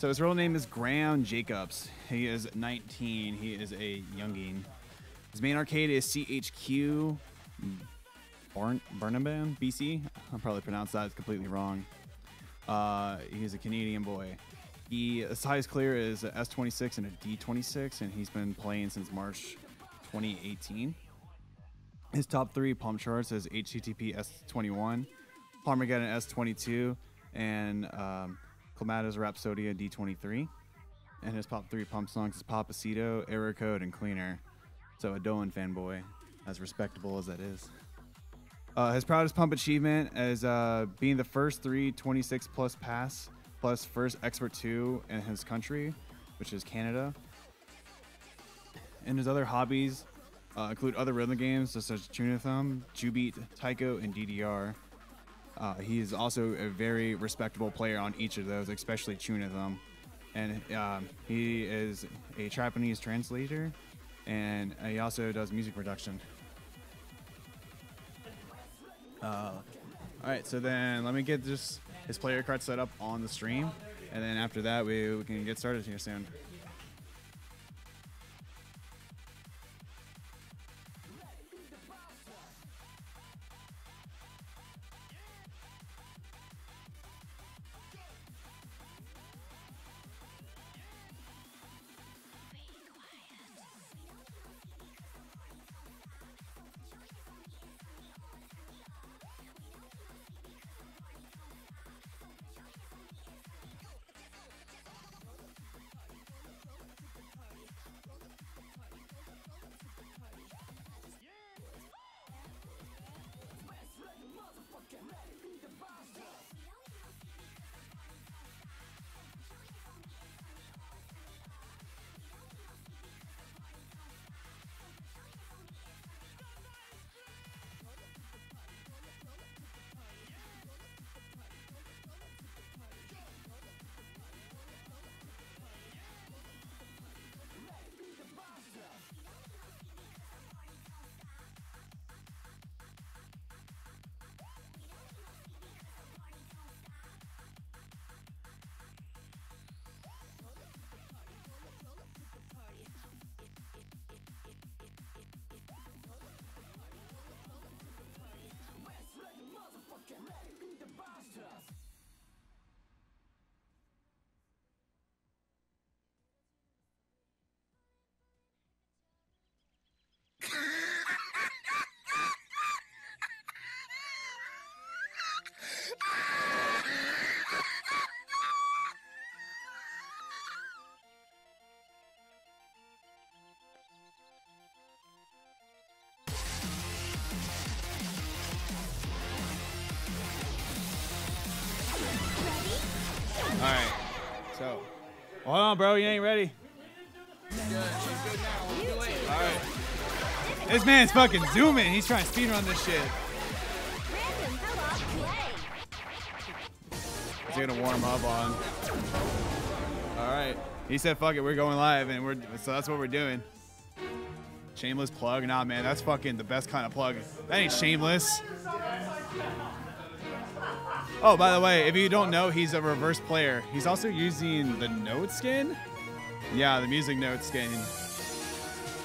So his real name is Graham Jacobs. He is 19. He is a youngin. His main arcade is CHQ Barn Barnaban, BC. I probably pronounced that completely wrong. Uh, he's a Canadian boy. He his highest clear is a S26 and a D26, and he's been playing since March 2018. His top three pump charts is HTTP S21, Palmageddon S22, and um, Clematis Rhapsodia D23. And his pop three pump songs is Papacito, Error Code, and Cleaner. So a Dolan fanboy, as respectable as that is. Uh, his proudest pump achievement is uh, being the first three 26 plus pass plus first expert 2 in his country, which is Canada. And his other hobbies uh, include other rhythm games such as Chunithm, Jubeat, Taiko, and DDR. Uh, he is also a very respectable player on each of those, especially Chunithm. And um, he is a Japanese translator, and he also does music production. Uh, all right, so then let me get just his player card set up on the stream, and then after that we, we can get started here soon. Bro. You ain't ready. Right. This man's fucking zooming. He's trying to speedrun this shit. He's gonna warm up on. All right. He said, "Fuck it, we're going live," and we're so that's what we're doing. Shameless plug, nah, man. That's fucking the best kind of plug. That ain't shameless. Oh, by the way, if you don't know, he's a reverse player. He's also using the note skin. Yeah, the music note skin.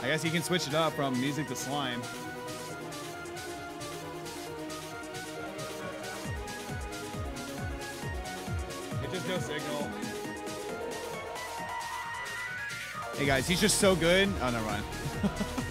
I guess he can switch it up from music to slime. It just no signal. Hey guys, he's just so good. Oh, never mind.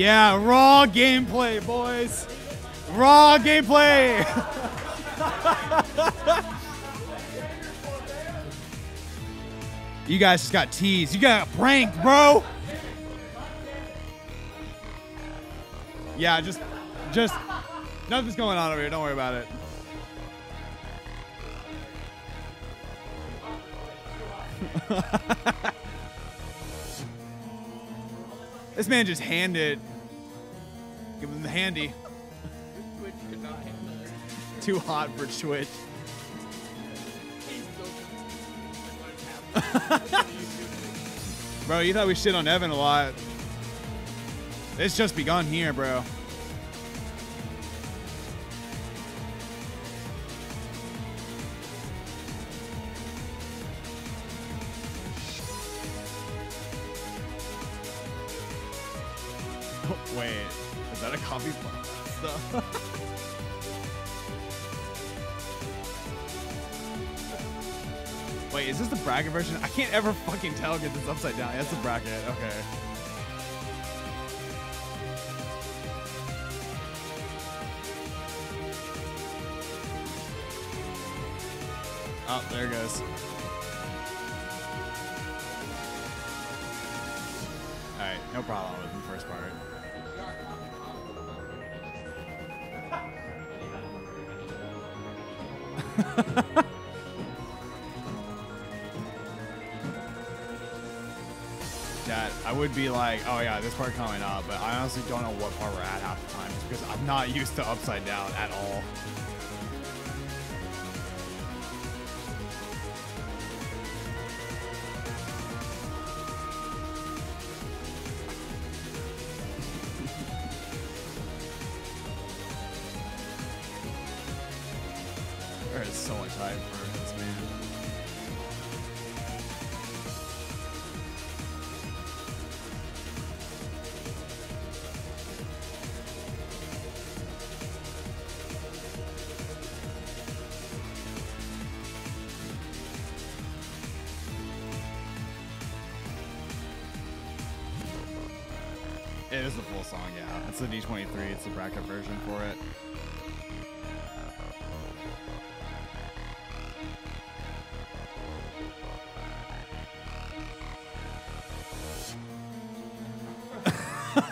Yeah, raw gameplay, boys. Raw gameplay. you guys just got teased. You got pranked, bro. Yeah, just, just, nothing's going on over here. Don't worry about it. this man just handed. Handy. Twitch. Too hot for Twitch. Bro, you thought we shit on Evan a lot. It's just begun here, bro. Bracket version? I can't ever fucking tell because it's upside down. That's the bracket. Okay. Oh, there it goes. Alright, no problem with the first part. would be like, oh yeah, this part coming up, but I honestly don't know what part we're at half the time because I'm not used to upside down at all. D23. The bracket version for it.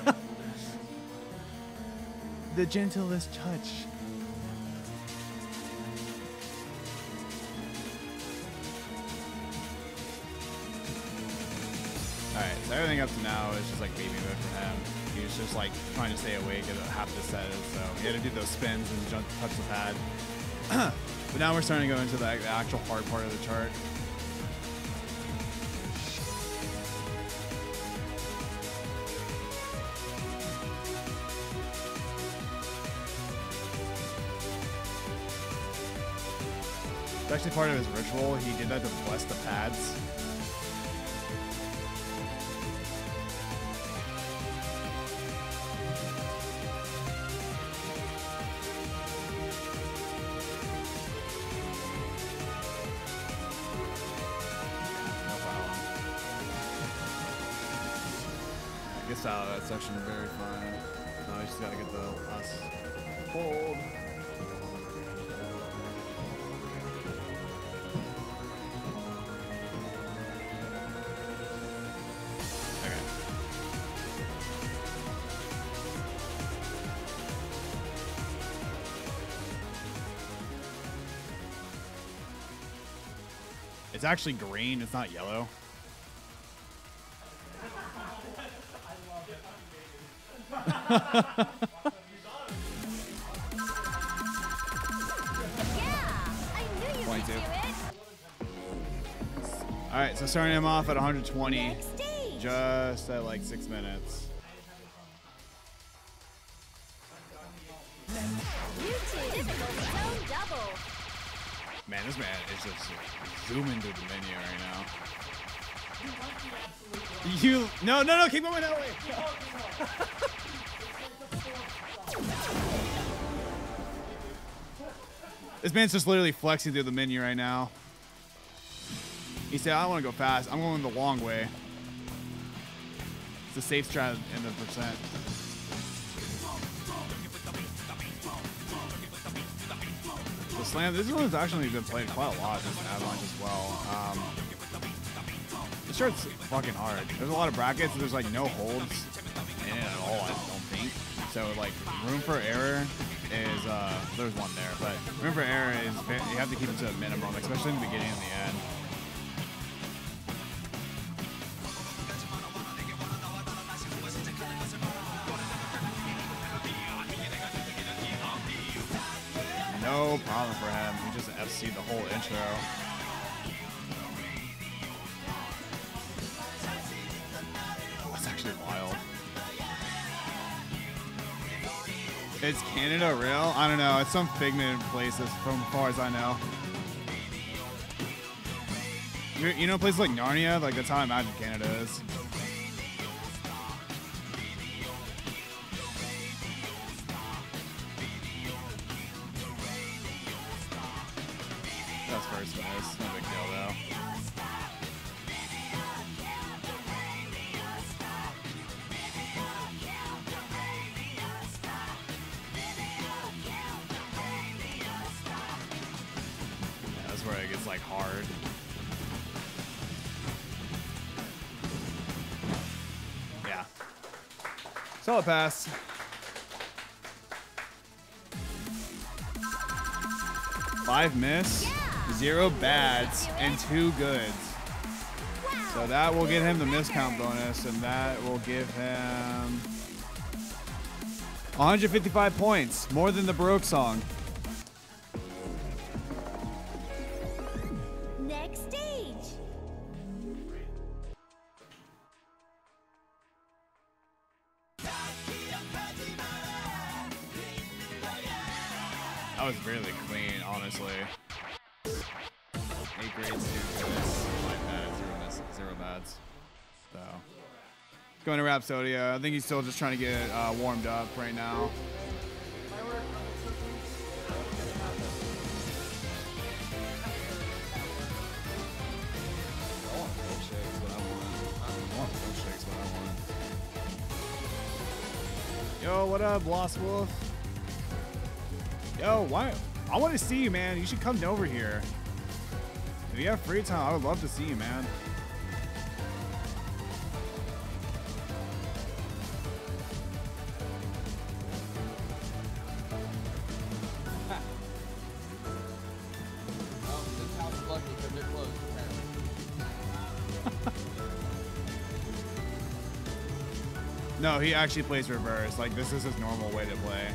the gentlest touch. Just like trying to stay awake at half the set, so he had to do those spins and jump, touch the pad. but now we're starting to go into the, the actual hard part of the chart. It's actually part of his ritual. He did that to bless the pads. Very fine. Now just gotta get the last hold. It's actually green, it's not yellow. All right, so starting him off at 120, just at like six minutes. YouTube difficulty zone double. Man, this man is just zooming through the menu right now. You no no no keep going that way. This man's just literally flexing through the menu right now. He said, "I don't want to go fast. I'm going the long way. It's a safe strat in the percent." The slam. This one's actually been played quite a lot this Avalanche as well. Um, this shirt's fucking hard. There's a lot of brackets. There's like no holds in it at all. I don't think. So like room for error is uh, there's one there, but remember, error is you have to keep it to a minimum, especially in the beginning and the end. No problem for him. He just FC the whole intro. Is Canada real? I don't know. It's some figment of places from far as I know. You- You know places like Narnia? Like that's how I imagine Canada is. Pass. Five miss, zero bads, and two goods. So that will get him the miscount bonus, and that will give him 155 points, more than the Baroque song. To I think he's still just trying to get uh, warmed up right now. Yo, what up, Lost Wolf? Yo, why? I want to see you, man. You should come over here. If you have free time, I would love to see you, man. He actually plays reverse. Like this is his normal way to play.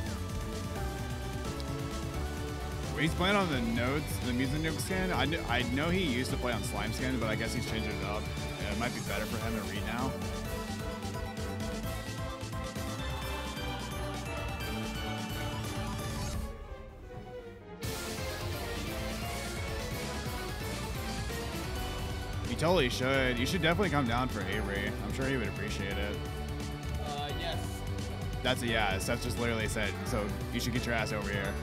He's playing on the notes, the music note skin. I, kn- I know he used to play on slime skin, but I guess he's changing it up. It might be better for him to read now. You totally should. You should definitely come down for Avery. I'm sure he would appreciate it. That's a yes. That's just literally said. So you should get your ass over here.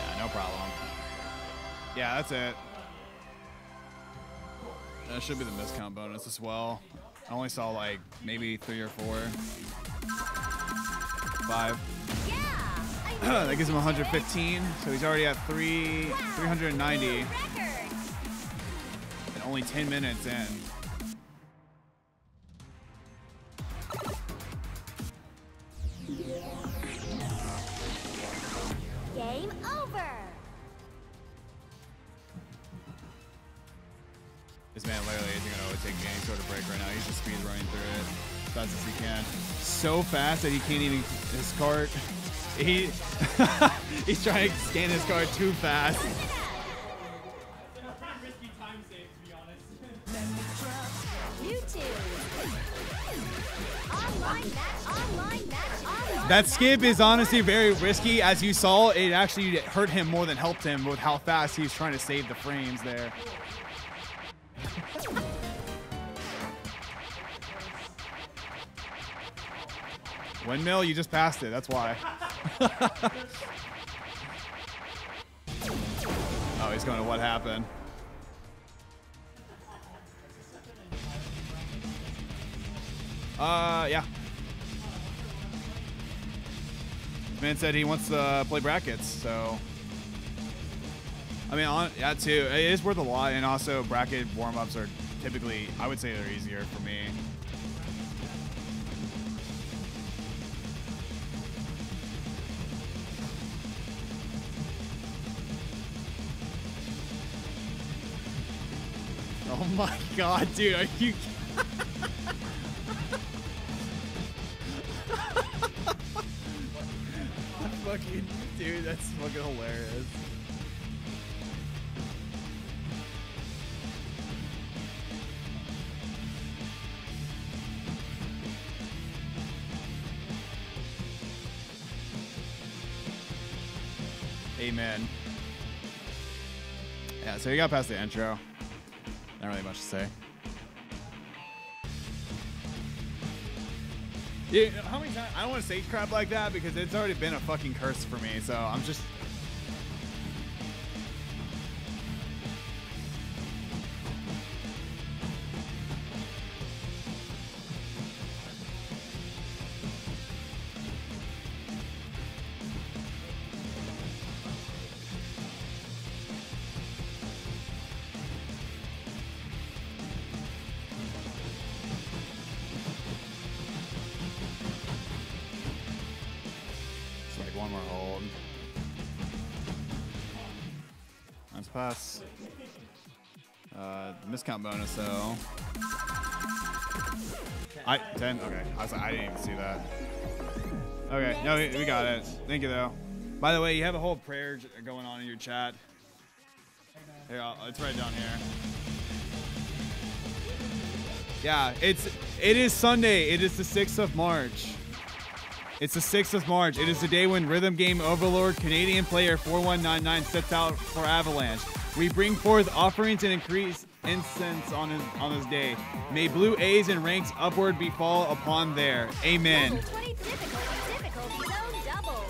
Yeah, no problem. Yeah, that's it. That should be the miscount bonus as well. I only saw like maybe three or four. Five. Yeah. That gives him 115, so he's already at three, 390, Record. and only 10 minutes in. Fast that he can't even his cart. He he's trying to scan his card too fast. That skip is honestly very risky. As you saw, it actually hurt him more than helped him with how fast he was trying to save the frames there. Windmill, you just passed it. That's why. oh, he's going to what happened. Uh, yeah. Man said he wants to play brackets, so. I mean, on, yeah, too. It is worth a lot, and also bracket warm ups are typically, I would say, they're easier for me. Oh my god, dude, are you fucking dude, that's fucking hilarious. Amen. Yeah, so you got past the intro. Not really much to say. Yeah, how many times? I don't want to say crap like that because it's already been a fucking curse for me. So I'm just. Miscount bonus though. I ten. Okay, I was like, I didn't even see that. Okay, no, we, we got it. Thank you though. By the way, you have a whole prayer going on in your chat. Here, I'll, it's right down here. Yeah, it's it is Sunday. It is the sixth of March. It's the 6th of March. It is the day when Rhythm Game Overlord Canadian player 4199 sets out for Avalanche. We bring forth offerings and increase incense on his on his day. May blue A's and ranks upward befall upon there. Amen. Difficulty, difficulty zone double.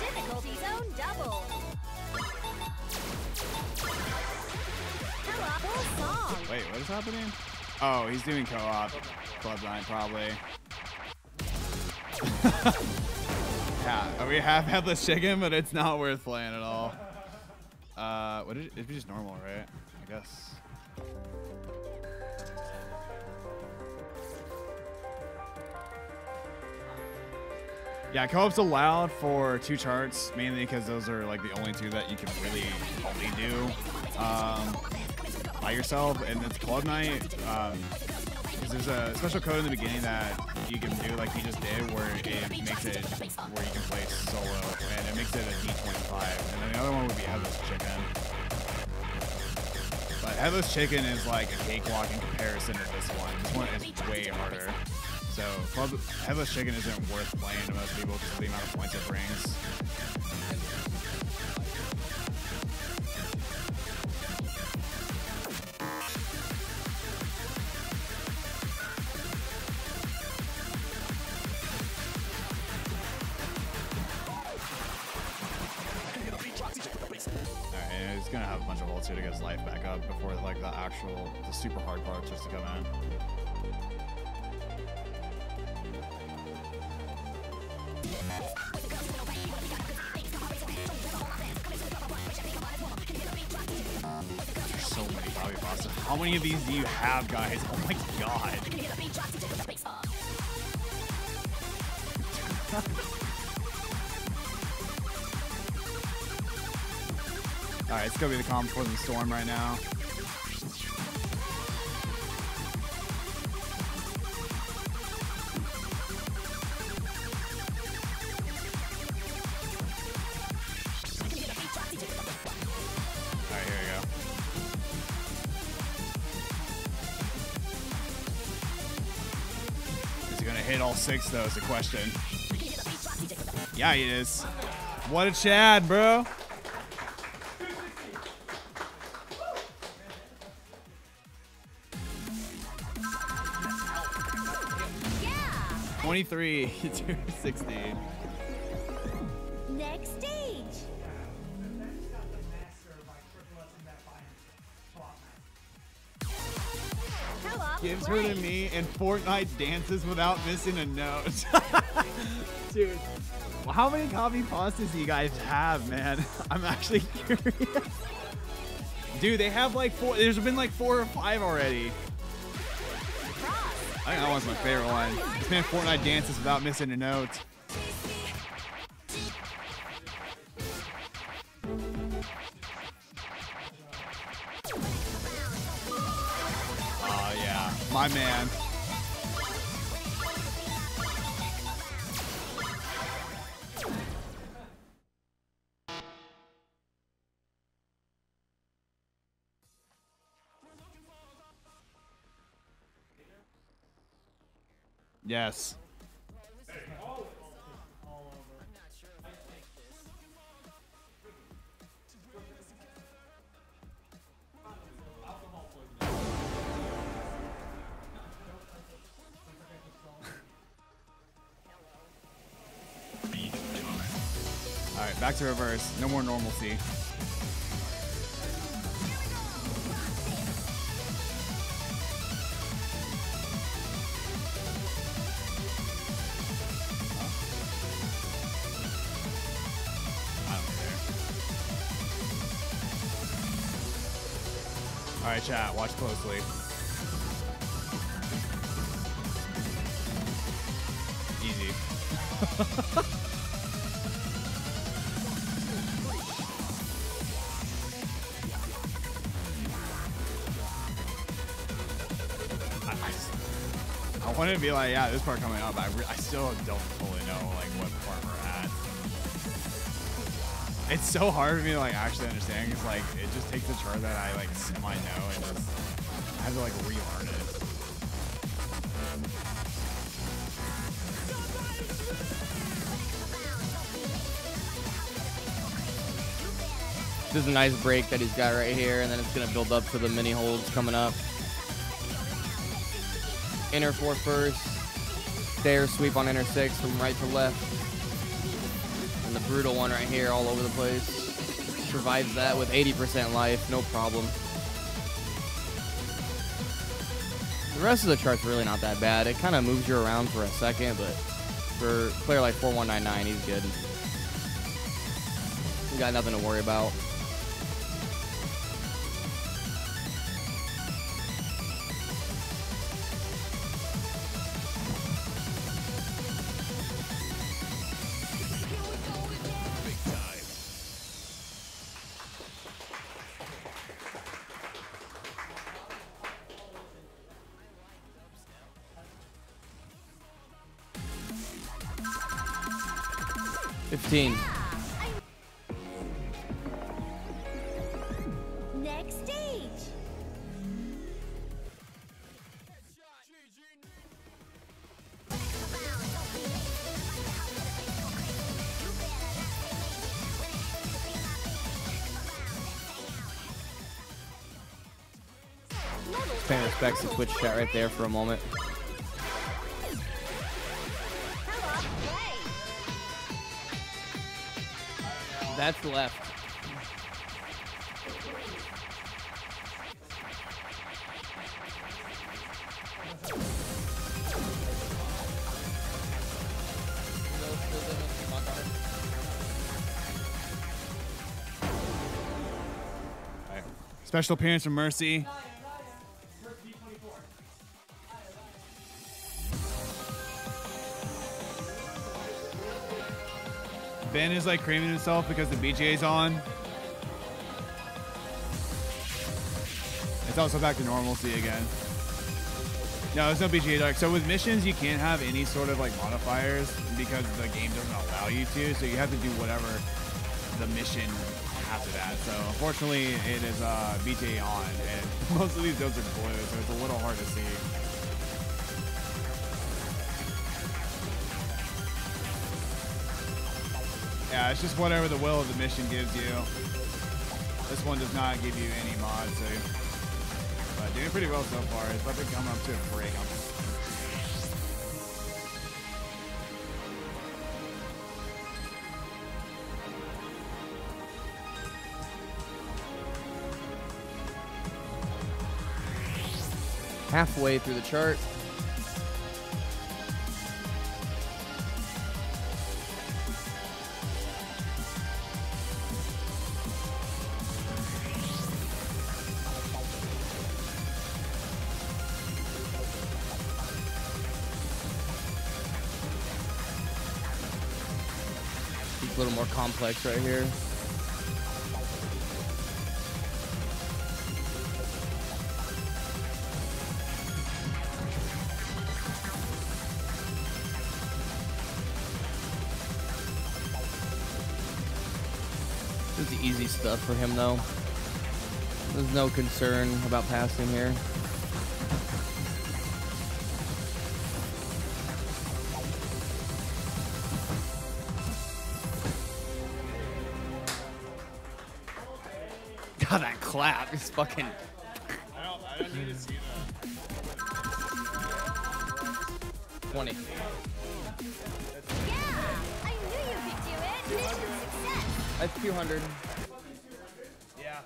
Difficulty zone double. Hello, full song. Wait, what is happening? Oh, he's doing co-op. Club Night probably. yeah, we have headless chicken, but it's not worth playing at all. Uh, what is it? It'd be just normal, right? Guess. Yeah, co-op's allowed for two charts, mainly because those are like the only two that you can really only do um, by yourself, and it's club night. Um, there's a special code in the beginning that you can do, like you just did, where it makes it where you can play solo, and it makes it a D25. And then the other one would be Headless Chicken. But Headless Chicken is like a cakewalk in comparison to this one. This one is way harder. So Club Headless Chicken isn't worth playing to most people because of the amount of points it brings. Gonna have a bunch of ults here to get his life back up before like the actual, the super hard part starts to come in. There's so many Bobby Foster. How many of these do you have, guys? Oh my god. Gonna be the calm before the storm right now. Six though is the question. Yeah, he is. What a Chad, bro. 23 to 16. Next stage. Gives her to me and Fortnite dances without missing a note. Dude, how many copy pastas do you guys have, man? I'm actually curious. Dude, they have like four. There's been like four or five already think that one's my favorite one. This man Fortnite dances without missing a note. Oh yeah, my man. Yes. All right, back to reverse. No more normalcy. Chat. Watch closely. Easy. I, I I wanted to be like, yeah, this part coming up. I, I still don't It's so hard for me to like actually understand because like it just takes a chart that I like semi know and just I have to like relearn it. This is a nice break that he's got right here, and then it's going to build up to the mini holds coming up. Inner four first. Stair sweep on inner six from right to left. Brutal one right here all over the place. Survives that with 80% life, no problem. The rest of the chart's really not that bad. It kind of moves you around for a second, but for player like 4199, he's good. Got nothing to worry about. Respects to Twitch chat right there for a moment. That's left. Special appearance from Mercy. Is like creaming himself because the BGA's on. It's also back to normalcy again. No, there's no BGA dark. So with missions, you can't have any sort of like modifiers because the game doesn't allow you to. So you have to do whatever the mission after that. So unfortunately, it is uh, BJ on, and most of these nodes are blue, so it's a little hard to see. Yeah, it's just whatever the will of the mission gives you. This one does not give you any mods, so but doing pretty well so far. It's about to come up to a break. I'm Halfway through the chart. complex right here. This is easy stuff for him though. There's no concern about passing here. Clap is fucking. I don't, I don't need to see that. 20. Yeah! I knew you could do it! Mission success! That's 200. Yeah.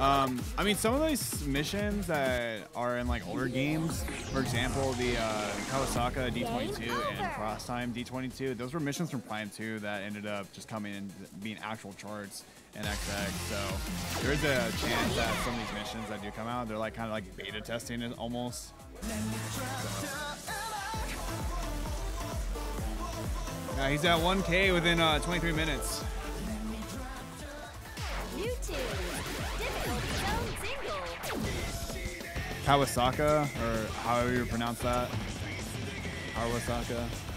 Um, I mean, some of these missions that are in like older games, for example, the uh, Kawasaka D22 and over. Cross Time D22, those were missions from Prime 2 that ended up just coming and being actual charts in XX. So there's a chance that some of these missions that do come out, they're like kind of like beta testing it almost. Yeah, he's at 1K within uh, 23 minutes. Kawasaka, or however you pronounce that. Kawasaka.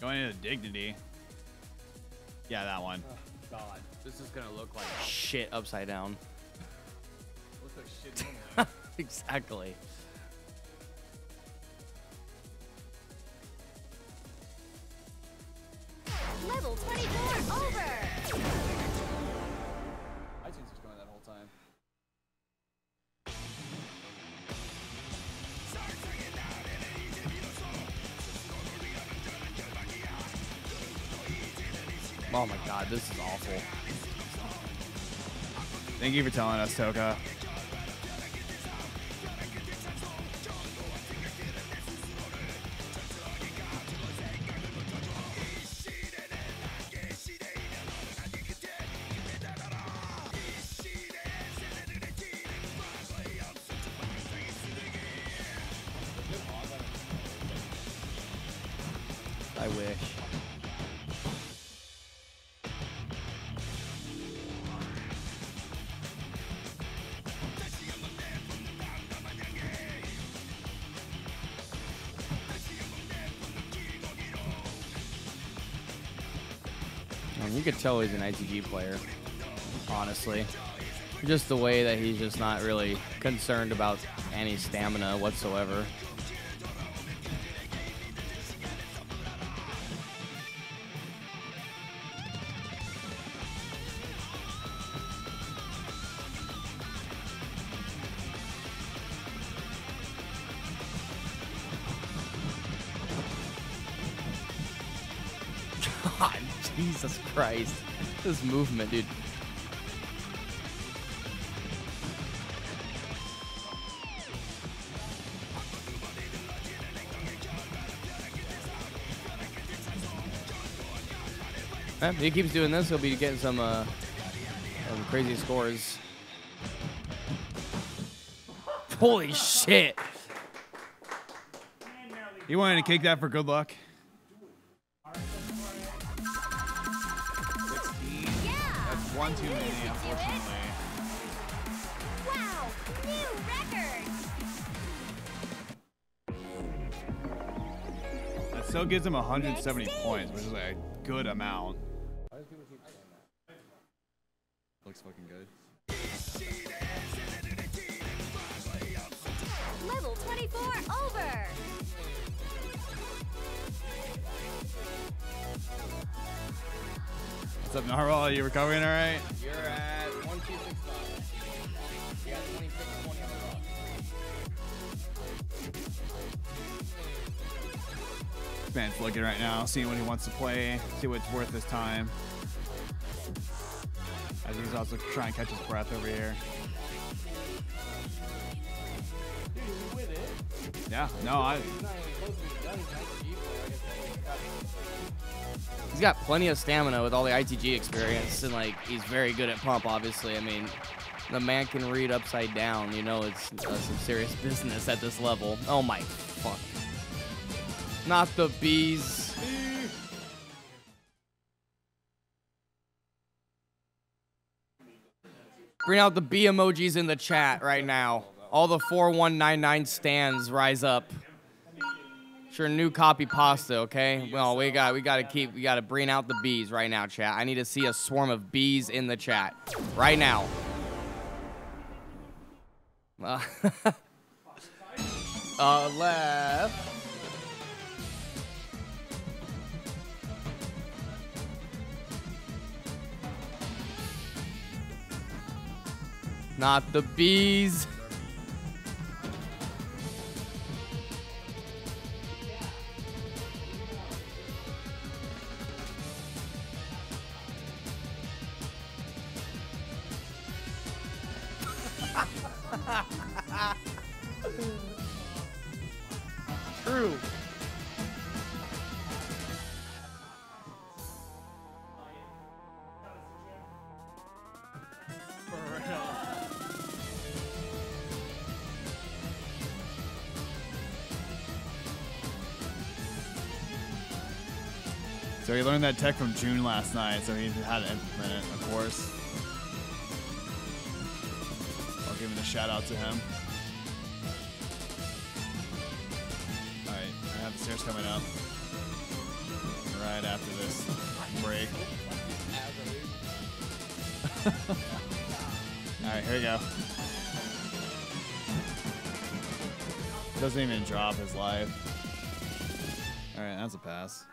Going into dignity. Yeah, that one. Oh, God, this is gonna look like shit upside down. Looks like shit exactly. Level 24 over! Oh my god, this is awful. Thank you for telling us, Toka. Tell he's an ITG player, honestly. Just the way that he's just not really concerned about any stamina whatsoever. Christ. This movement, dude. If he keeps doing this, he'll be getting some, uh, some crazy scores. Holy shit! You wanted to kick that for good luck? Gives him 170 Next points, which is a good amount. Looks fucking good. Level 24 over! What's up, Narwhal? Are you recovering all right? You're Man's looking right now, seeing what he wants to play, see what's worth his time. As he's also trying to catch his breath over here. Yeah, no, I. He's got plenty of stamina with all the ITG experience, and like he's very good at pump. Obviously, I mean, the man can read upside down. You know, it's uh, some serious business at this level. Oh my fuck! Not the bees. Bring out the bee emojis in the chat right now. All the 4199 stands rise up. Sure, new copy pasta, okay? Well, we got we got to keep we got to bring out the bees right now, chat. I need to see a swarm of bees in the chat right now. Uh, uh left. Not the bees. Learned that tech from June last night, so he had to implement it, of course. I'll give him a shout out to him. Alright, I have the stairs coming up. Right after this break. Alright, here we go. Doesn't even drop his life. Alright, that's a pass.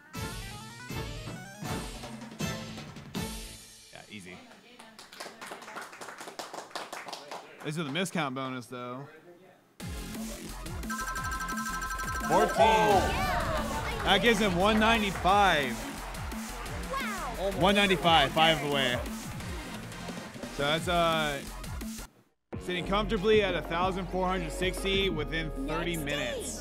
This is the miscount bonus, though. 14. That gives him 195. Wow. 195, five away. So that's uh sitting comfortably at 1,460 within 30 minutes.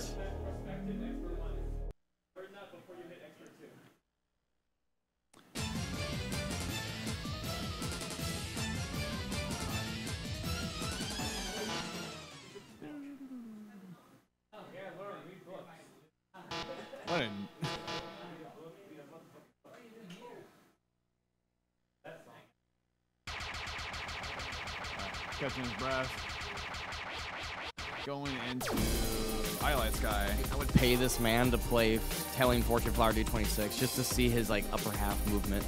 This man to play Telling Fortune Flower D26 just to see his like upper half movement.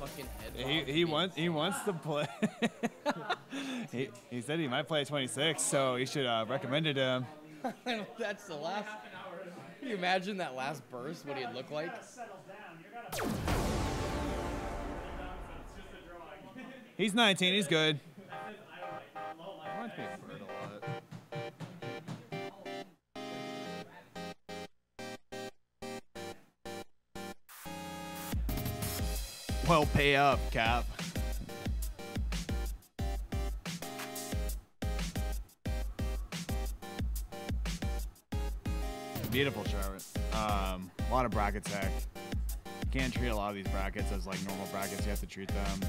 Fucking head. He, he wants he wants to play. he, he said he might play 26, so you should uh, recommend it to him. That's the last. Can you imagine that last burst? What he'd look like? He's 19. He's good. Well, pay up, Cap. Beautiful Charlotte. Um, a lot of bracket tech. You can't treat a lot of these brackets as like normal brackets. You have to treat them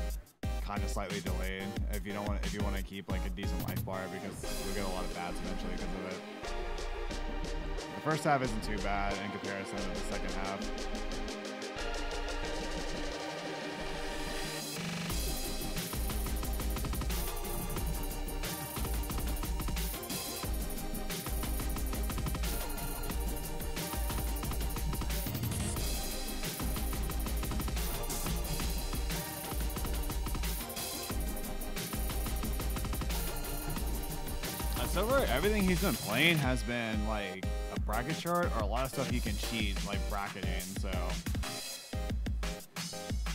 kind of slightly delayed if you don't want if you want to keep like a decent life bar because you'll get a lot of bats eventually because of it. The first half isn't too bad in comparison to the second half. Playing has been like a bracket chart or a lot of stuff you can cheat, like bracketing. So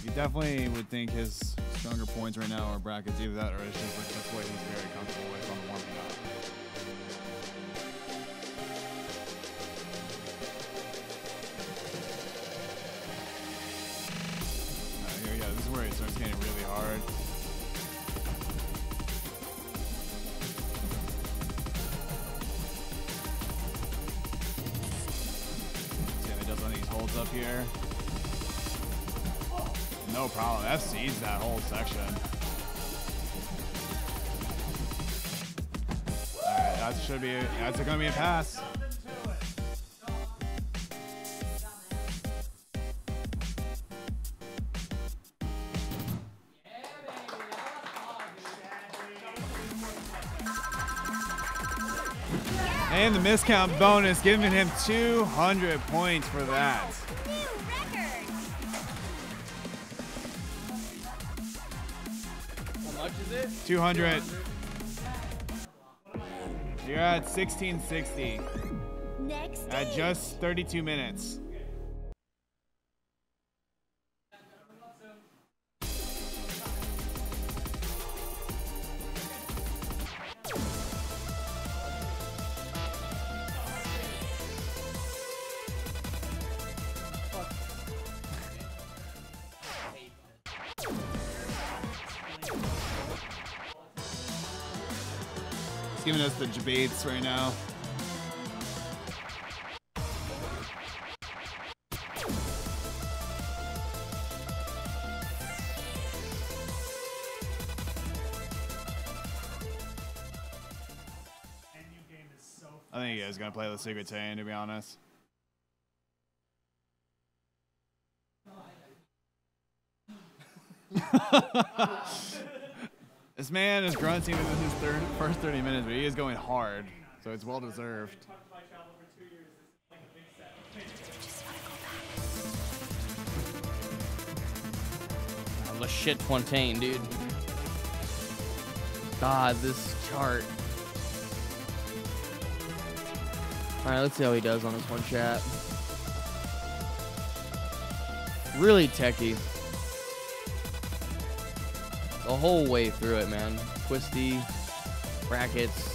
you definitely would think his stronger points right now are brackets, either that or it's just like that's why he's very comfortable Alright, that should be that's gonna be a pass. And the miscount bonus giving him 200 points for that. How much is it? 200. You're at 1660 Next at just 32 minutes. Us the debates right now. I think you guys gonna play the Secret Saiyan to be honest. this man is grunting in his third, first 30 minutes, but he is going hard, so it's well deserved. The shit Fontaine, dude. God, this chart. Alright, let's see how he does on this one chat. Really techy. The whole way through it, man. Twisty, brackets.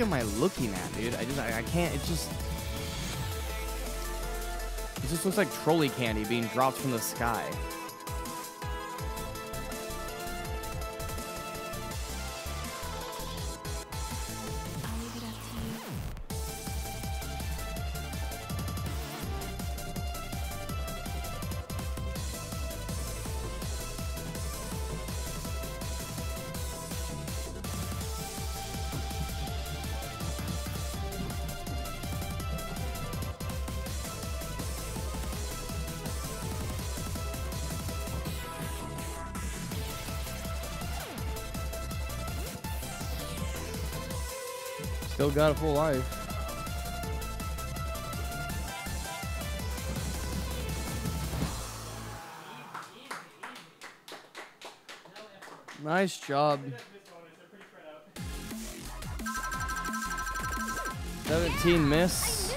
Fuck am I looking at, dude? I just, I, I can't, it just. It just looks like trolley candy being dropped from the sky. Got a full life. Nice job. 17 miss.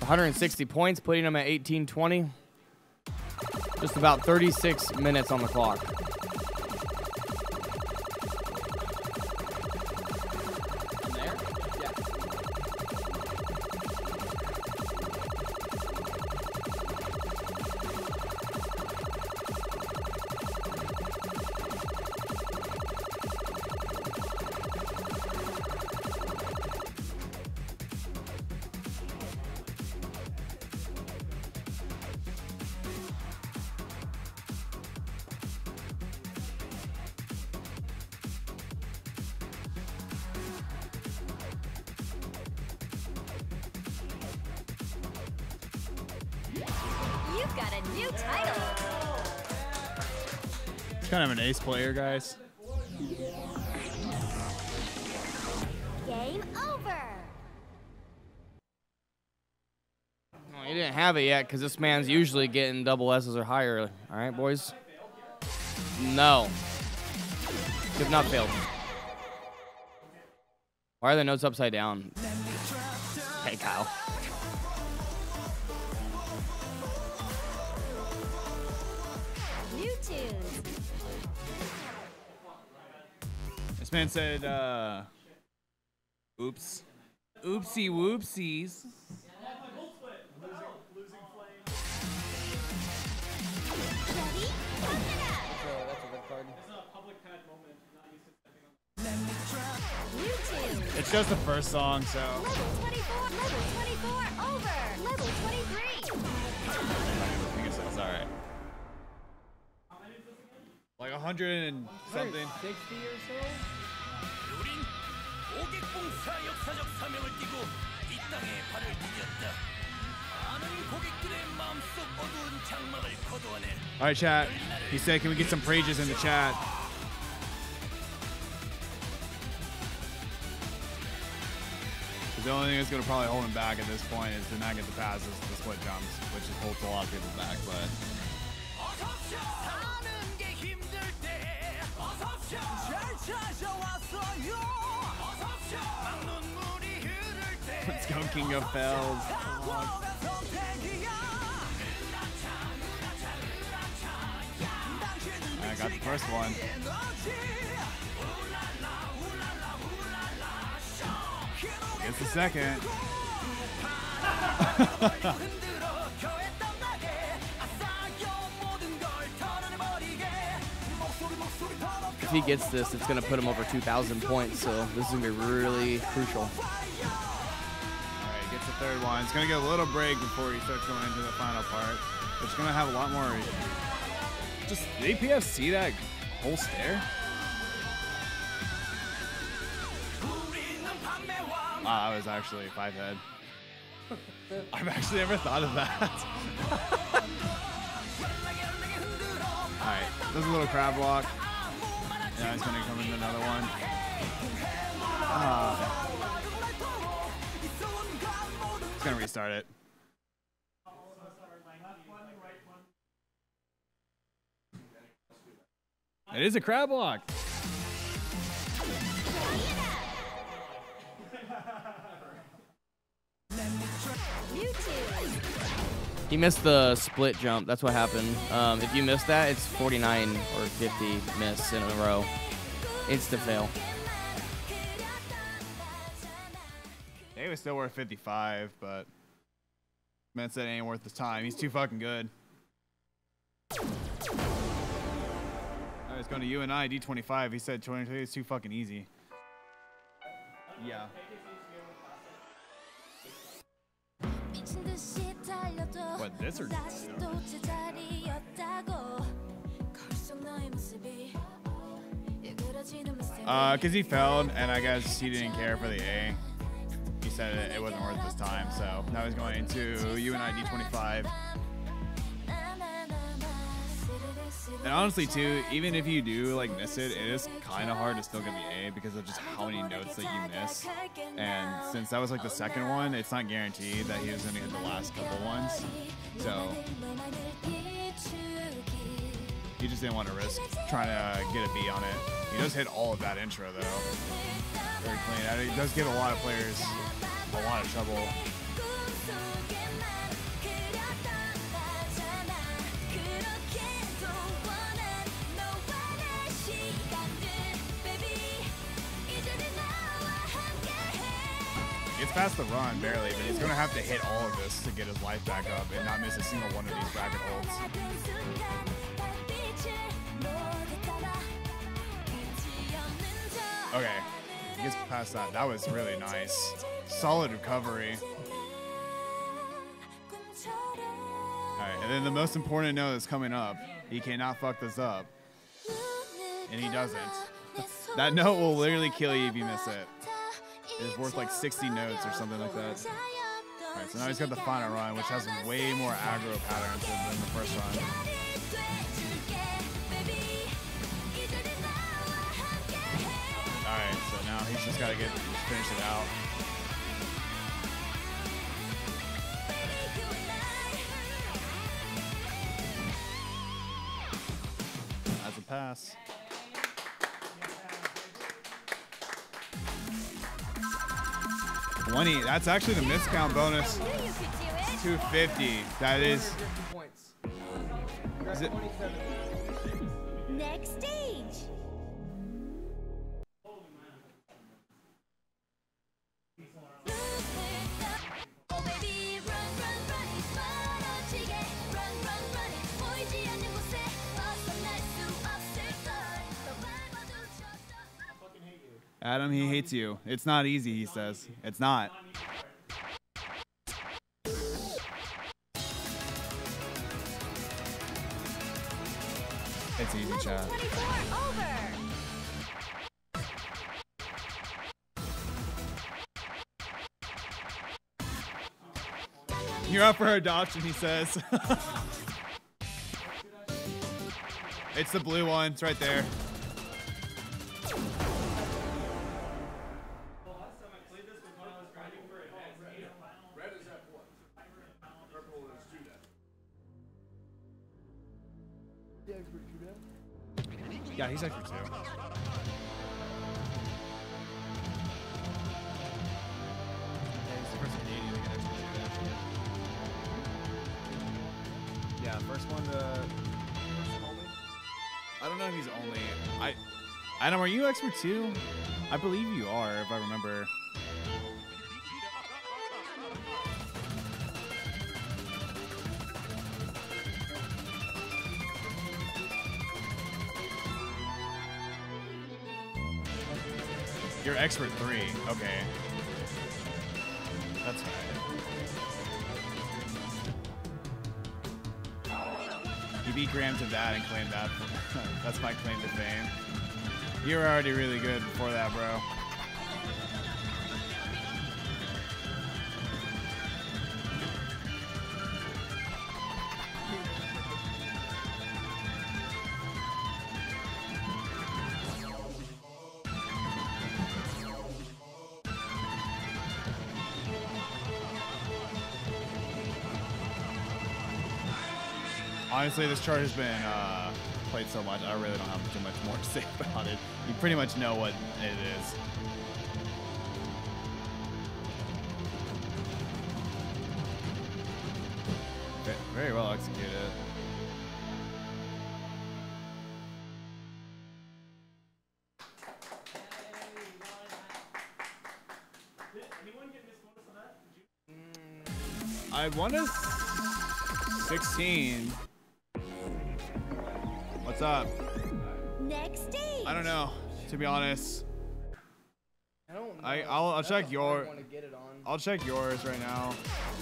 One hundred and sixty points, putting him at eighteen twenty. Just about 36 minutes on the clock. Ace player, guys. Game over. Well, he didn't have it yet because this man's usually getting double S's or higher. All right, boys? No. You have not failed. Why are the notes upside down? Hey, Kyle. man said, uh, oops. Oopsie whoopsies. It's just the first song, so. Level 24, level 24, over. Level 23. I think it's, all right. Like 100 and something. 60 or so? 우린 고객봉사 역사적 사명을 띠고 이 땅에 발을 디뎠다. 많은 고객들의 마음속 어두운 장막을 거두어낸 All right, chat. He said, "Can we get some prages in the chat?" The only thing that's gonna probably hold him back at this point is to not get the passes, the split jumps, which is holds a lot of people back. But 어서옵쇼 사는 게 힘들 때 어서옵쇼 잘 찾아왔어요 Let's go, King of Bells. I got the first one. It's the second. if he gets this, it's going to put him over 2,000 points, so this is going to be really crucial. All right, gets the third one. It's going to get a little break before he starts going into the final part. It's going to have a lot more... Just, did APF see that whole stair? Wow, ah, that was actually five head. I've actually never thought of that. All right, there's a little crab walk. Yeah, he's gonna come in another one. Ah. It's gonna restart it. It is a crab walk. He missed the split jump. That's what happened. Um, if you miss that, it's 49 or 50 miss in a row. Insta fail. He was still worth 55, but man said ain't worth his time. He's too fucking good. Right, it's going to you and I, D25. He said 23 is too fucking easy. Yeah. What, this or? Uh, cause he failed, and I guess he didn't care for the A. He said it, it wasn't worth his time, so now he's going into UNID 25. And honestly, too, even if you do like miss it, it is kind of hard to still get the A because of just how many notes that you miss. And since that was like the second one, it's not guaranteed that he was going to hit the last couple ones. So he just didn't want to risk trying to get a B on it. He does hit all of that intro though, very clean. It does give a lot of players a lot of trouble. Gets past the run barely, but he's going to have to hit all of this to get his life back up and not miss a single one of these bracket holds. Okay, he gets past that. That was really nice. Solid recovery. Alright, and then the most important note that's coming up. He cannot fuck this up. And he doesn't. That note will literally kill you if you miss it. It's worth like 60 notes or something like that. Alright, so now he's got the final run, which has way more aggro patterns than, the first run. Alright, so now he's just gotta get finish it out. That's a pass. Twenty. That's actually the miscount bonus. 250. That is. Is it? Next. Adam, he hates you. It's not easy, he says. It's not. It's easy, chat. You're up for adoption, he says. it's the blue one. It's right there. Yeah, he's expert too. Yeah, first one to. I don't know if he's only. I. Adam, are you expert too? I believe you are, if I remember. You're expert three. Okay. That's fine. He beat Graham to that and claimed that. That's my claim to fame. You were already really good before that, bro. Honestly, this chart has been uh, played so much, I really don't have too much more to say about it. You pretty much know what it is. Very well executed. I won a 16. What's up? Next stage. I don't know, to be honest. I don't know. I- I'll- I'll check a hard your- one to get it on. I'll check yours right now.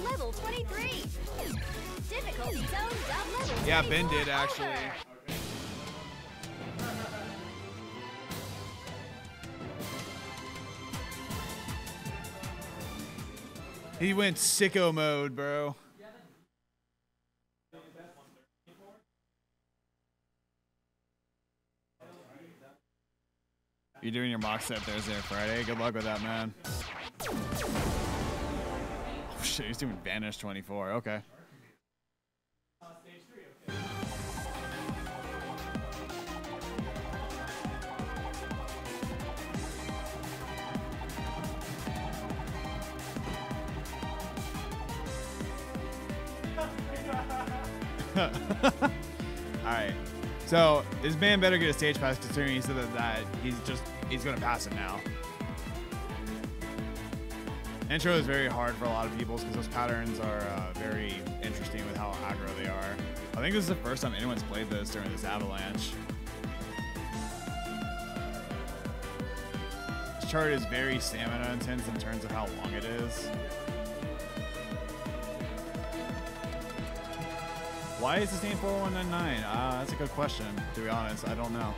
Level 23. Difficulty zone dub level Yeah, Ben did actually. over. He went sicko mode, bro. You're doing your mock set Thursday or Friday. Good luck with that, man. Oh, shit, he's doing Vanish 24. Okay. All right. So this man better get a stage pass considering he said that, he's just he's gonna pass it now. Intro is very hard for a lot of people because those patterns are uh, very interesting with how aggro they are. I think this is the first time anyone's played this during this avalanche. This chart is very stamina intense in terms of how long it is. Why is this name 4199? Uh, that's a good question, to be honest. I don't know.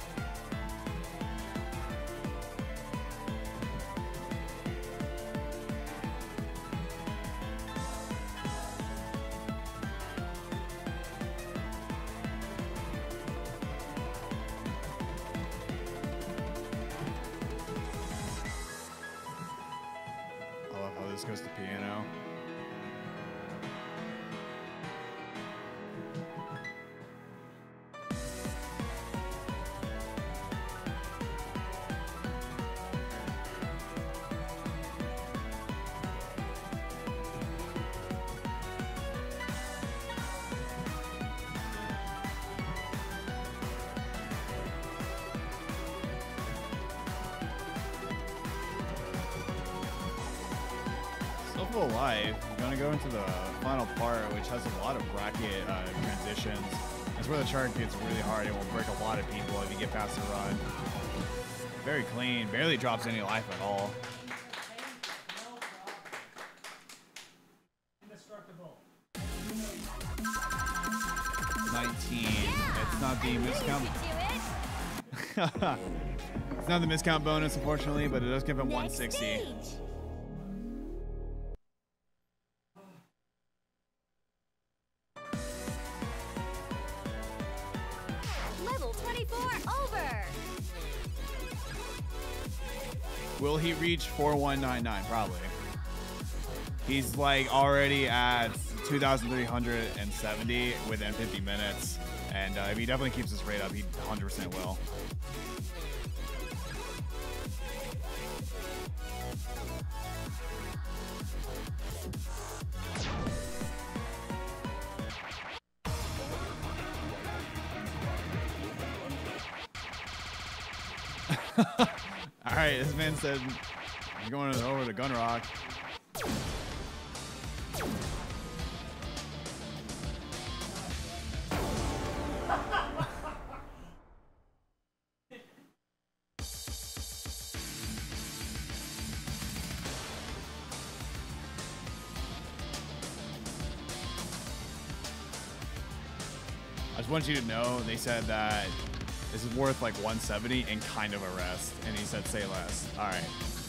Not the miscount bonus, unfortunately, but it does give him Next 160. stage. Level 24 over. Will he reach 4199? Probably. He's like already at 2,370 within 50 minutes. And uh, if he definitely keeps this rate up, he 100% will. All right, this man said you're going over to Gun Rock. I just want you to know they said that is worth like 170 and kind of a rest. And he said say less. All right.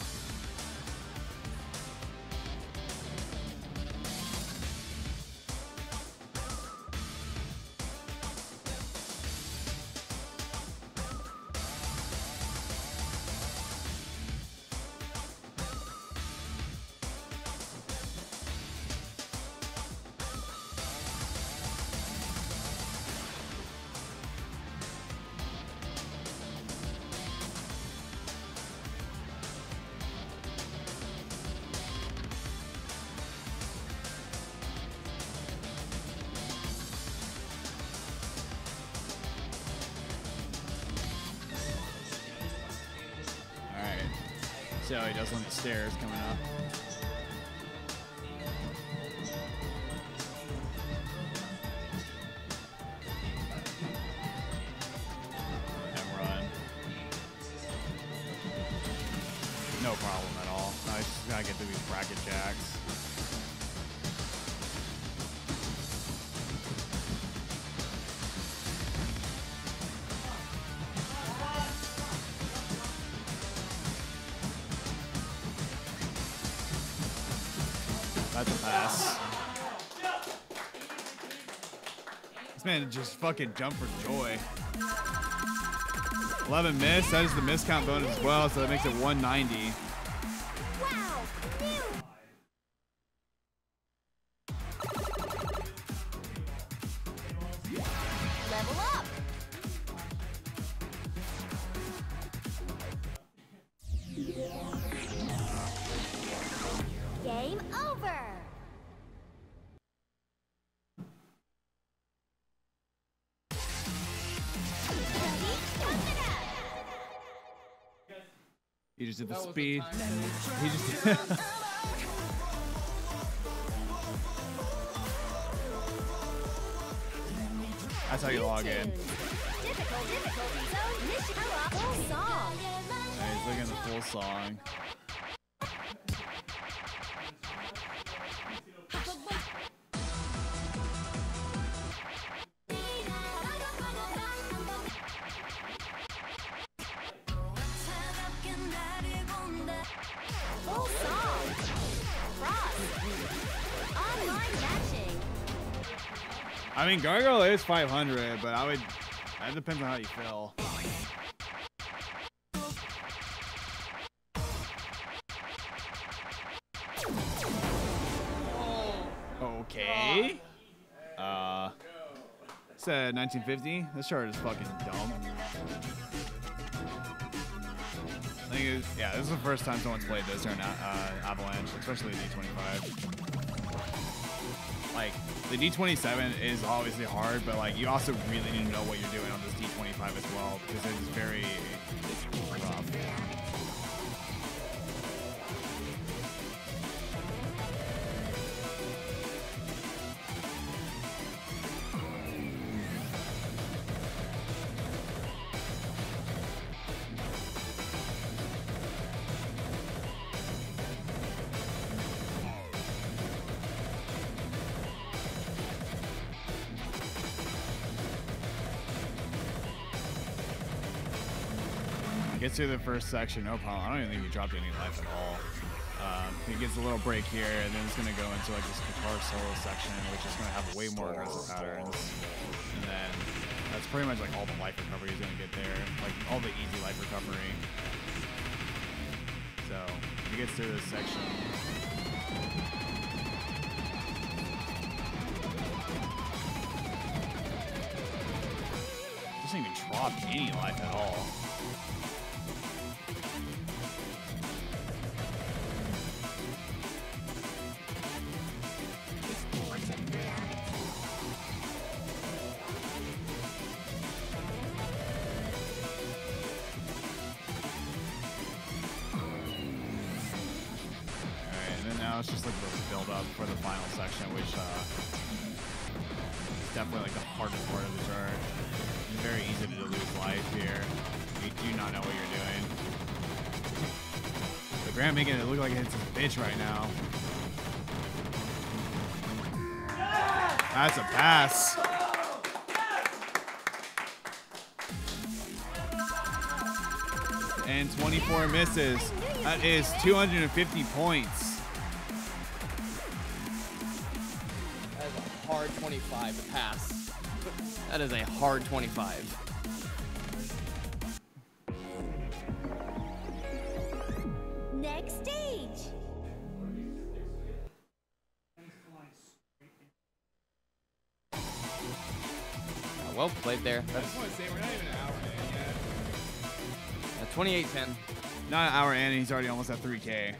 Just fucking jump for joy. 11 miss. That is the miss count bonus as well, so that makes it 190. He just the That the speed. time. He just That's how you log in. Tunes. Difficult difficulty zone mission full song. Alright, he's looking at the full song. Mean, Gargoyle is 500, but I would. That depends on how you feel. Okay. Uh. Said 1950. This chart is fucking dumb. I think yeah, this is the first time someone's played this during uh, Avalanche, especially the D25 like the D27 is obviously hard, but like you also really need to know what you're doing on this D25 as well because it's very it's rough. Through the first section, no problem. I don't even think he dropped any life at all. Um, he gets a little break here, and then it's gonna go into like this guitar solo section, which is gonna have way more aggressive patterns. And then that's pretty much like all the life recovery he's gonna get there, like all the easy life recovery. So he gets through this section. Doesn't even drop any life at all. Misses. That is 250 points. That is a hard 25 to pass. That is a hard 25. Next stage. Uh, well played there. That's want to say we're not even an hour in yet. uh, 2810. Not an hour in, and he's already almost at 3K.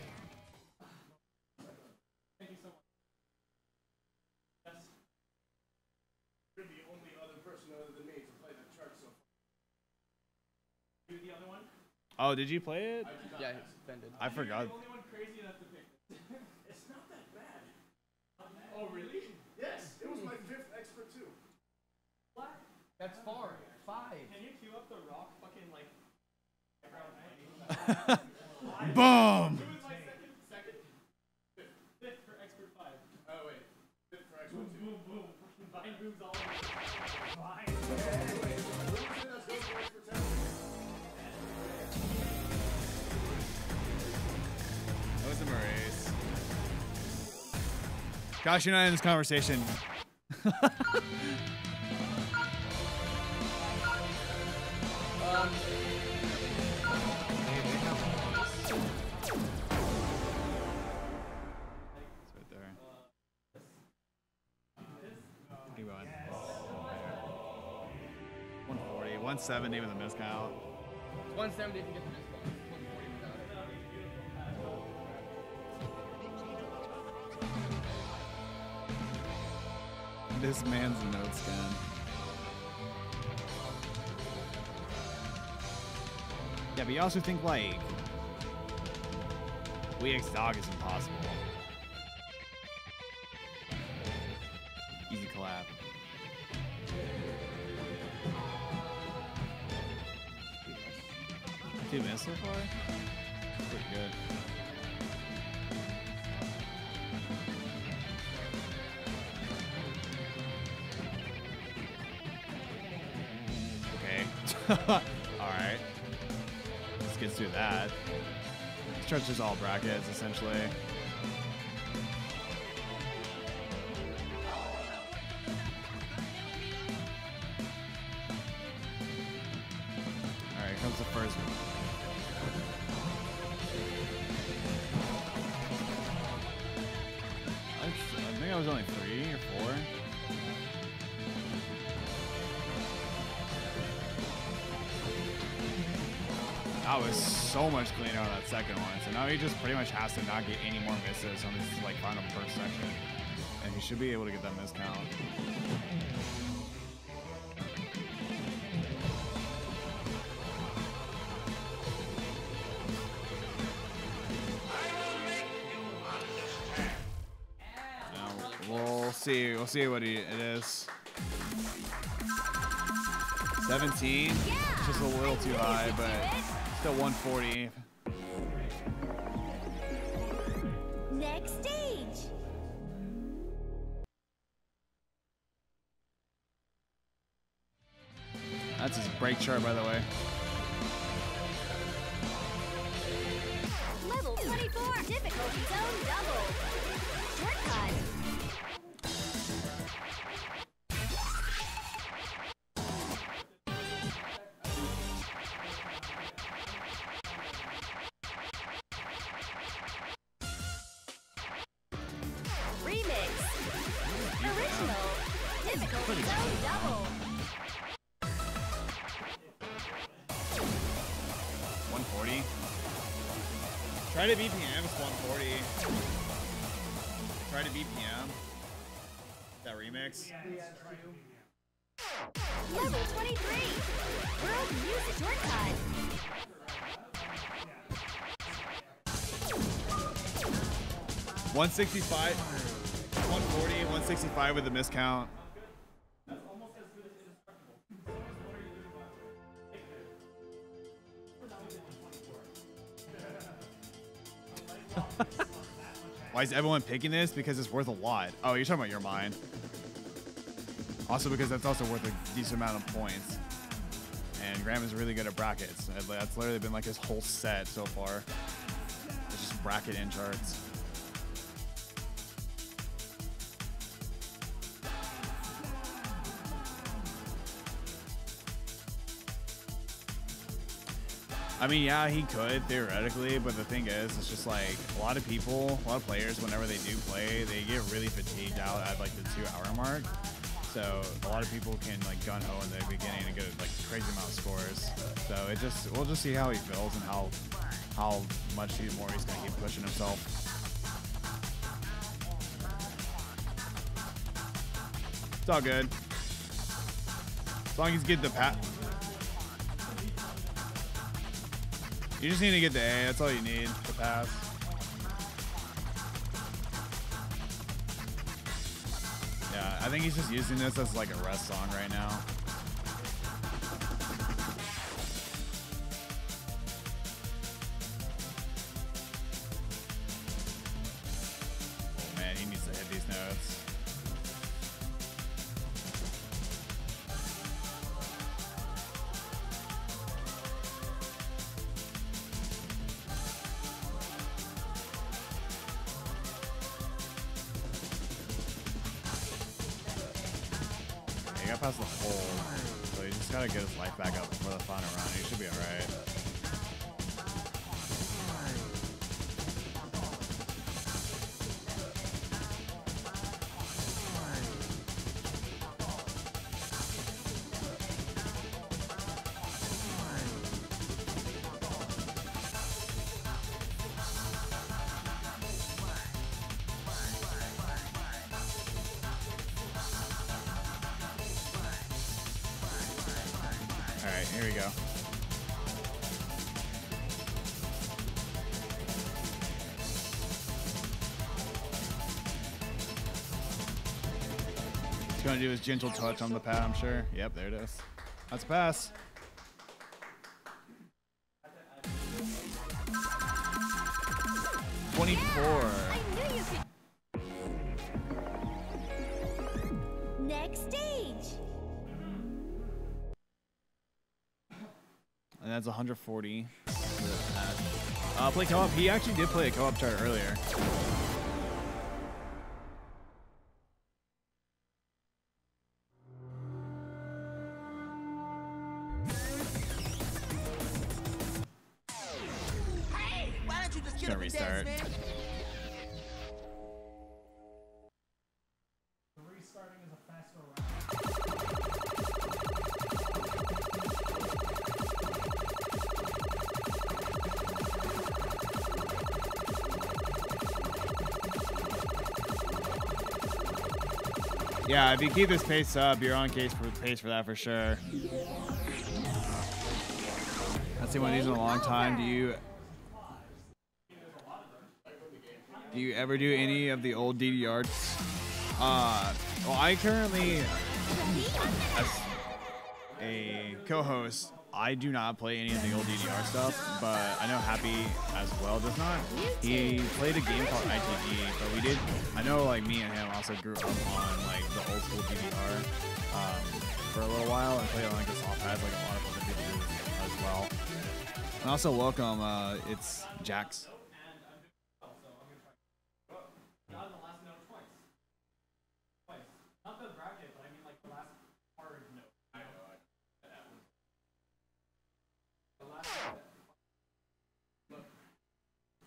You're the only other person other than me to play the chart so far. You the other one? Oh, did you play it? Yeah, he's offended. I forgot. The only one crazy enough to pick this. it's not that bad. Oh, really? Yes, it was my fifth expert too. What? That's far. Five. Can you cue up the rock fucking like Boom! Who was my second? Second? Fifth. Fifth for expert five. Oh wait. Fifth for expert two. Boom, boom, boom. Vine booms all over. Vine. That was a Maurice. Gosh, you're not in this conversation. It's 170 with a miscount. 170 if you get the discount. 140 without it. This man's notes note scan. Yeah, but you also think like WeX Dog is impossible. Easy collab. Two minutes so far? Pretty good. Okay. Alright. Let's get through that. Stretches all brackets, essentially. Second one. So now he just pretty much has to not get any more misses on this like final first section. And he should be able to get that miss count. Now, we'll see. We'll see what he, it is. 17. Just a little too high, but still 140. Chart, by the way. Try to BPM PM, it's 140. Try to BPM. That remix. Level 23. World Music forty, one sixty five with the miscount. Why is everyone picking this? Because it's worth a lot. Oh, you're talking about your mind. Also because that's also worth a decent amount of points. And Graham is really good at brackets. That's literally been like his whole set so far. It's just bracket in charts. I mean, yeah, he could theoretically, but the thing is, it's just like a lot of people, a lot of players, whenever they do play, they get really fatigued out at like the two-hour mark. So a lot of people can like gun ho in the beginning and get like crazy amount of scores. So it just we'll just see how he feels and how how much more he's gonna keep pushing himself. It's all good. As long as he's getting the pat. You just need to get the A. That's all you need to pass. Yeah, I think he's just using this as like a rest song right now. His gentle touch on the pad, I'm sure. Yep, there it is. That's a pass. Twenty-four. I knew you could. Next stage. And that's 140. Uh, play co-op. He actually did play a co-op chart earlier. If you keep this pace up, you're on case for pace for that for sure. That's the one of these in a long time. Do you do you ever do any of the old DDRs? Uh, well, I currently, as a co-host, I do not play any of the old DDR stuff, but I know Happy as well does not. He played a game called ITG, but we did. I know like me and him also grew up on like the old school DDR um, for a little while and played on like the soft pads like a lot of other people do as well. And also welcome, uh, it's Jax. Not in the last note twice. Twice. Not the bracket, but I mean like the last hard note. I know. The last.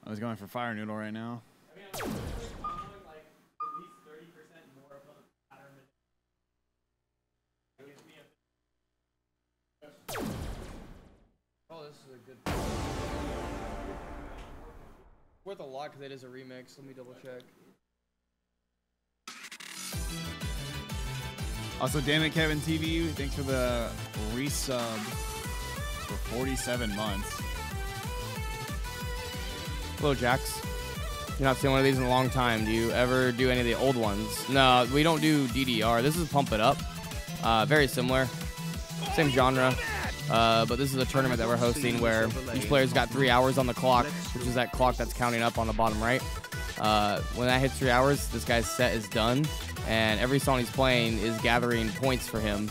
I was going for Fire Noodle right now. I mean, I'm following like at least thirty percent more of the pattern. That gives me a Oh, this is a good. Worth a lot because it is a remix. Let me double check. Also, damn it, Kevin TV, thanks for the resub for 47 months. Hello, Jax. You're not seeing one of these in a long time. Do you ever do any of the old ones? No, we don't do DDR. This is Pump It Up. Uh, very similar. Same genre. Uh, but this is a tournament that we're hosting where each player's got three hours on the clock, which is that clock that's counting up on the bottom right. Uh, when that hits three hours, this guy's set is done, and every song he's playing is gathering points for him,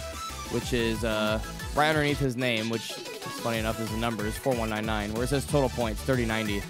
which is uh, right underneath his name, which is funny enough is the number is 4199, where it says total points 3090.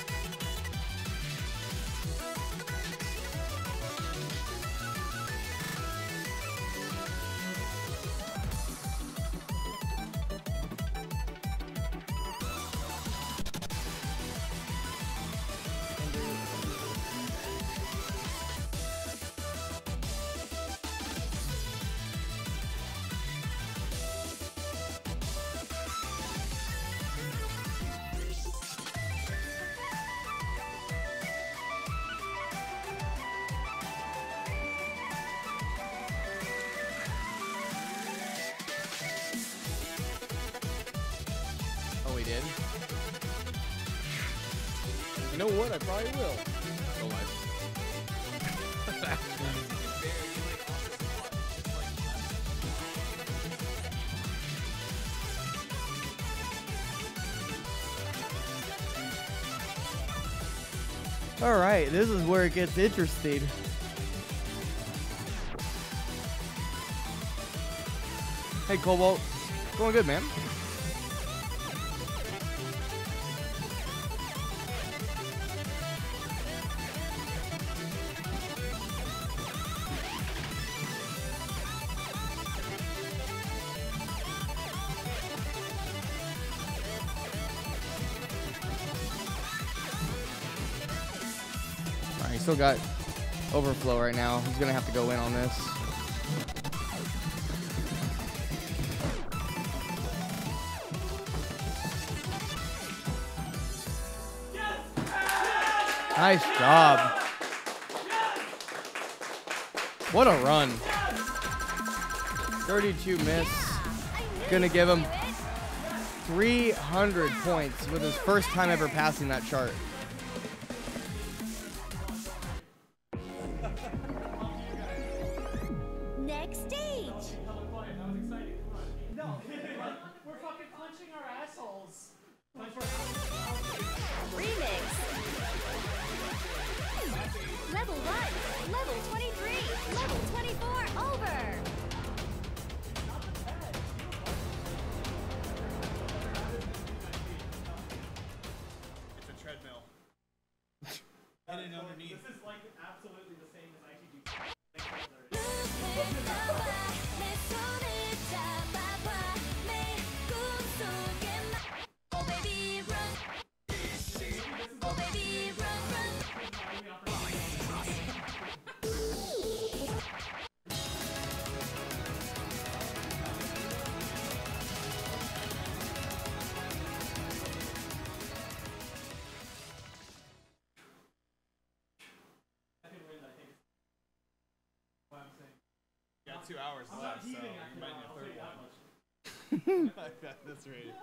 Gets interesting. Hey, Cobalt. Going good, man. Right now. He's gonna have to go in on this. Nice job. What a run. 32 miss. Gonna give him 300 points with his first time ever passing that chart. Like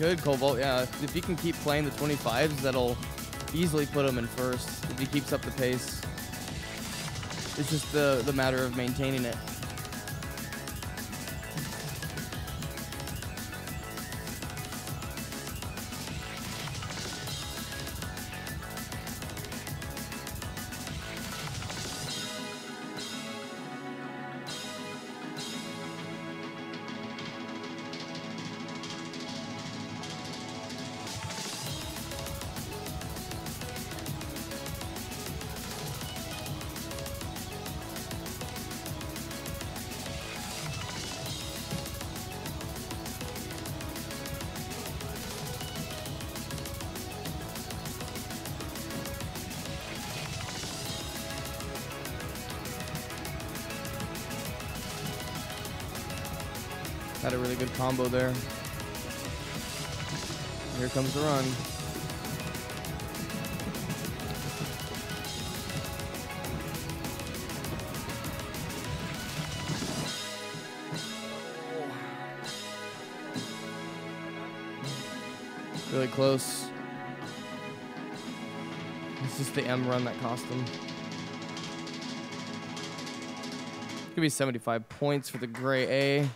could Cobalt. Yeah, if he can keep playing the 25s, that'll easily put him in first if he keeps up the pace. It's just the the matter of maintaining it. Combo there. Here comes the run. Really close. It's just the M run that cost him. Could be 75 points for the gray A.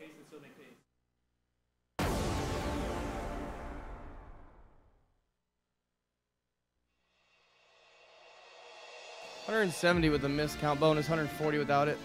pace and. 170 with a miscount bonus, 140 without it.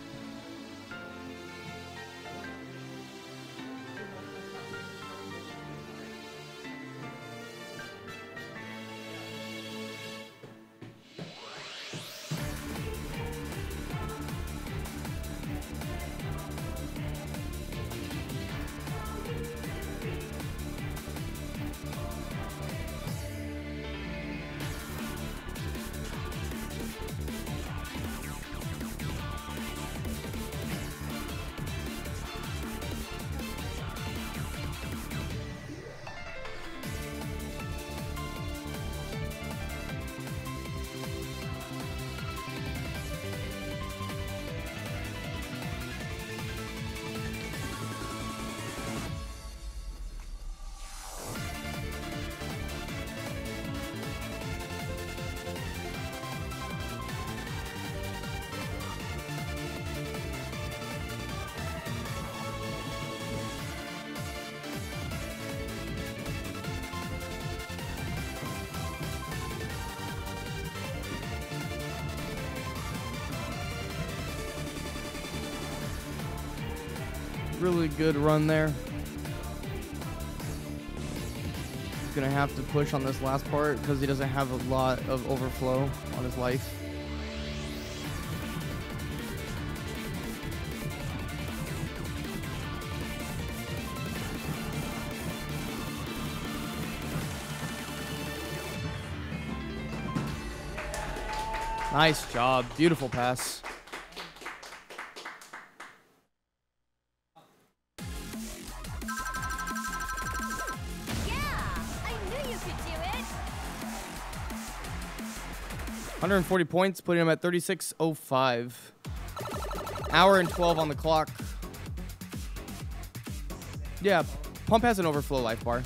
Good run there. He's gonna have to push on this last part because he doesn't have a lot of overflow on his life. Nice job. Beautiful pass. 140 points, putting him at 36.05. Hour and 12 on the clock. Yeah, Pump has an overflow life bar.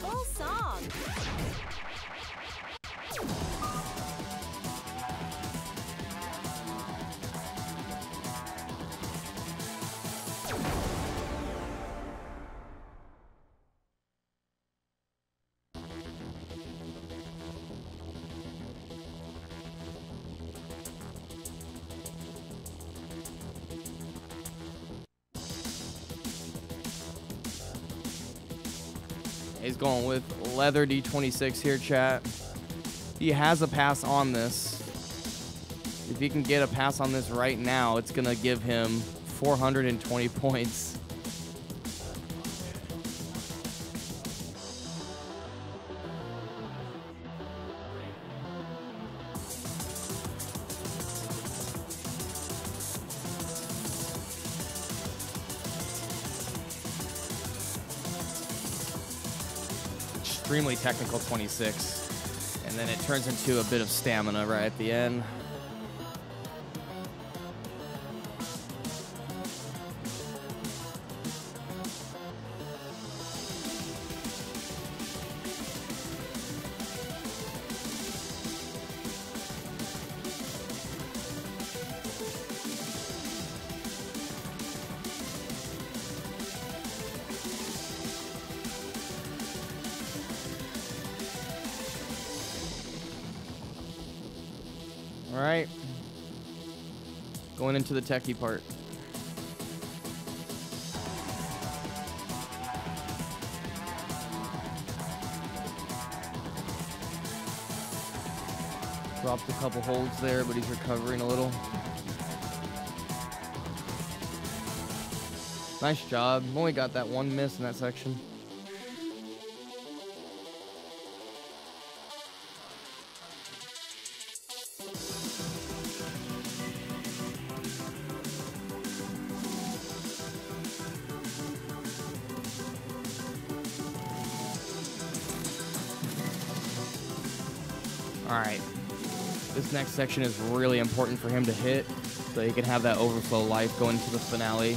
full song. Going with Leather D26 here, chat. He has a pass on this. If he can get a pass on this right now, it's going to give him 420 points. Technical 26. And then it turns into a bit of stamina right at the end. Into the techie part. Dropped a couple holds there, but he's recovering a little. Nice job. Only got that one miss in that section. Next section is really important for him to hit so he can have that overflow life going into the finale.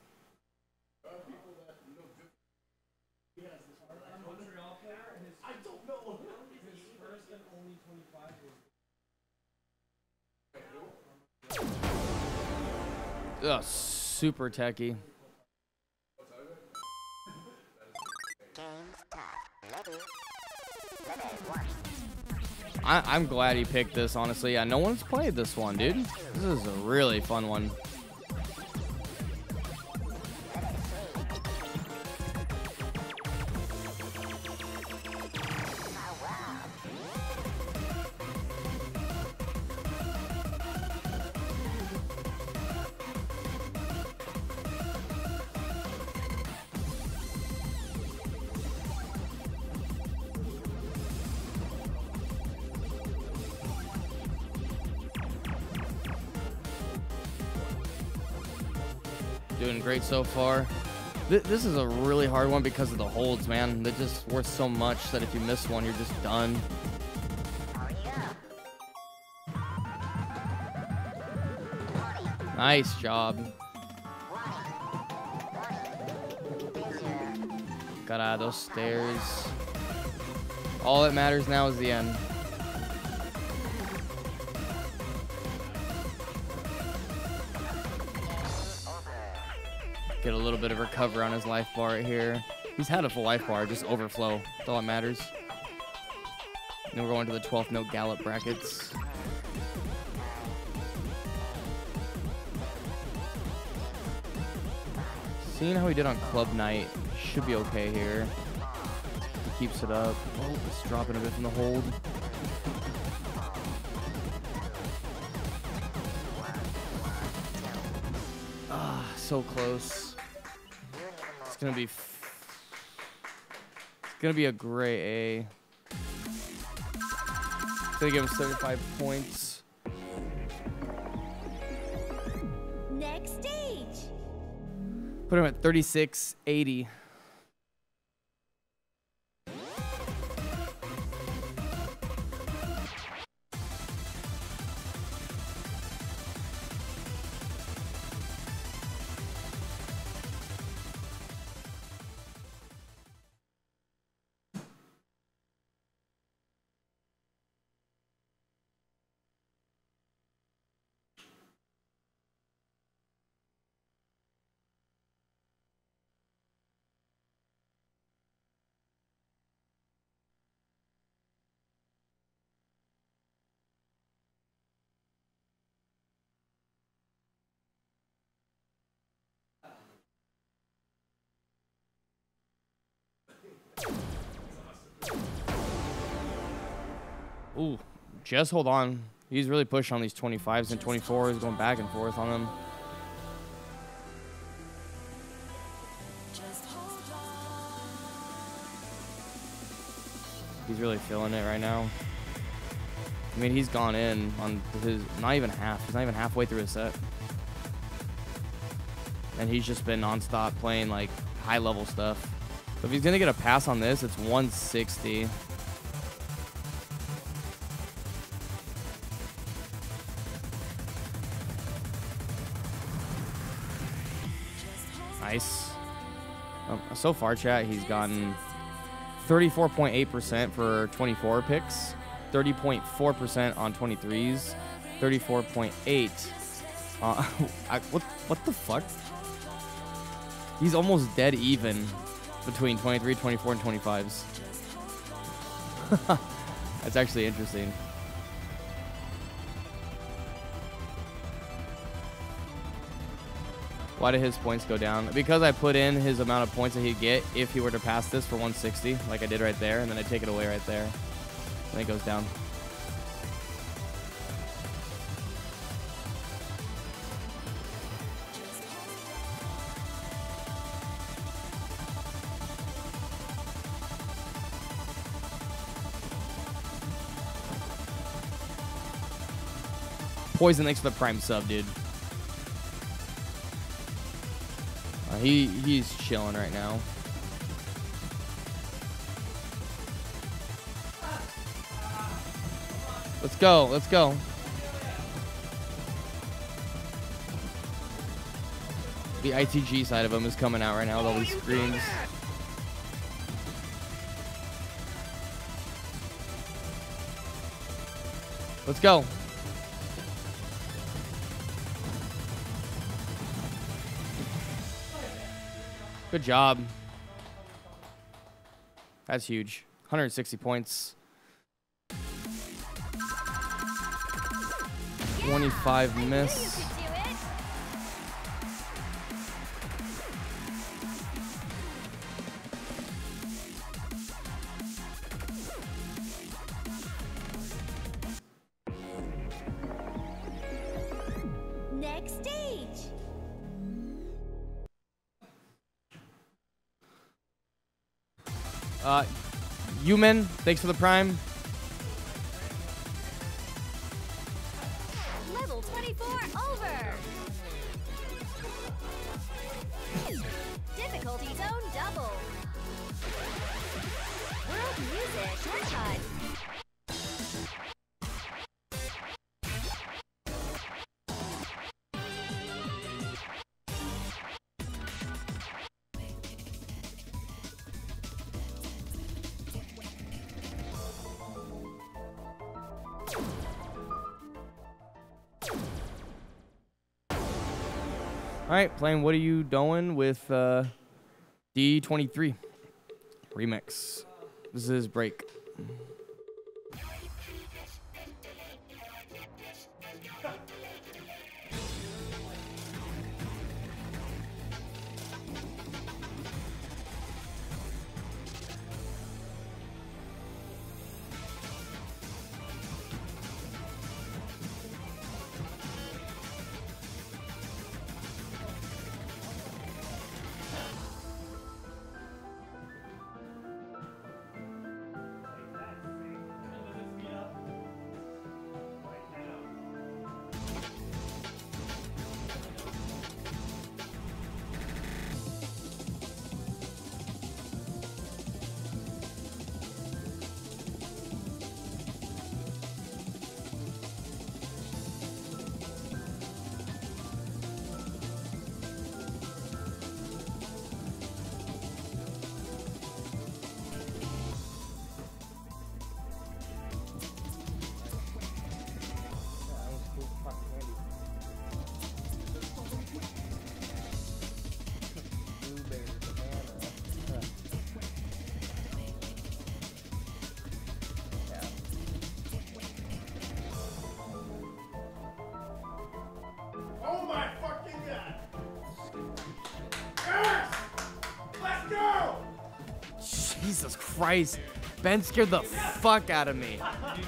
super techie. I, I'm glad he picked this, honestly. Yeah, no one's played this one, dude. This is a really fun one. So far. Th- This is a really hard one because of the holds, man. They're just worth so much that if you miss one, you're just done. Nice job. Got out of those stairs. All that matters now is the end. Get a little bit of recover on his life bar right here. He's had a full life bar, just overflow. That's all that matters. Then we're going to the 12th note gallop brackets. Seeing how he did on club night, should be okay here. He keeps it up. Oh, it's dropping a bit from the hold. Ah, so close. It's gonna be. F- it's gonna be a gray A. Gonna give him 75 points. Next stage. Put him at 36, 80. Just hold on. He's really pushing on these 25s and 24s, going back and forth on them. He's really feeling it right now. I mean, he's gone in on his not even half. He's not even halfway through his set, and he's just been nonstop playing like high level stuff. So if he's gonna get a pass on this, it's 160. Um, so far, chat, he's gotten 34.8% for 24 picks, 30.4% on 23s, 34.8. Uh, I, what what the fuck? He's almost dead even between 23, 24, and 25s. That's actually interesting. Why did his points go down? Because I put in his amount of points that he'd get if he were to pass this for 160, like I did right there, and then I take it away right there. Then it goes down. Poison, thanks for the prime sub, dude. He he's chilling right now. Let's go. Let's go. The ITG side of him is coming out right now with all these screens. Let's go. Good job. That's huge. 160 points. 25 miss. Thanks for the prime. Right, playing What Are You Doing with uh, D23 remix. This is break. Christ. Ben scared the fuck out of me. God.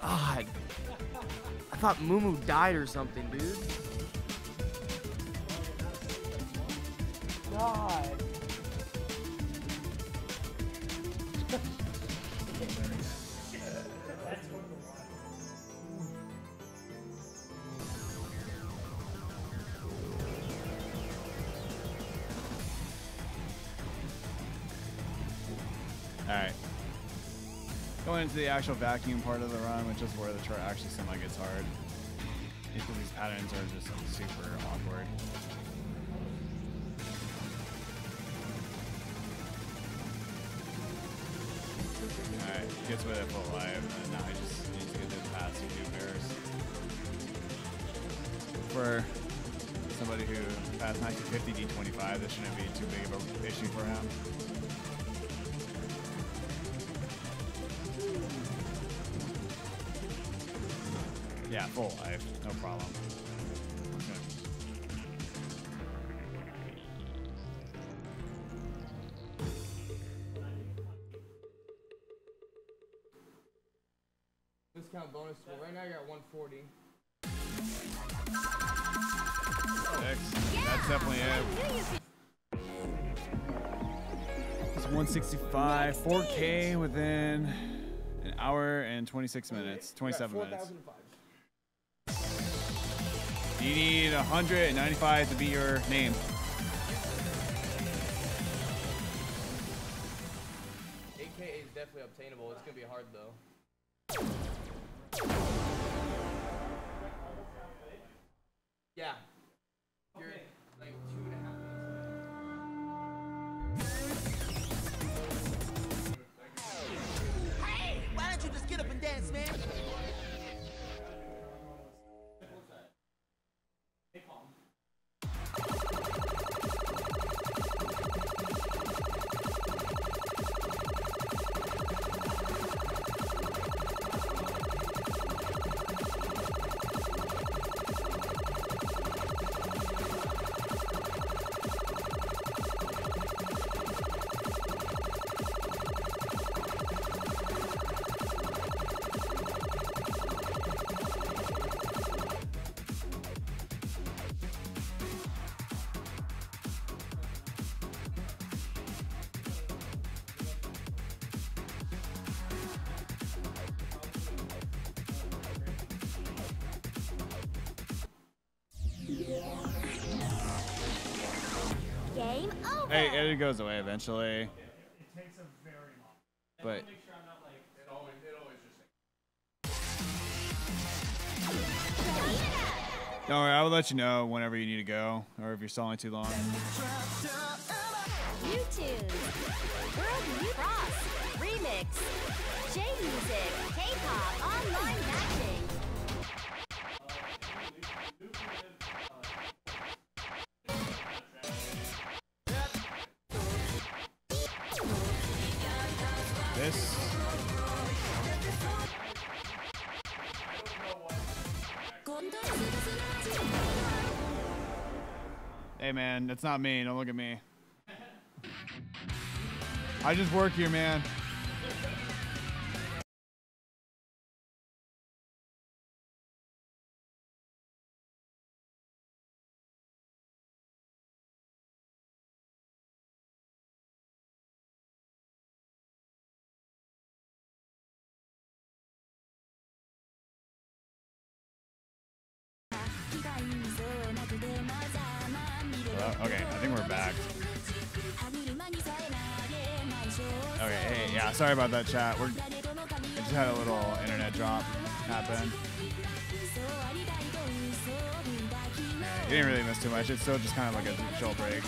I thought Moo died or something, dude. Actual vacuum part of the run, which is where the chart actually seemed like it's hard. Because these patterns are just like, super awkward. Alright, gets with it full life, and now he just needs to get this past two bears. For somebody who passed 1950 D25, this shouldn't be too big of an issue for him. Full life, no problem. Okay. Discount bonus score. Right now you're at 140. Six. That's definitely it. It's 165, 4K within an hour and 26 minutes, 27 minutes. You need 195 to be your name. Hey, it goes away eventually, It takes a very long. but Make I'm not like. don't worry, I will let you know whenever you need to go, or if you're stalling too long. YouTube. That's not me. Don't look at me. I just work here, man. Sorry about that chat. We're I just had a little internet drop happen. You didn't really miss too much. It's still just kind of like a chill break.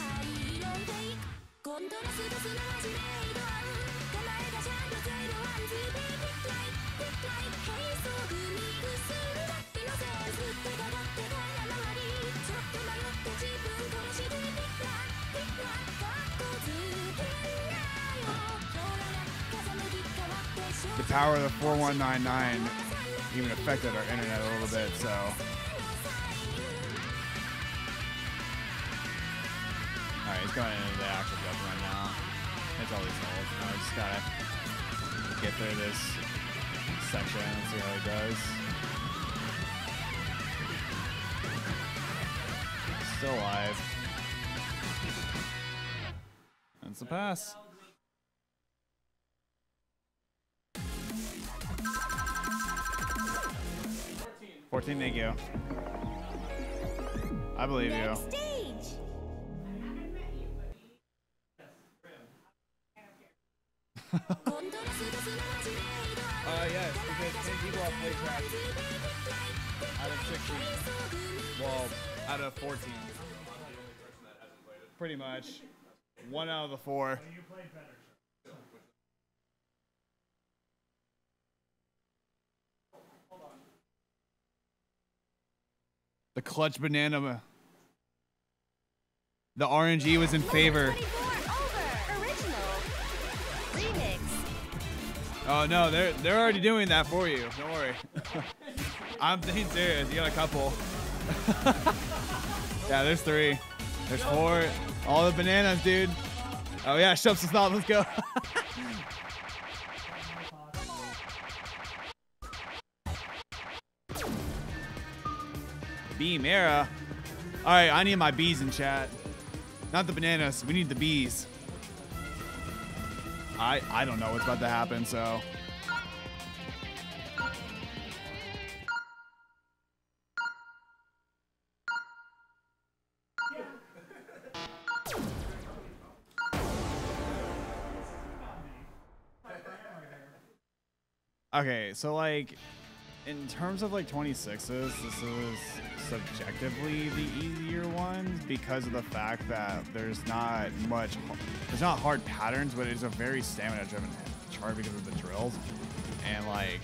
Power of the 4199 even affected our internet a little bit, so. Alright, he's going into the actual judgment right now. It's always old. I just gotta get through this section and see how he does. Still alive. That's the pass. Fourteen, thank you. I believe you. Next stage. Uh, yes, because 10 people have played track out of 16. Well, out of 14. Pretty much. One out of the four. You played better. The clutch banana. The RNG was in favor. 24 over. Original. Remix. Oh no, they're they're already doing that for you. Don't worry. I'm being serious. You got a couple. yeah, there's three. There's four. All the bananas, dude. Oh yeah, Shups is not. Let's go. Beam era. All right, I need my bees in chat. Not the bananas. We need the bees. I I don't know what's about to happen, so. Okay, so like in terms of like 26s, this is subjectively the easier ones because of the fact that there's not much, there's not hard patterns, but it's a very stamina driven chart because of the drills. And like,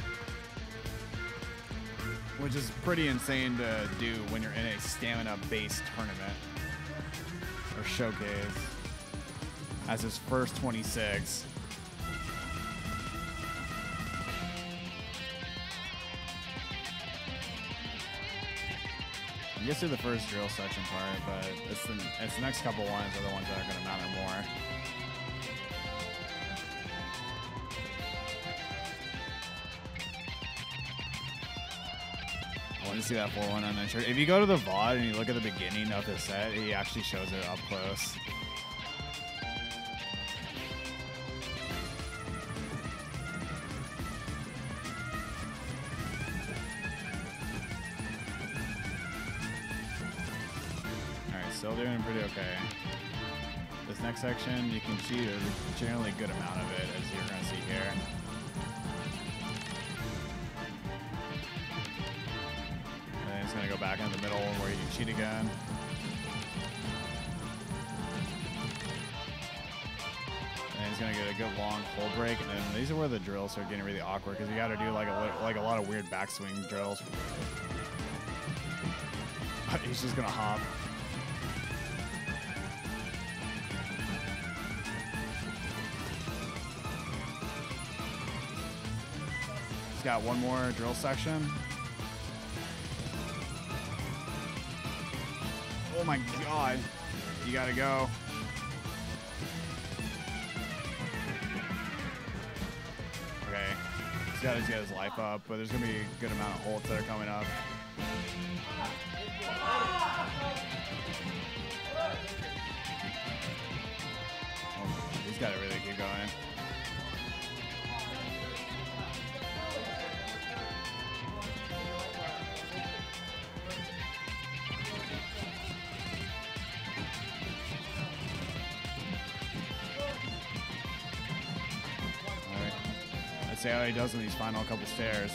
which is pretty insane to do when you're in a stamina based tournament or showcase as his first 26. You get through the first drill section part, but it's the, it's the next couple ones are the ones that are going to matter more. I want to see that 4 1 on that shirt. If you go to the VOD and you look at the beginning of the set, he actually shows it up close. Doing pretty okay. This next section, you can see a generally good amount of it, as you're going to see here. And then it's going to go back into the middle where you can cheat again. And he's going to get a good long full break. And then these are where the drills start getting really awkward because you got to do like a, like a lot of weird backswing drills. he's just going to hop. Got one more drill section. Oh my god. You gotta go. Okay. He's gotta get his life up, but there's gonna be a good amount of holds that are coming up. Oh, he's gotta really keep going. See how he does in these final couple stairs.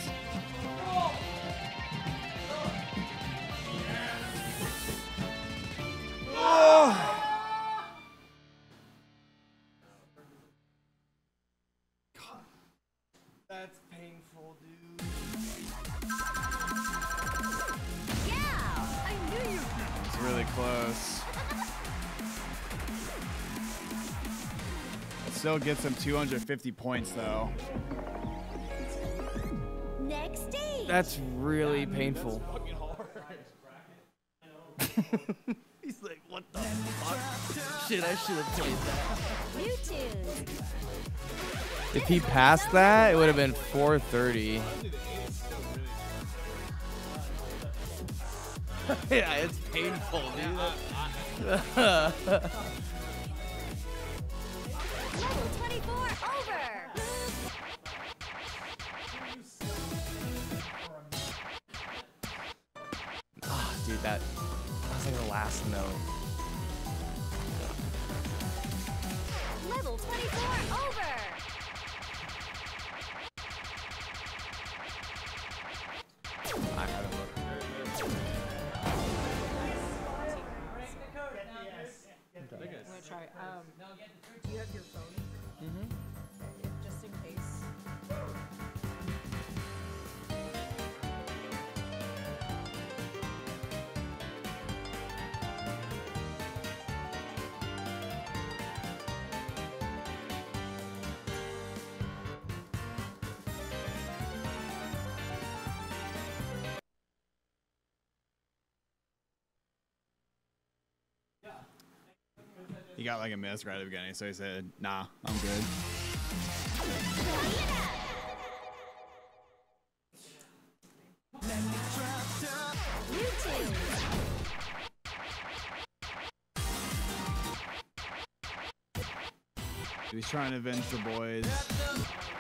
That's painful, dude. Yeah, I knew you. It's really close. It still gets him 250 points though. Next stage. That's really painful. He He's like, what the fuck? Shit, I should have played that. New tunes. If he passed that, it would have been 430. yeah, it's painful, dude. got like a miss right at the beginning, so he said, "Nah, I'm good." He's trying to avenge the boys.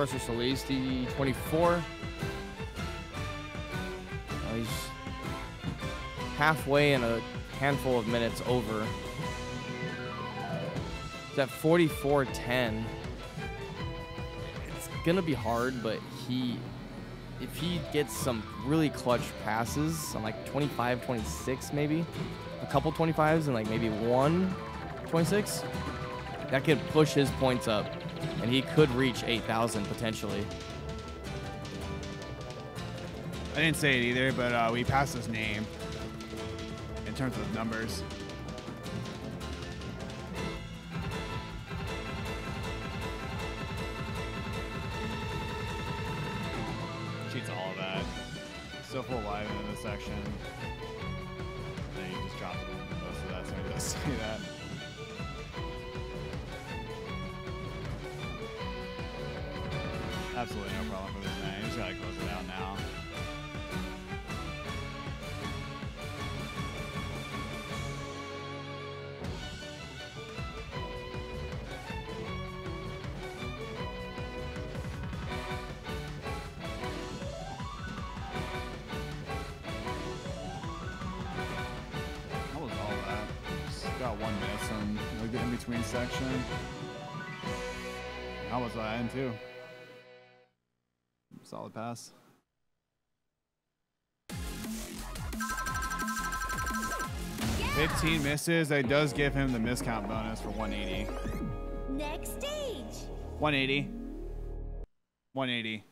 Of Celeste, 24. Oh, he's halfway and a handful of minutes over. He's at 44.10. It's gonna be hard, but he, if he gets some really clutch passes on like 25, 26 maybe, a couple 25s and like maybe one 26, that could push his points up and he could reach 8,000 potentially. I didn't say it either, but uh, we passed his name in terms of numbers. Pass. Fifteen misses. That does give him the miscount bonus for 180. Next stage. 180. 180.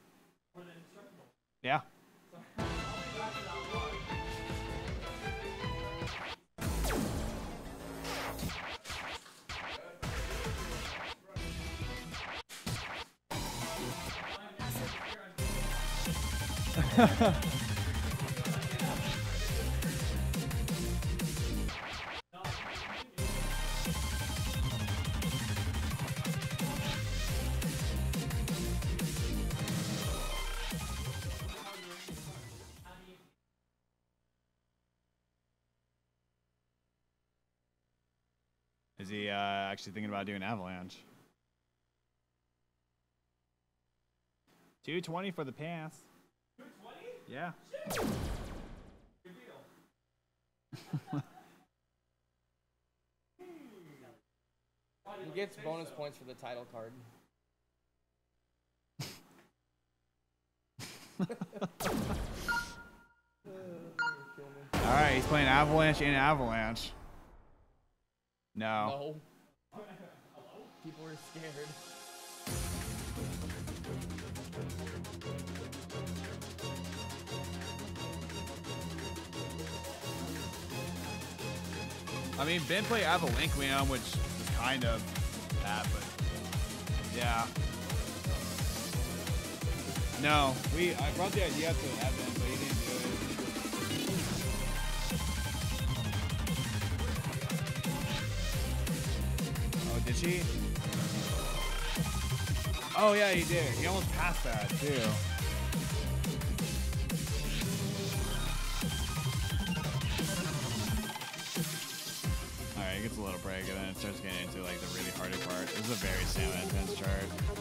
is he uh, actually thinking about doing Avalanche? 220 for the pass. 220? Yeah. he gets bonus so. points for the title card. All right, he's playing Avalanche in Avalanche. No. No. People are scared. I mean, Ben played Avalanquium, which is kind of that, but yeah. No, we I brought the idea to Evan, but he didn't do it. Did she? Oh yeah, he did. He almost passed that too. Alright, it gets a little break and then it starts getting into like the really harder part. This is a very stamina intense chart.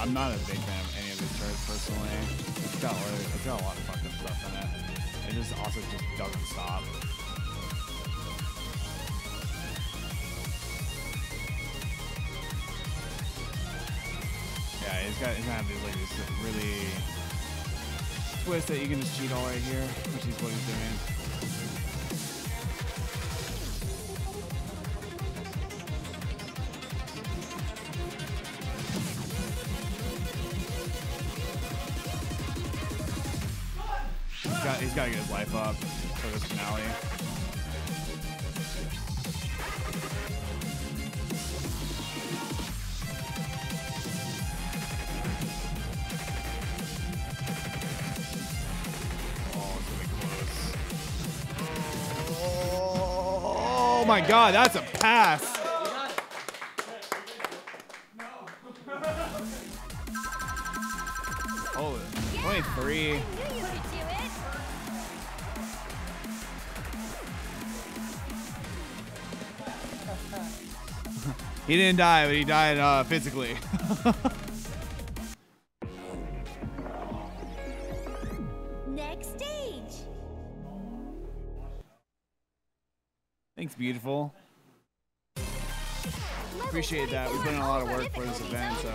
I'm not a big fan of any of these charts personally. It's got a lot of, it's got a lot of fucking stuff in it. It just also just doesn't stop. Yeah, he's got he's have these like really twist that you can just cheat all right here, which is what he's doing. God, that's a pass. Oh, 23. I knew you could do it. He didn't die, but he died uh, physically. Appreciate that. We put in a lot of work for this event, so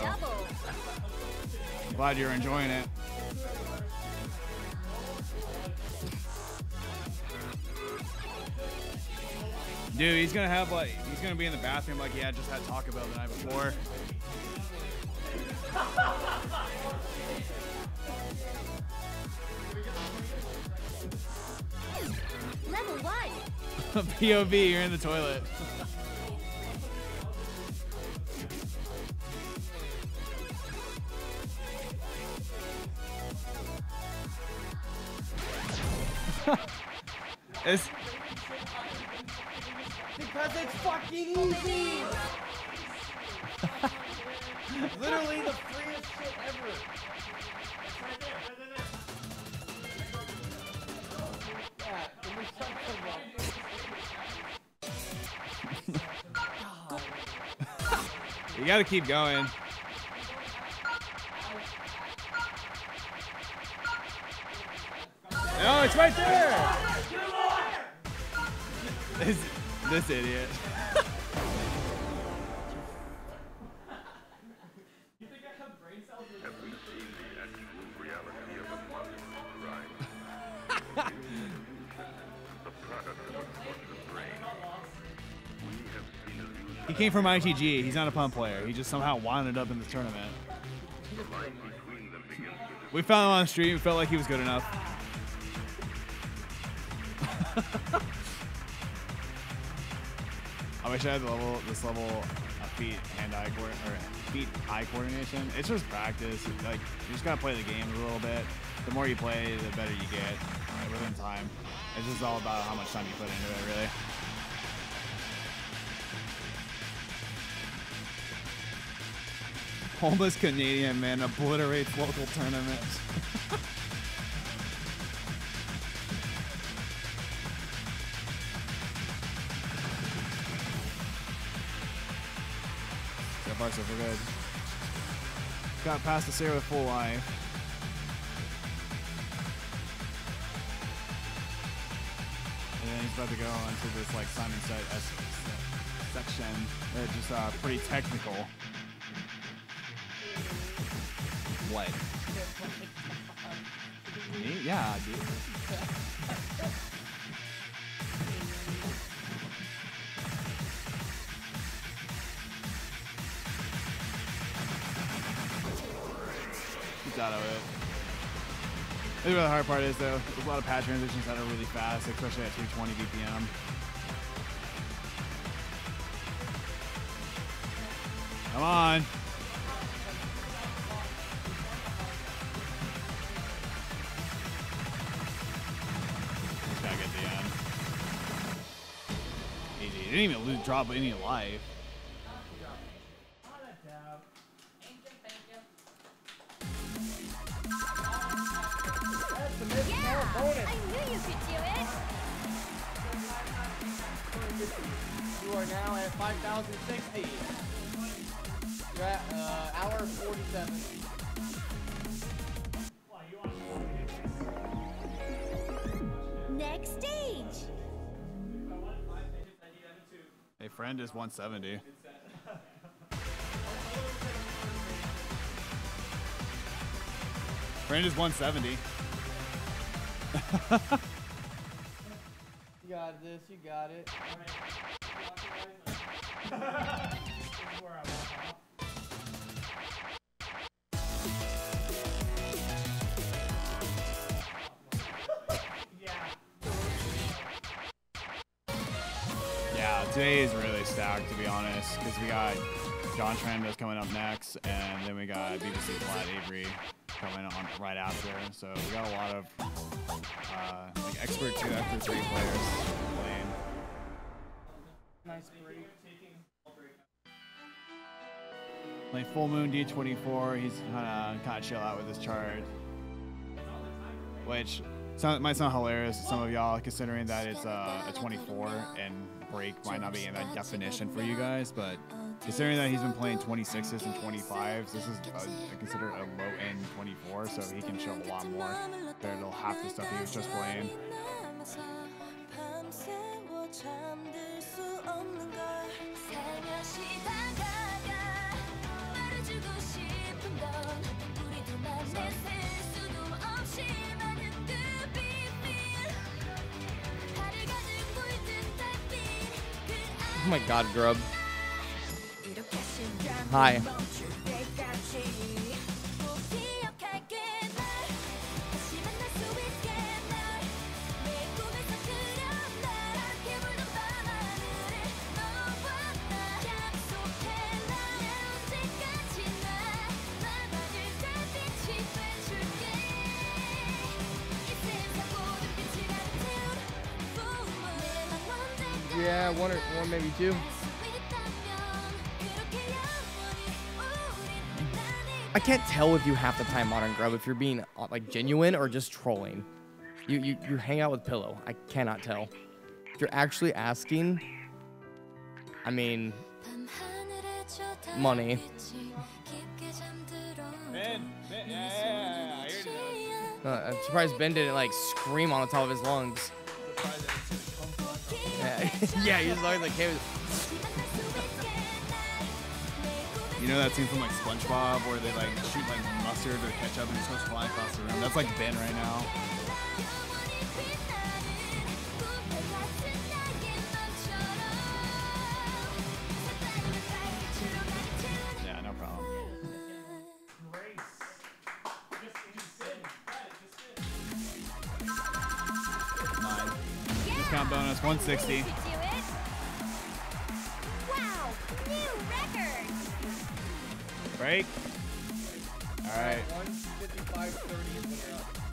glad you're enjoying it. Dude, he's gonna have like he's gonna be in the bathroom like he had just had Taco Bell the night before. Level one. POV, you're in the toilet. it's, Because it's fucking easy! Literally the freest shit ever. Yeah, it was something wrong. you gotta keep going. No, it's right there. This, this idiot. You think I have brain cells? He came from ITG. He's not a pump player. He just somehow wound up in the tournament. We found him on the street. We felt like he was good enough. I wish I had the level, this level of feet hand-eye coordination, or feet-eye coordination. It's just practice. Like you just gotta play the game a little bit. The more you play, the better you get uh, within time. It's just all about how much time you put into it, really. Homeless Canadian man obliterates local tournaments. so far good. Got past the Sarah with full life. And then he's about to go into this like Simon Set s- section. They're just uh, pretty technical. What? Me? Yeah, dude. He's out of it. The hard part is though, a lot of pad transitions that are really fast, especially at 320 BPM. Come on. Gotta get the end. He didn't even lose drop any life. 5,060. You're at uh, hour 47. Next stage. A friend is 170. Friend is 170. You got this. You got it. Yeah, today is really stacked to be honest, because we got John Trandos coming up next, and then we got BBC Flat Avery coming on right after. So we got a lot of uh, like expert two, expert three players Like Full Moon D24, he's kind of kind of chill out with his chart, which sound, might sound hilarious to some of y'all, considering that it's uh, a 24 and break might not be in that definition for you guys. But considering that he's been playing 26s and 25s, this is uh, considered a low end 24, so he can show a lot more compared to half the stuff he was just playing. 밤새워 잠들 수 없는 걸 살며시 다가가 Oh my god, Grub. Hi. Yeah, one or one, maybe two. I can't tell if you have to time modern grub if you're being uh, like genuine or just trolling. You you you hang out with pillow. I cannot tell. If you're actually asking, I mean, money. Ben, Ben, yeah, yeah, yeah, yeah, Uh, I'm surprised Ben didn't like scream on the top of his lungs. Yeah, he's like, hey, You know that scene from like SpongeBob where they like shoot like mustard or ketchup and it starts flying across the room? That's like Ben right now. Nine. Miscount bonus 160. Wow, new record. Break. All right. 155.30 is when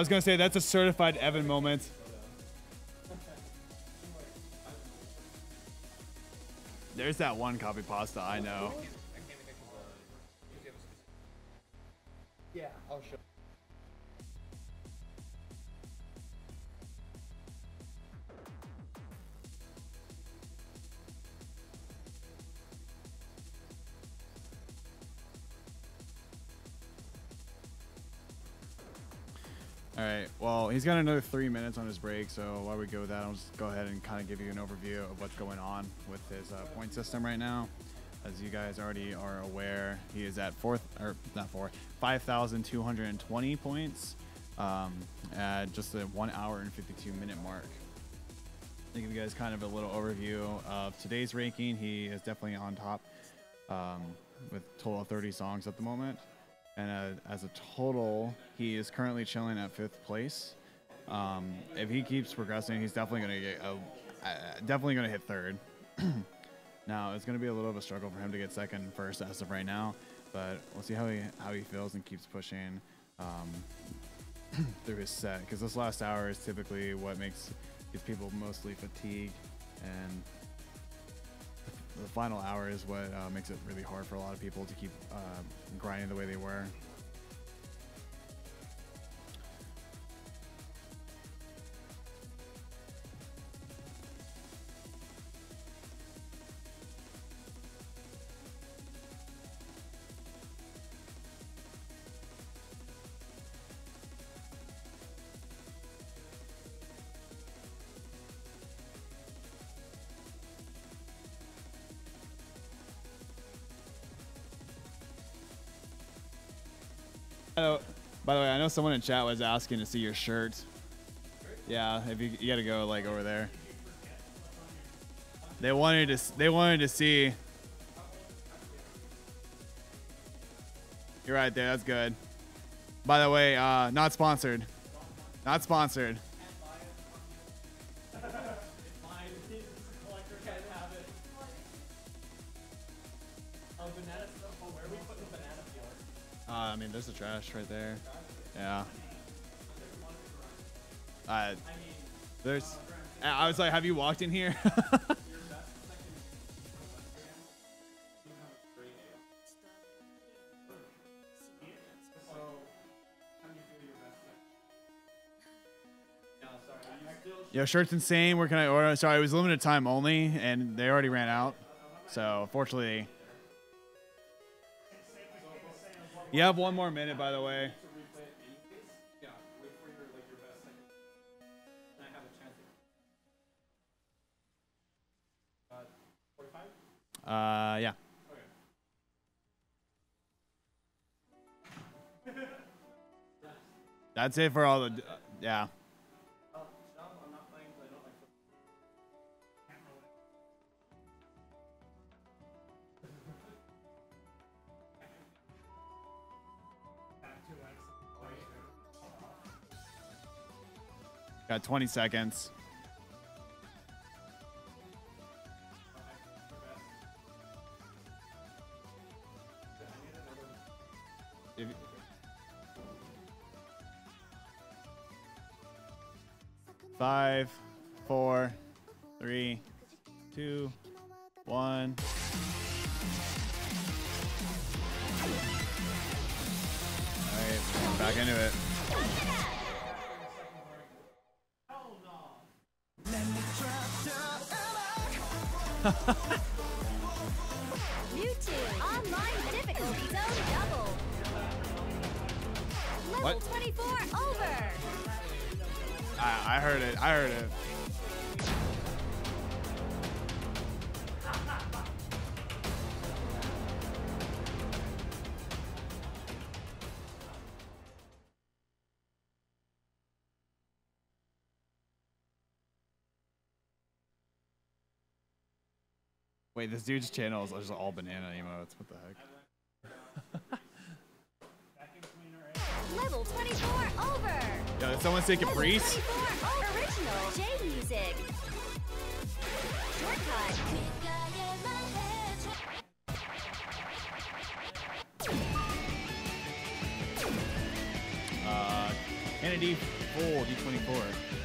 I was gonna say that's a certified Evan moment. There's that one copy pasta I know. He's got another three minutes on his break, so while we go with that, I'll just go ahead and kind of give you an overview of what's going on with his uh, point system right now. As you guys already are aware, he is at fourth or not four, five thousand two hundred and twenty points um, at just the one hour and fifty-two minute mark. To give you guys kind of a little overview of today's ranking, he is definitely on top um, with total of 30 songs at the moment. And uh, as a total, he is currently chilling at fifth place. Um, if he keeps progressing, he's definitely going to get a, uh, definitely going to hit third. now it's going to be a little of a struggle for him to get second and first as of right now, but we'll see how he how he feels and keeps pushing um, through his set because this last hour is typically what makes these people mostly fatigued and the final hour is what uh, makes it really hard for a lot of people to keep uh, grinding the way they were. By the way, I know someone in chat was asking to see your shirt. Yeah, if you, you got to go like over there. They wanted to they wanted to see. You're right there. That's good. By the way, uh, not sponsored. Not sponsored. Uh, I mean, there's the trash right there. Yeah. Uh, there's. I was like, have you walked in here? Yo, shirt's insane. Where can I order? Sorry, it was limited time only, and they already ran out. So, fortunately, you have one more minute, by the way. That's it for all the. Uh, yeah. Got 20 seconds. Wait, this dude's channel is just all banana emotes. What the heck? Level 24 over. Yo, did someone say Caprice? 24 music. Shortcut. Uh, Kennedy full D24.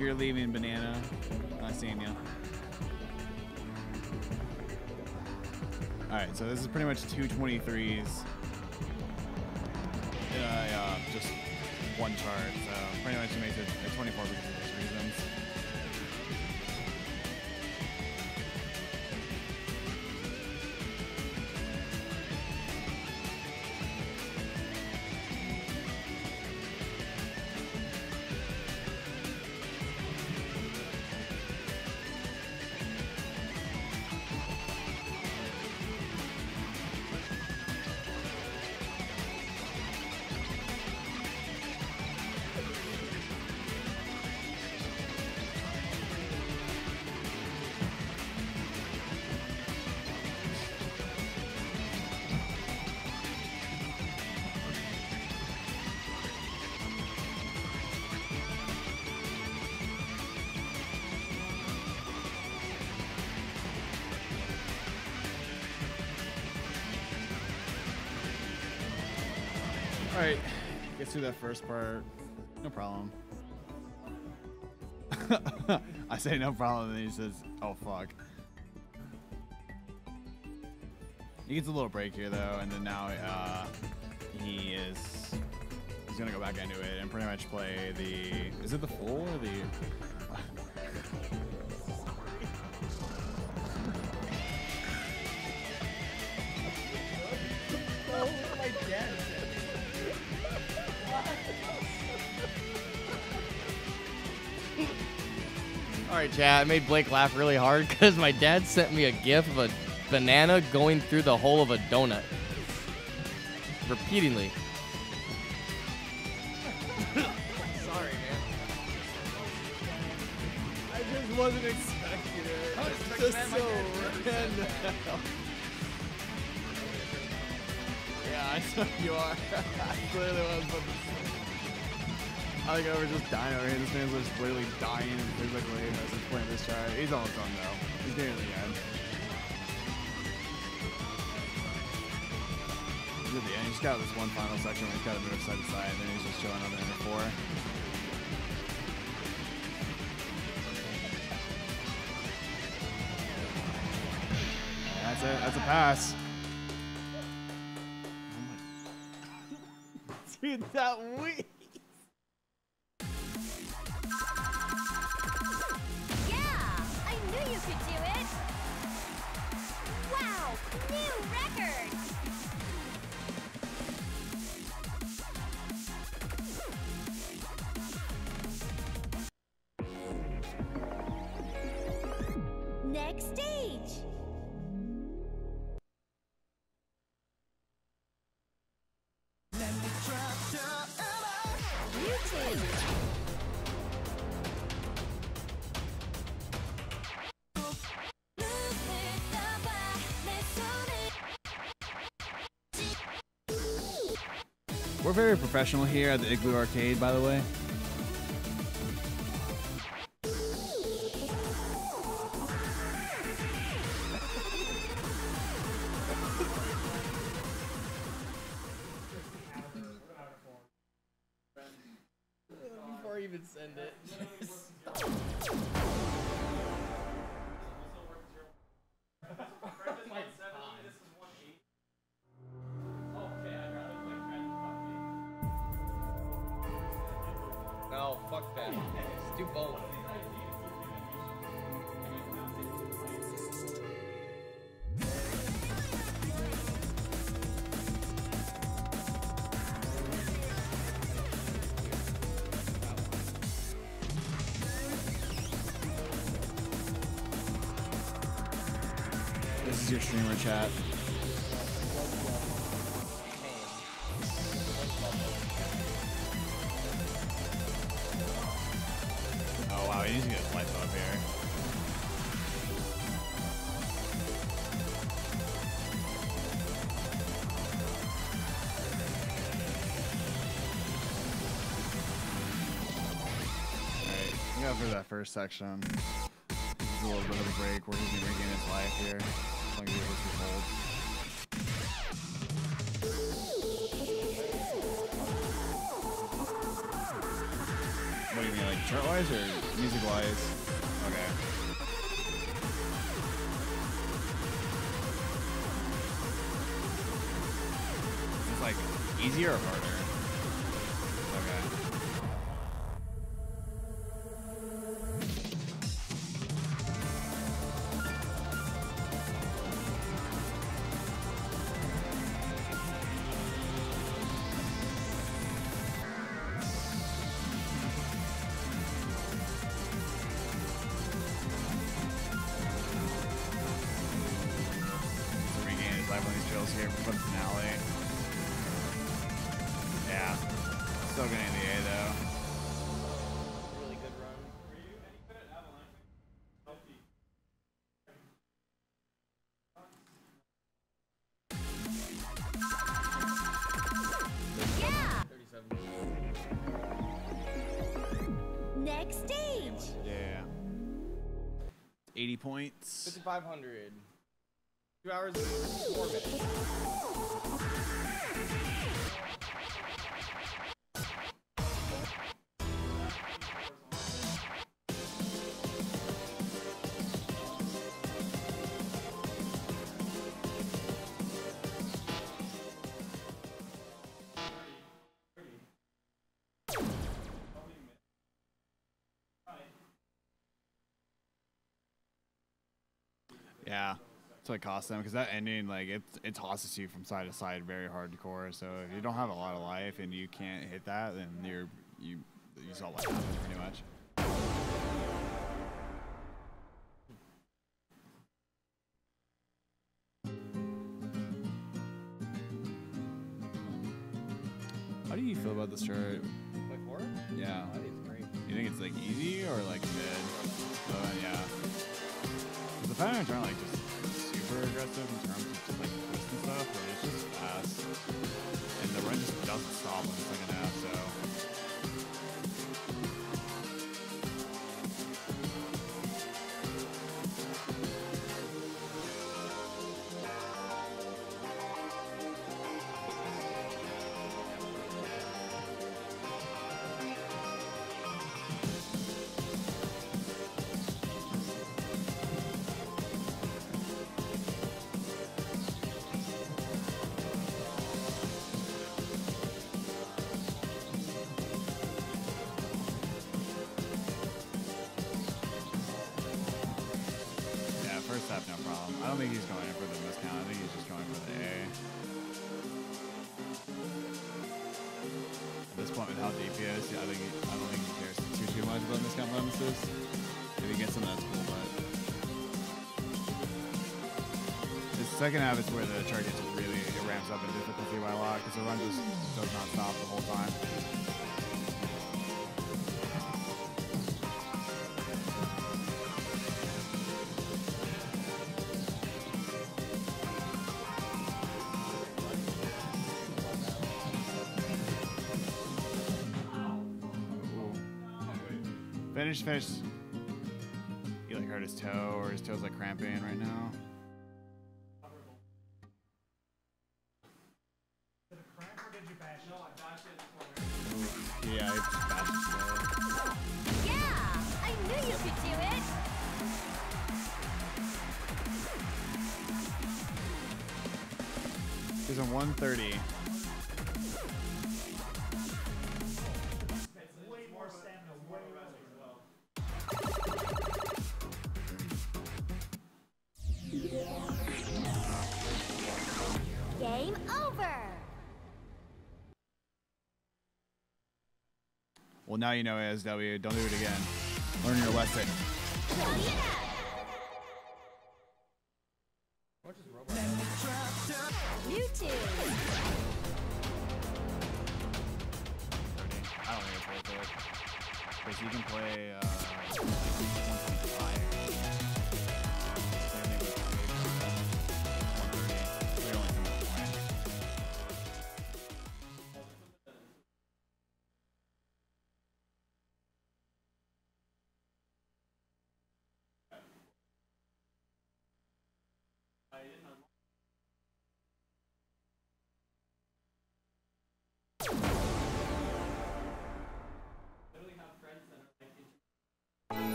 You're leaving, banana, not seeing you. All right, so this is pretty much two 23s. Uh, yeah, just one chart, so pretty much makes it a 24 because All right, get through that first part. No problem. I say no problem, and then he says, "Oh fuck." He gets a little break here though, and then now uh, he is he's gonna go back into it and pretty much play the is it the full or the All right, chat. I made Blake laugh really hard because my dad sent me a gif of a banana going through the hole of a donut. Repeatedly. Sorry, man. I just wasn't expecting it. I was expecting just that, so random. yeah, I know you are. I clearly was, but I think I was just dying over here. This man's just literally dying physically as he's almost done though. He's near the end. He's at the end. He's got this one final section where he's got to move side to side, and then he's just chilling on the inner four. That's it. That's a pass. Dude, that very professional here at the Igloo Arcade, by the way. First section. This is a little bit of a break where he's gonna regain his life here. As long as he holds. What do you mean, like chart wise or music wise? Okay. Is this like easier or harder? 80 points. 5,500. Two hours and four minutes. What it them because that ending, like, it, it tosses you from side to side very hardcore. So if you don't have a lot of life and you can't hit that, then you're, you, you what happens pretty much. Second half is where the chart gets really it ramps up in difficulty by a lot because the run just does not stop the whole time. Finish, finish. He like hurt his toe, or his toe's like Yeah, just bashed. Yeah! I knew you could do it! He's on 130. Now you know ASW. Don't do it again. Learn your lesson.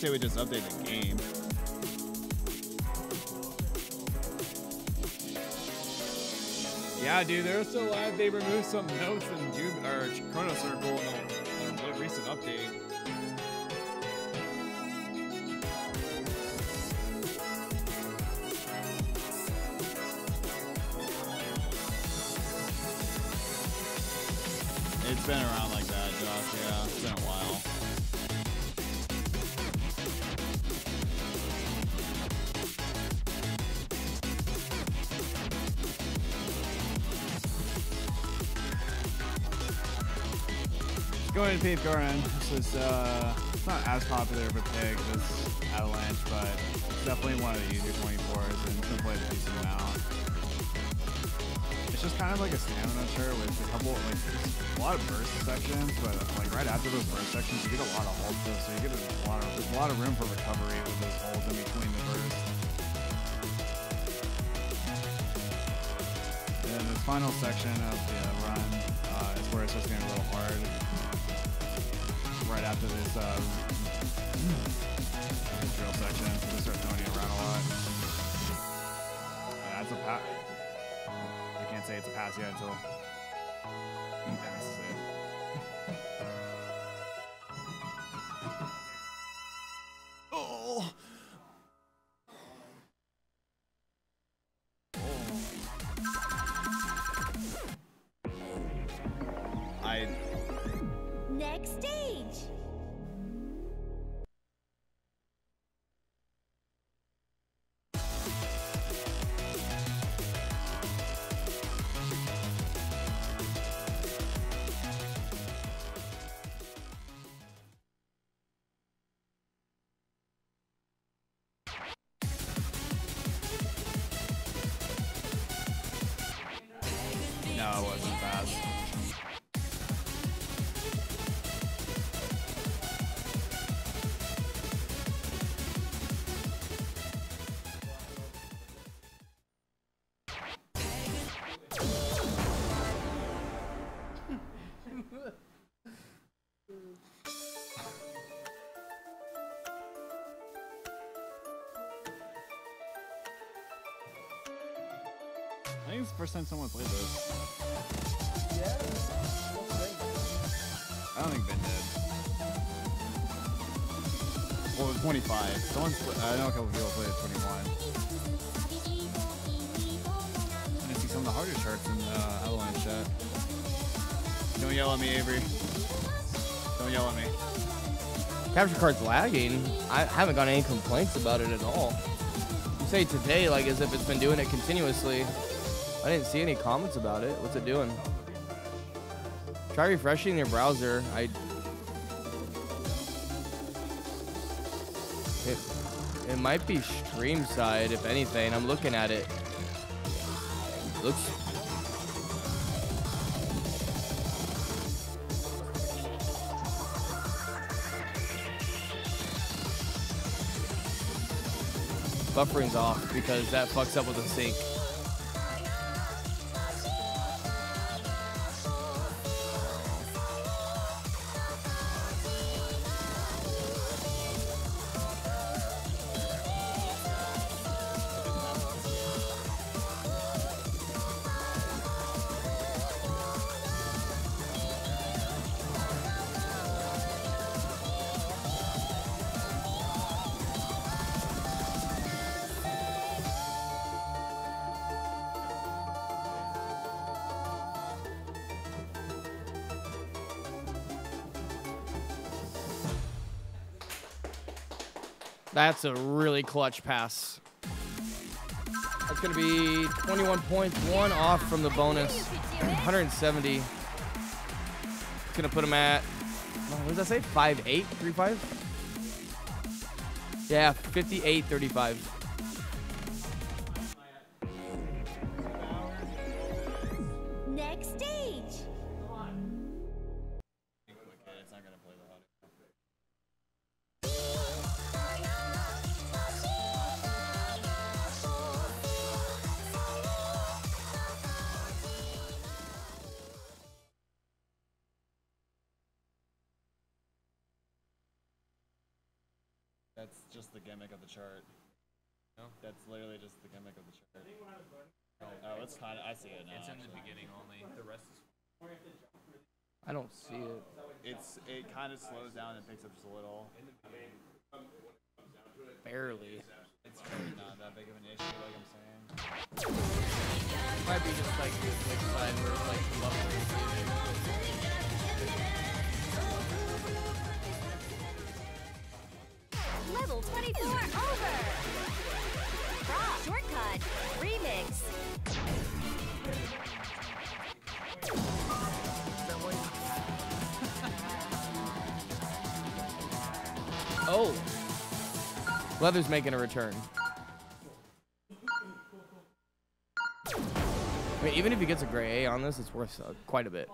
Wish they would just update the game. Yeah, dude, they're still alive. They removed some notes in Ju- or Chrono Circle Going to Garden. This is uh, it's not as popular of a pick as Avalanche, but definitely one of the easier 24s and it's been played a decent amount. It's just kind of like a stamina chart with a couple, like, a lot of burst sections, but like right after those burst sections, you get a lot of holds, so you get a lot of, a lot of room for recovery with those holds in between the bursts. And then this final section of the run after this uh, drill section, so they start throwing you around a lot. Uh, that's a pass. I can't say it's a pass yet until I think it's the first time someone played this. Yeah. I don't think Ben did. Well, it was 25. Someone's, I know a couple people played at 21. I see some of the harder charts in uh, Avalanche chat. Don't yell at me, Avery. Don't yell at me. Capture card's lagging. I haven't got any complaints about it at all. You say today like as if it's been doing it continuously. I didn't see any comments about it. What's it doing? Try refreshing your browser. I. It, it might be stream side, if anything. I'm looking at it. Looks. Buffering's off because that fucks up with the sync. That's a really clutch pass. That's going to be 21 points, one off from the bonus. 170. It's going to put him at, what does that say? 5'8", 3'5"? Yeah, 58, 35. Chart. No, that's literally just the gimmick of the chart. Oh, oh, it's kind of. I see it now. It's in the beginning only. The rest is. I don't see it. It's it kind of slows down and picks up just a little. Barely. It's really not that big of an issue, like I'm saying. Might be just like the click side where it's like level. Level 24 over. Shortcut. Remix. Oh. Leather's making a return. I mean, even if he gets a gray A on this, it's worth uh, quite a bit.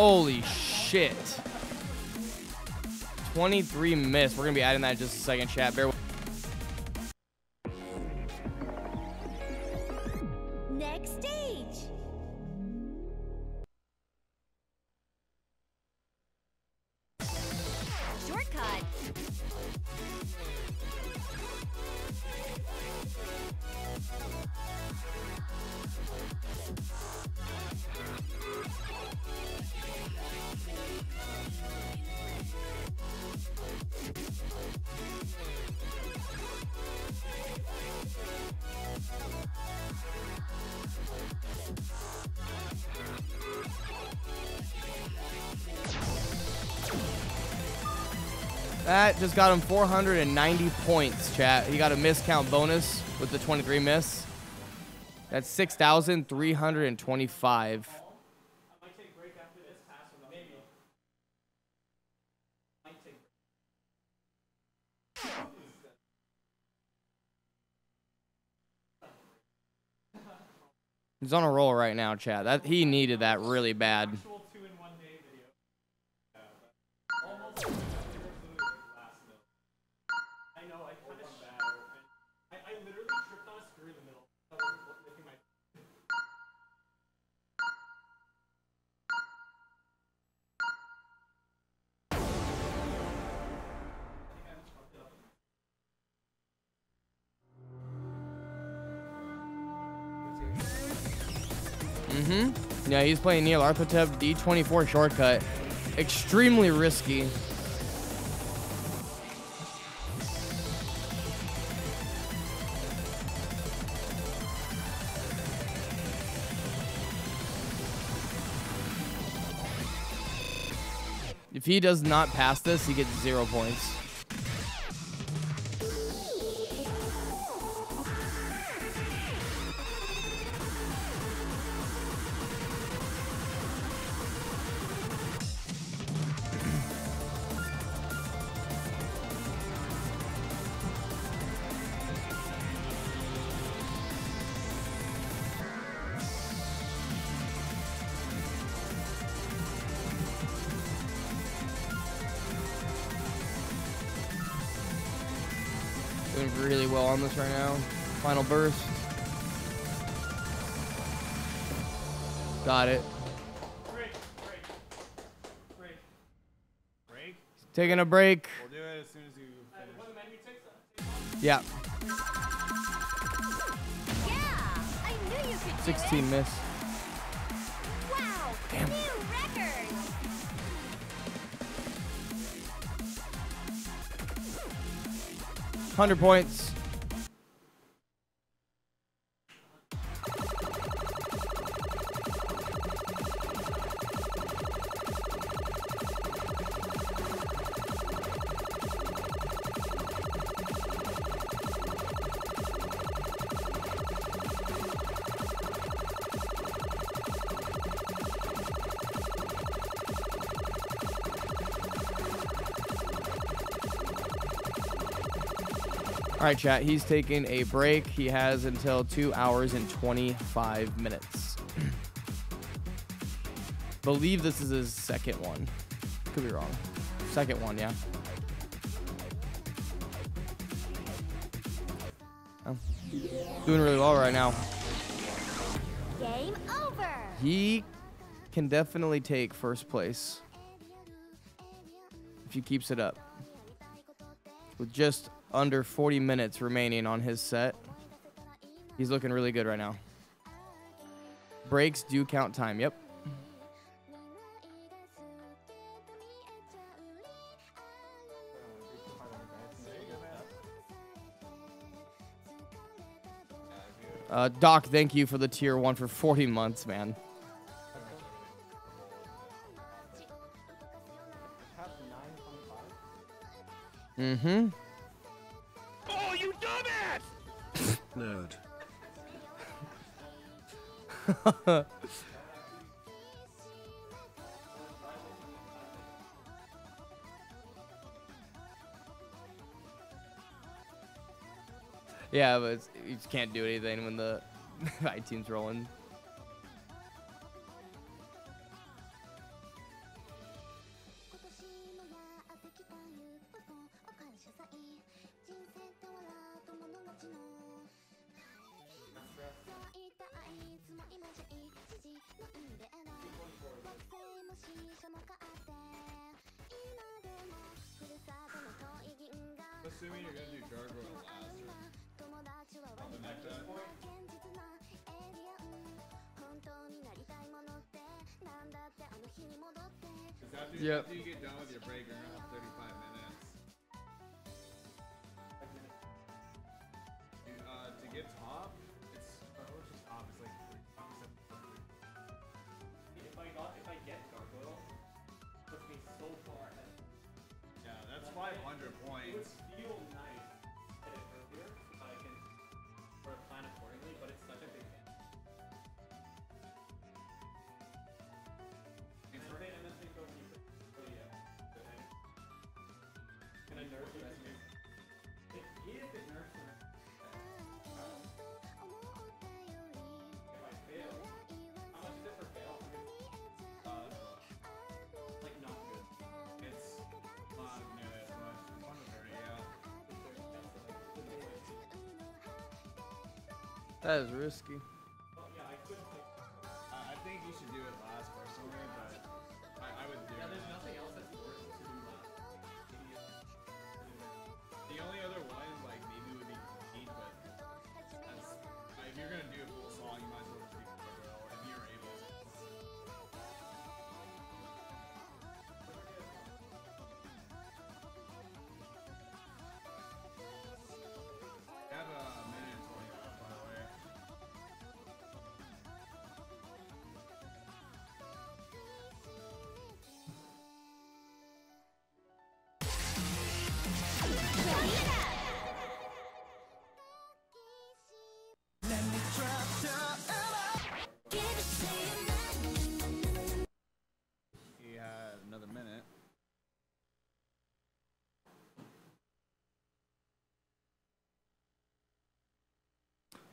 Holy shit. 23 missed. We're going to be adding that in just a second, chat. Bear Next stage. That just got him 490 points, chat. He got a miscount bonus with the 23 miss. That's 6,325. I might take a break after this pass or maybe. Might take He's on a roll right now, chat. That he needed that really bad. He's playing Nyarlathotep D24 shortcut. Extremely risky. If he does not pass this, he gets zero points. Burst. Got it. break, break, break. Break. Taking a break. We'll do it as soon as you finish. when menu takes Yeah, Yeah, I knew you could 16 it. miss. Wow, Damn. new record. Hundred points. Right, chat. He's taking a break. He has until two hours and 25 minutes. Believe this is his second one. Could be wrong. Second one, yeah. Oh. Doing really well right now. Game over. He can definitely take first place if he keeps it up. With just under 40 minutes remaining on his set, he's looking really good right now. Breaks do count time. Yep. Uh, Doc, thank you for the tier one for 40 months, man. Mm-hmm. Nerd. Yeah, but you just can't do anything when the iTunes rolling. That is risky.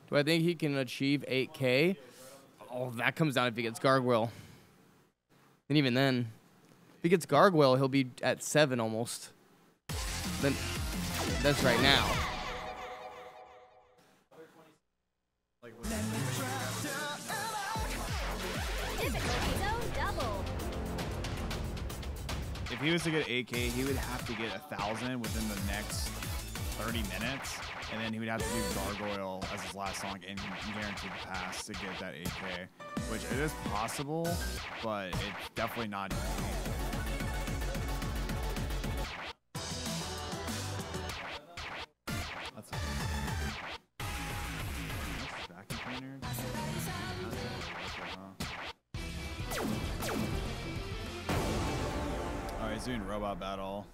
Do I think he can achieve 8K? Oh, that comes down if he gets Gargoyle. And even then, if he gets Gargoyle, he'll be at 7 almost. Then that's right now. If he was to get 8K, he would have to get a thousand within the next 30 minutes, and then he would have to do Gargoyle as his last song and guarantee the pass to get that 8K, which it is possible, but it's definitely not easy. Robot battle.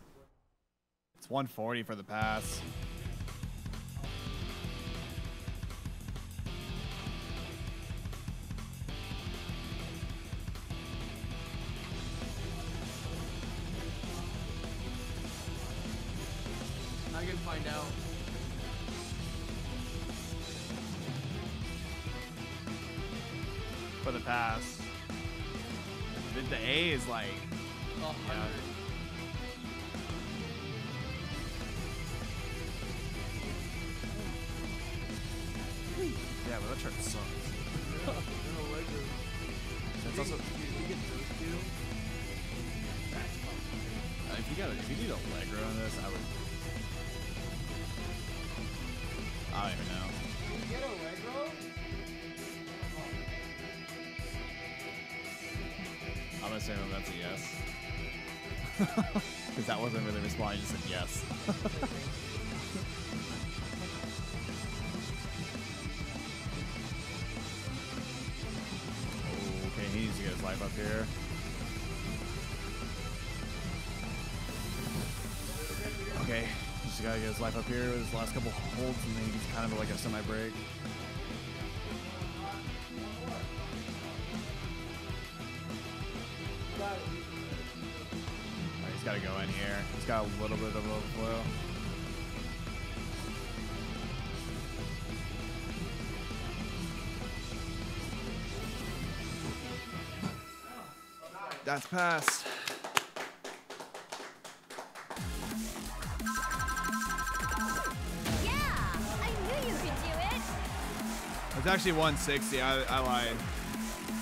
It's 140 for the pass. Because that wasn't really responding, just said yes. Okay, he needs to get his life up here. Okay, just gotta get his life up here with his last couple holds, and then he gets kind of like a semi break. He's got to go in here. He's got a little bit of overflow. That's passed. Yeah, I knew you could do it. It's actually 160. I, I lied.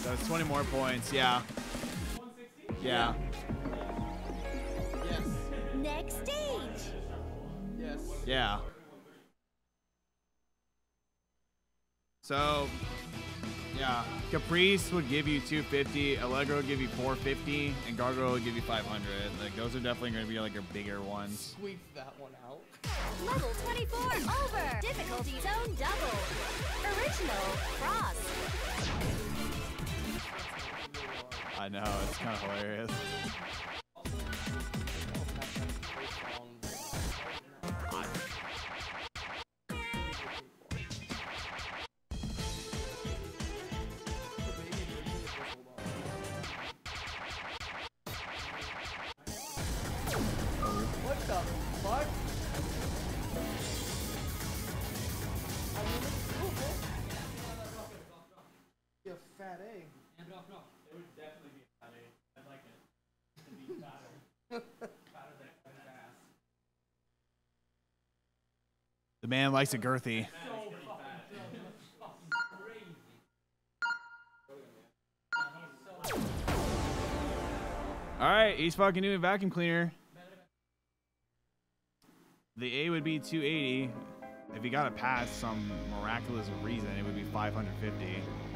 So it's 20 more points. Yeah. Yeah. Yeah. So, yeah, Caprice would give you 250, Allegro would give you 450, and Gargoyle would give you 500. Like those are definitely going to be like your bigger ones. Squeak that one out. Level 24 over. Difficulty zone double. Original cross. I know it's kind of hilarious. Man likes it girthy. All right, he's fucking doing vacuum cleaner. The A would be 280. If he got it past some miraculous reason, it would be 550.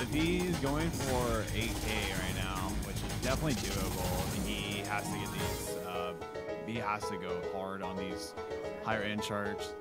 If he's going for 8K right now, which is definitely doable, he has to get these. Uh, he has to go hard on these higher end charts.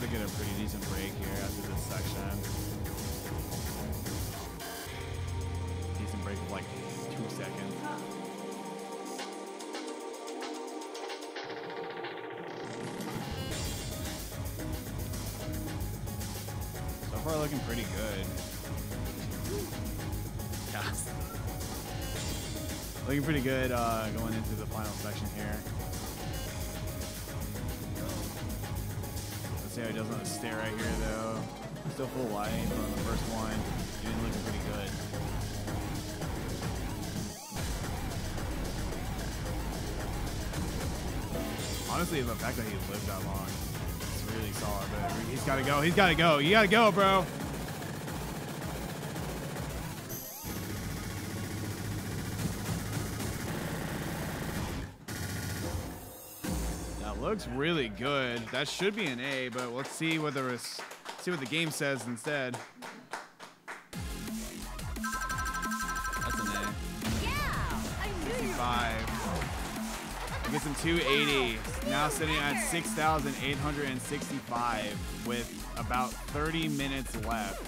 To get a pretty decent break here after this section. Decent break of like two seconds. So far looking pretty good. Yeah. Looking pretty good uh, stair right here, though. Still full but on the first one, doing looking pretty good. Honestly, the fact that he lived that long is really solid. But he's got to go. He's got to go. You got to go, bro. Looks really good. That should be an A, but let's see what the res- see what the game says instead. That's an A. Five. He gets him 280. Now sitting at 6,865 with about 30 minutes left.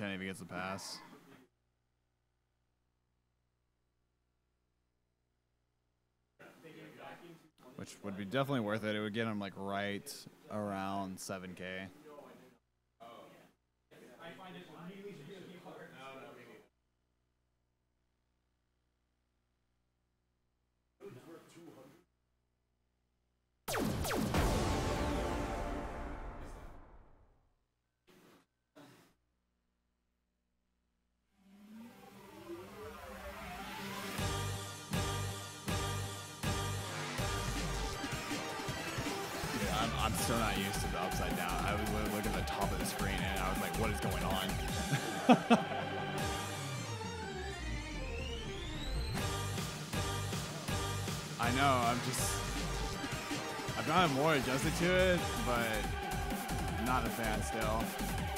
110 if he gets the pass. Which would be definitely worth it. It would get him like right around 7k. More adjusted to it, but not a fan still.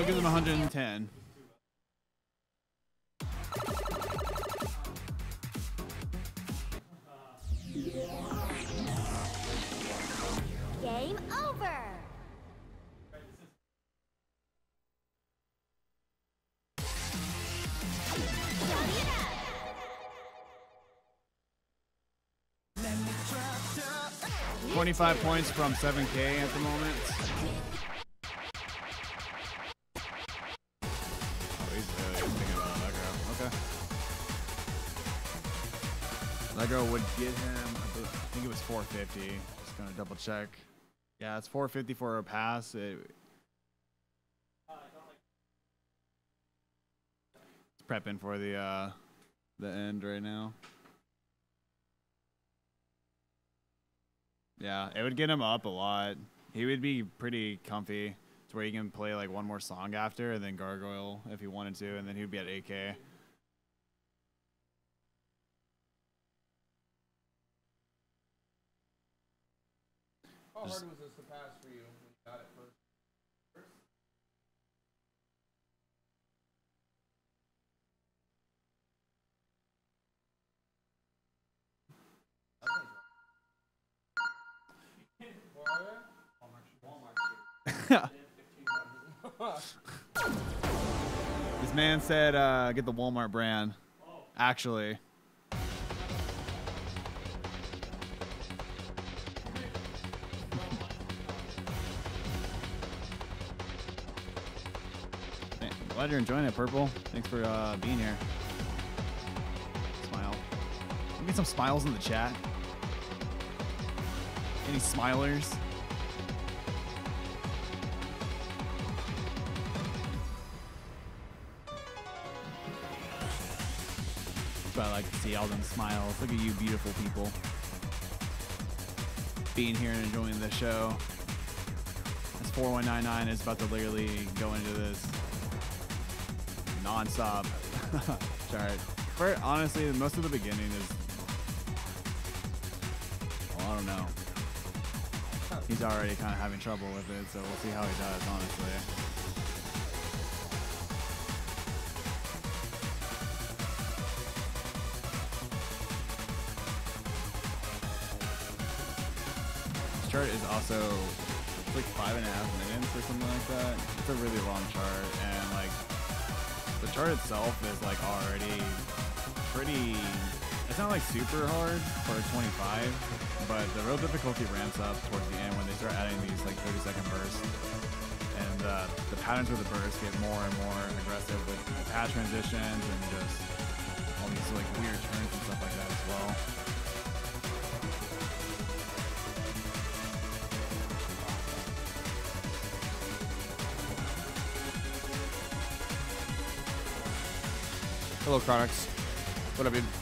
Possible. 16. So gives him 110. Game over. Twenty-five points from 7K at the moment. Get him, I think it was 450. Just gonna double check. Yeah, it's 450 for a pass. It, it's prepping for the uh, the end right now. Yeah, it would get him up a lot. He would be pretty comfy to where he can play like one more song after and then gargoyle if he wanted to, and then he would be at 8K. How hard was this to pass for you when you got it first? This man said, uh, "Get the Walmart brand." Actually, glad you're enjoying it, Purple. Thanks for uh, being here. Smile. Get some smiles in the chat? Any smilers? I like to see all them smiles. Look at you, beautiful people. Being here and enjoying the show. This 4199 is about to literally go into this non-stop chart. For honestly, most of the beginning is. Well, I don't know. He's already kind of having trouble with it, so we'll see how he does. Honestly. This chart is also it's like five and a half minutes or something like that. It's a really long chart, and like chart itself is like already pretty. It's not like super hard for 25, but the real difficulty ramps up towards the end when they start adding these like 30 second bursts. And uh, the patterns of the bursts get more and more aggressive with pad transitions and just all these like weird turns and stuff like that as well. Hello, Chronix. What up, dude?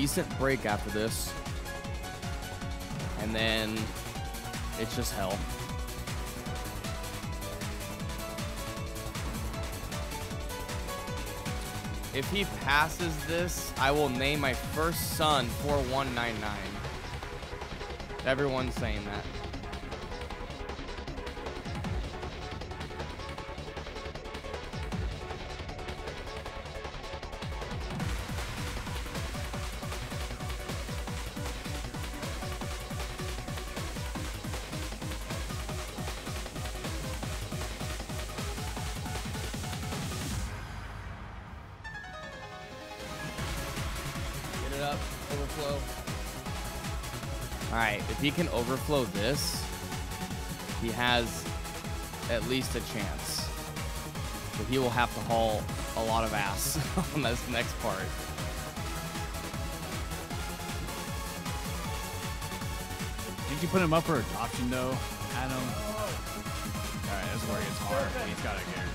Decent break after this. And then it's just hell. If he passes this, I will name my first son 4199. Everyone's saying that. Overflow this, he has at least a chance. But he will have to haul a lot of ass on this next part. Did you put him up for adoption though, Adam? All right, this is where it gets hard. He's gotta get.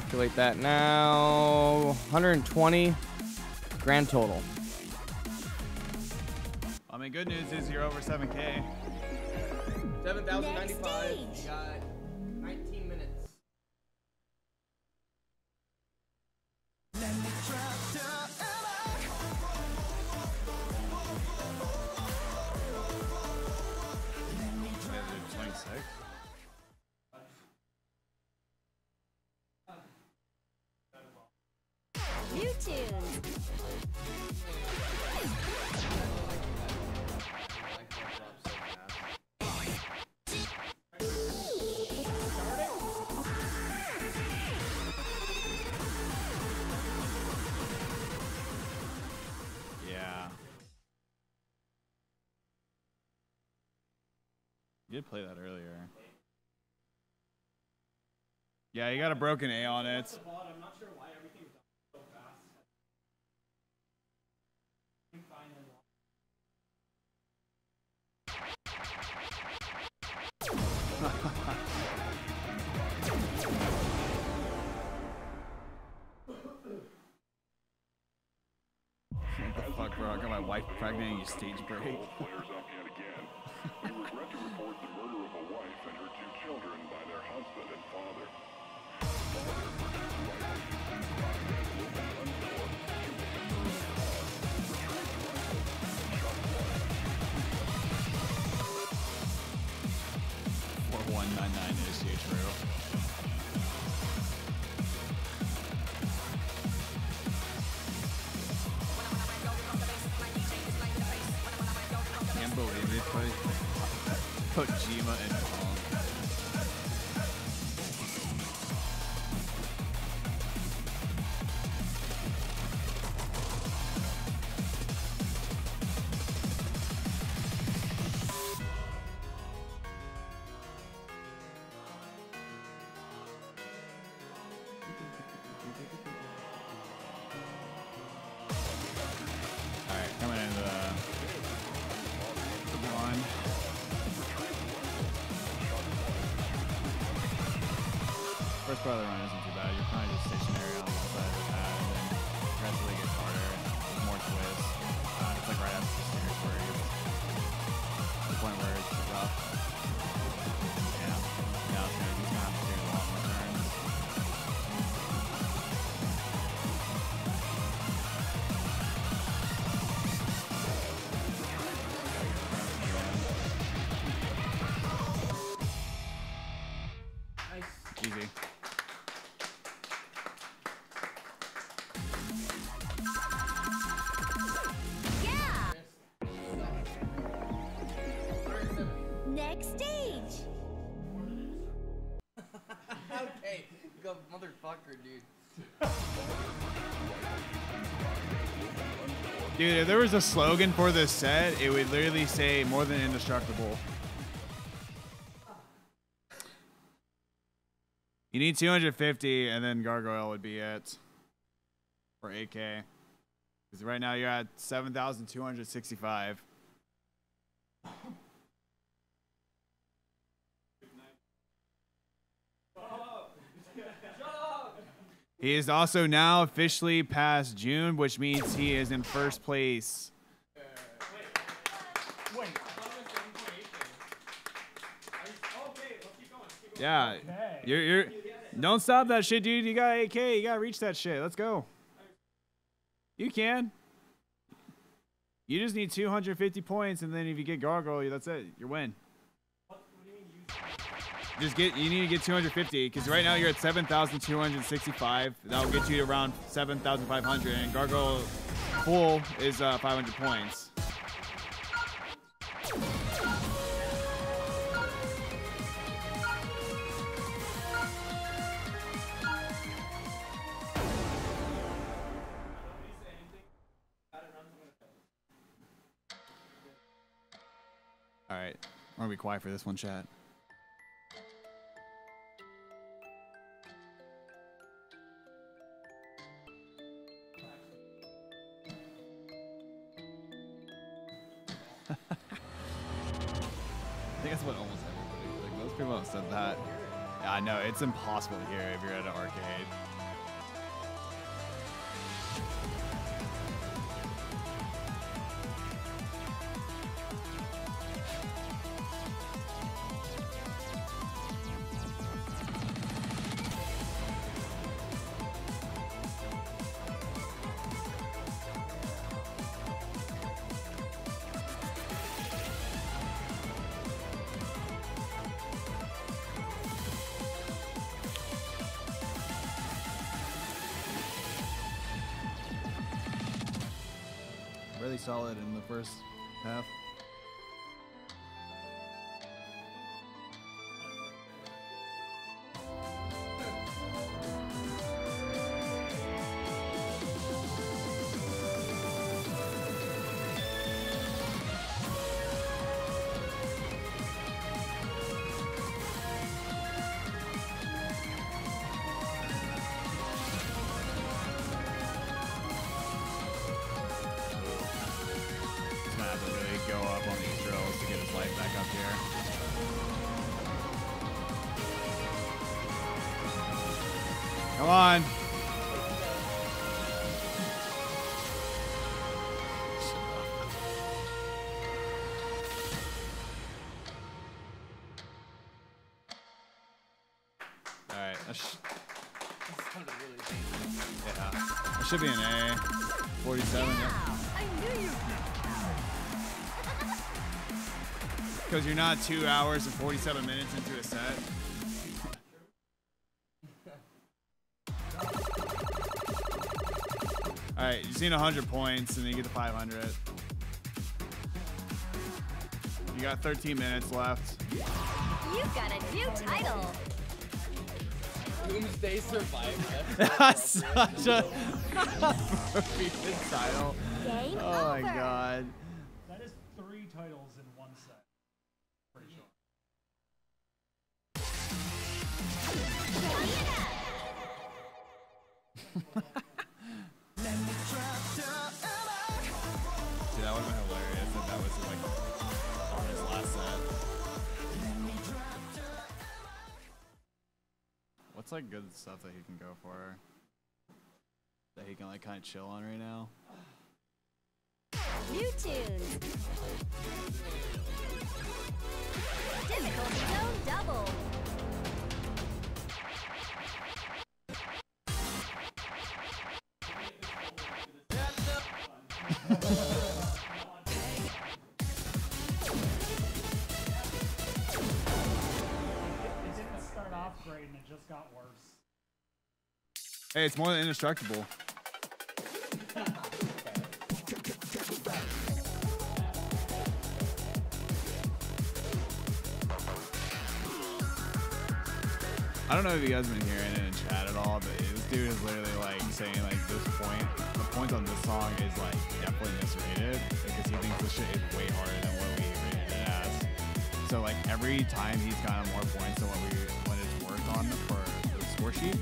Calculate that now. 120 grand total. Did play that earlier. Yeah, you got a broken A on it. Stage break. Oh, just stationary on one motherfucker, dude. Dude, if there was a slogan for this set, it would literally say more than indestructible. You need 250, and then Gargoyle would be it. For AK. Because right now you're at 7,265. He is also now officially past June, which means he is in first place. Yeah, you're you're. Don't stop that shit, dude. You got AK. You gotta reach that shit. Let's go. You can. You just need 250 points, and then if you get Gargoyle, that's it. You win. Just get. You need to get 250 because right now you're at 7,265. That'll get you to around 7,500, and Gargoyle full is uh, 500 points. All right, I'm gonna be quiet for this one, chat. Said that. I know it's impossible to hear if you're at an arcade. Should be an A. 47. Yeah. Because you're not two hours and 47 minutes into a set. All right, you just need 100 points and then you get to 500. You got 13 minutes left. You've got a new title. Doomsday Survivor. That's such a perfect title. Game Oh my god. That is three titles in one set. Pretty sure. Dude, What's like good stuff that he can go for? That he can like kind of chill on right now? New tunes. Difficulty zone double. great and it just got worse. Hey, it's more than indestructible. I don't know if you guys have been hearing it in chat at all, but this dude is literally like saying like this point, the point on this song is like definitely misrated because he thinks this shit is way harder than what we rated it as. So like every time he's gotten more points than what we on for the score sheet,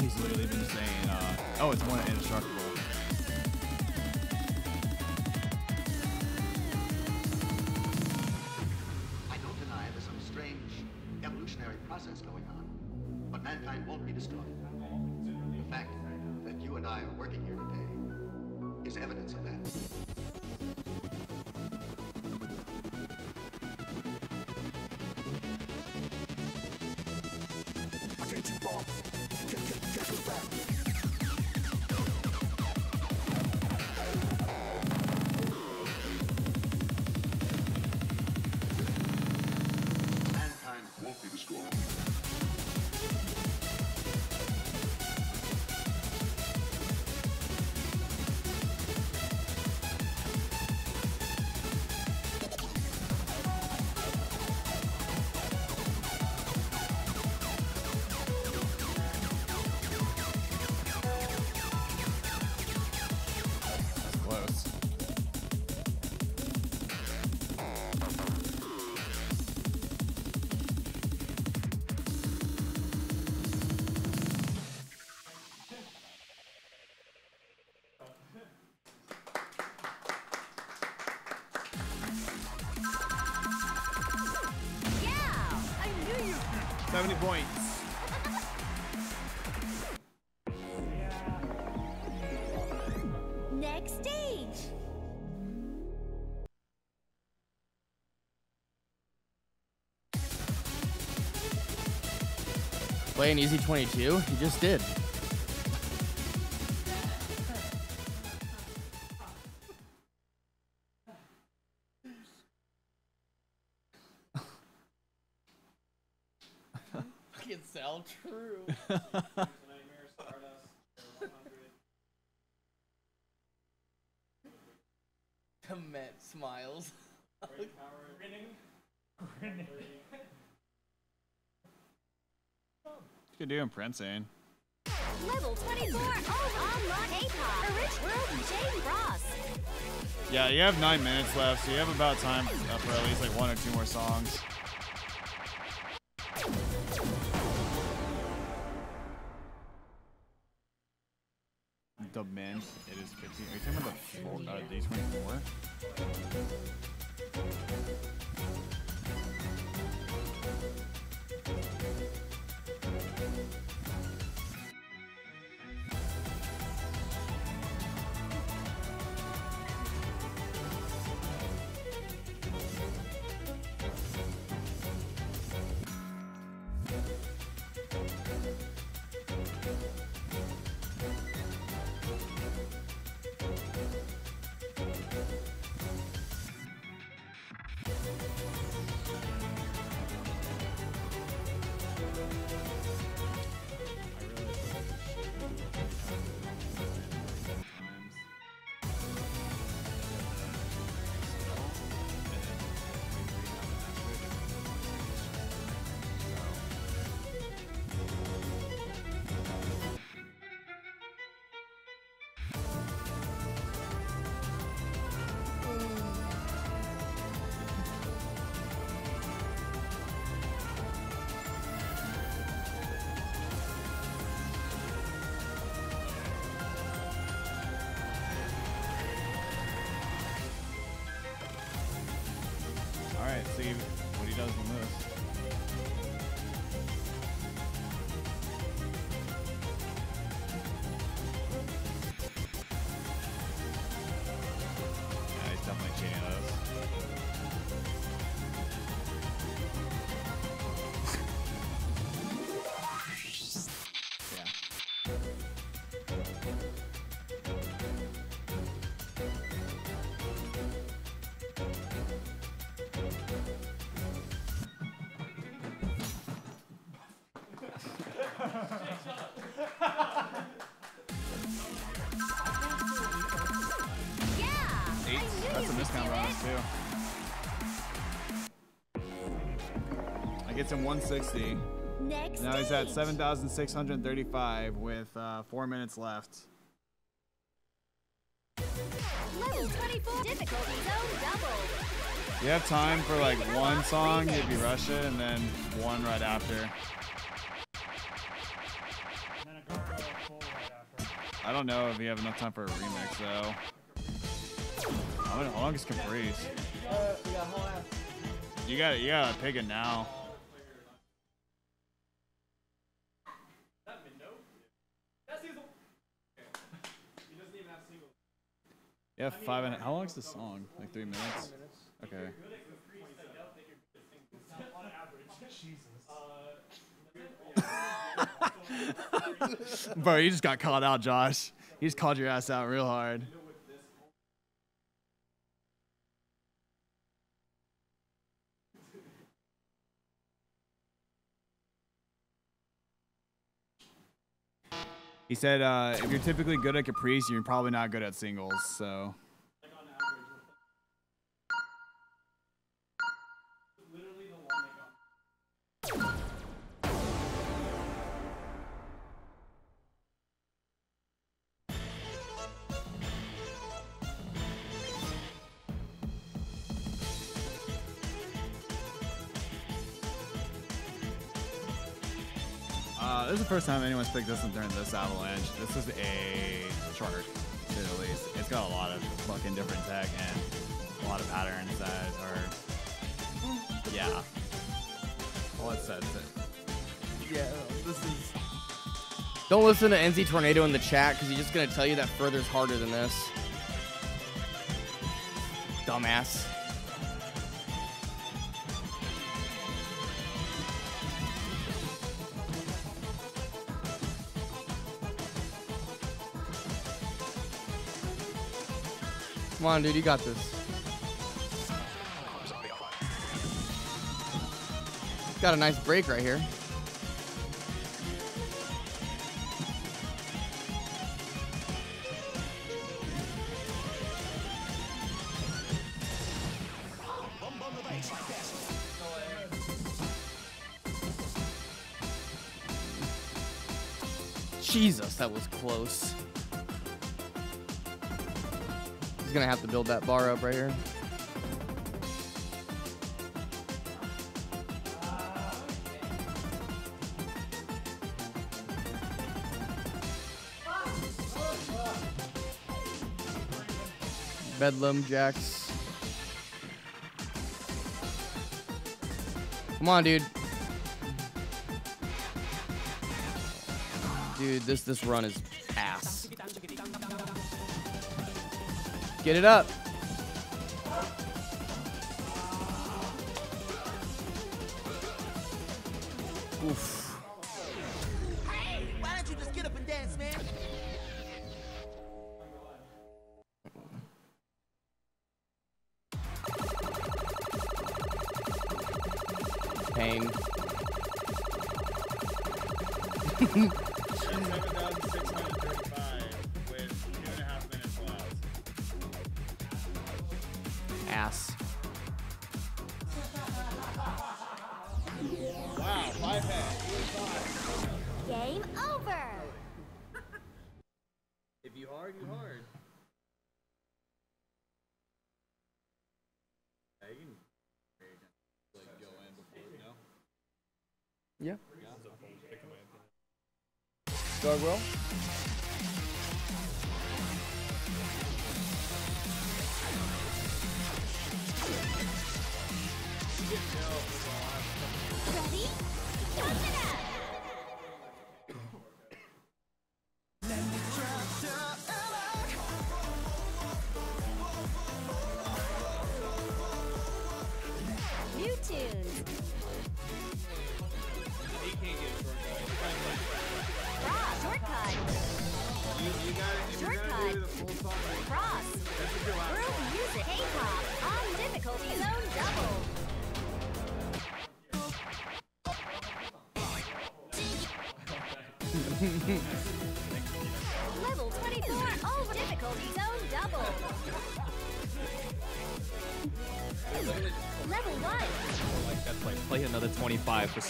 he's literally been saying, uh, "Oh, it's one indestructible." 70 points. Next stage. Play an easy 22? He just did. True. Nightmare, Stardust, 100. Commit smiles. Great power. Grinning. Grinning. Good doing prancing. Level 24. Oh, unlock APOC. A rich world Jane Ross. Yeah, you have nine minutes left, so you have about time for at least like one or two more songs. 18. Are you talking about the four, uh, 24? Steve. Knew That's you a could discount do bonus too. I get some 160. Next Now he's at 7,635 with uh, four minutes left. Level 24. Difficulty zone double. You have time for like one song if you rush it, and then one right after. I don't know if you have enough time for a remix though. How, long is Caprice? Uh. You got you gotta pick it now. Yeah, five and how long is the song? Like three minutes. Okay. Bro, you just got called out, Josh. You just called your ass out real hard. He said, uh, if you're typically good at Caprice, you're probably not good at singles. So, this is the first time anyone's picked this one during this avalanche. This is a chart, to say the least. It's got a lot of fucking different tech and a lot of patterns that are, yeah. All it says. Yeah, this is. Don't listen to NZ Tornado in the chat because he's just gonna tell you that further's harder than this. Dumbass. Come on, dude, you got this. Got a nice break right here. Jesus, that was close. He's gonna have to build that bar up right here. Bedlam Jacks. Come on, dude. Dude, this this run is Get it up.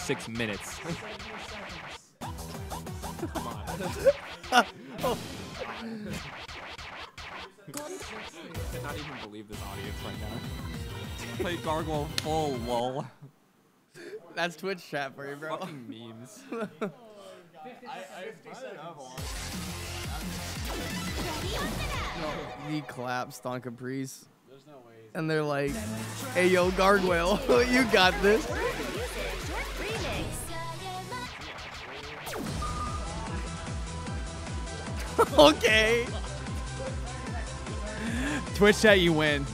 Six minutes. Come on. Oh. I cannot even believe this audience right now. Play Gargoyle full lol. That's Twitch chat for you, bro. Fucking memes. He collapsed on Caprice. And they're like, hey, yo, Gargoyle, you got this. okay. Twitch chat, you win.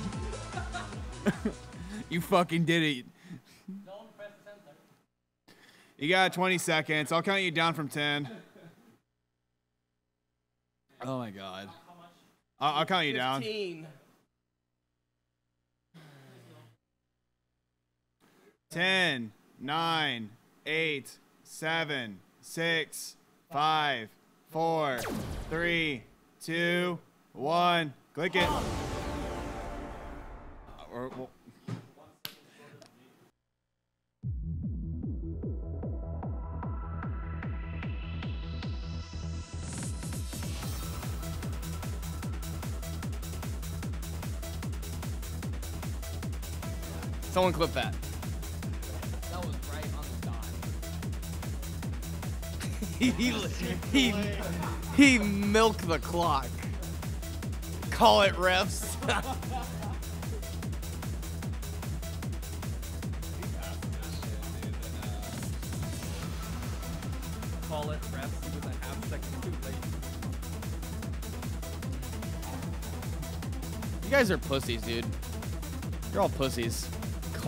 you fucking did it. You got 20 seconds. I'll count you down from 10. Oh my god. I'll, I'll count you down. 10, 9, 8, 7, 6, 5, 4, 3, 2, 1. Click it. Or, well, Someone clip. That he, he, he milked the clock. Call it refs. Call it refs. He was a half second too late. You guys are pussies, dude. You're all pussies.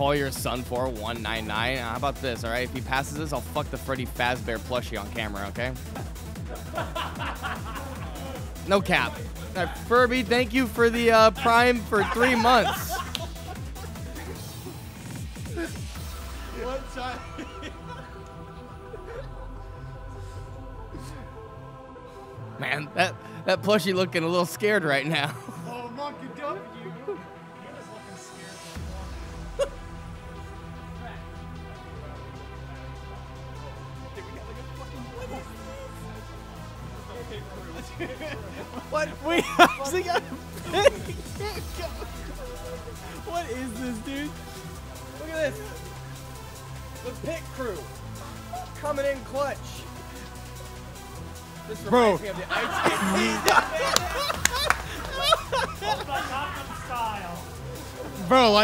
Call your son for 199. How about this, all right? If he passes this, I'll fuck the Freddy Fazbear plushie on camera, okay? No cap. Uh, Furby, thank you for the uh, Prime for three months. What time? Man, that, that plushie looking a little scared right now.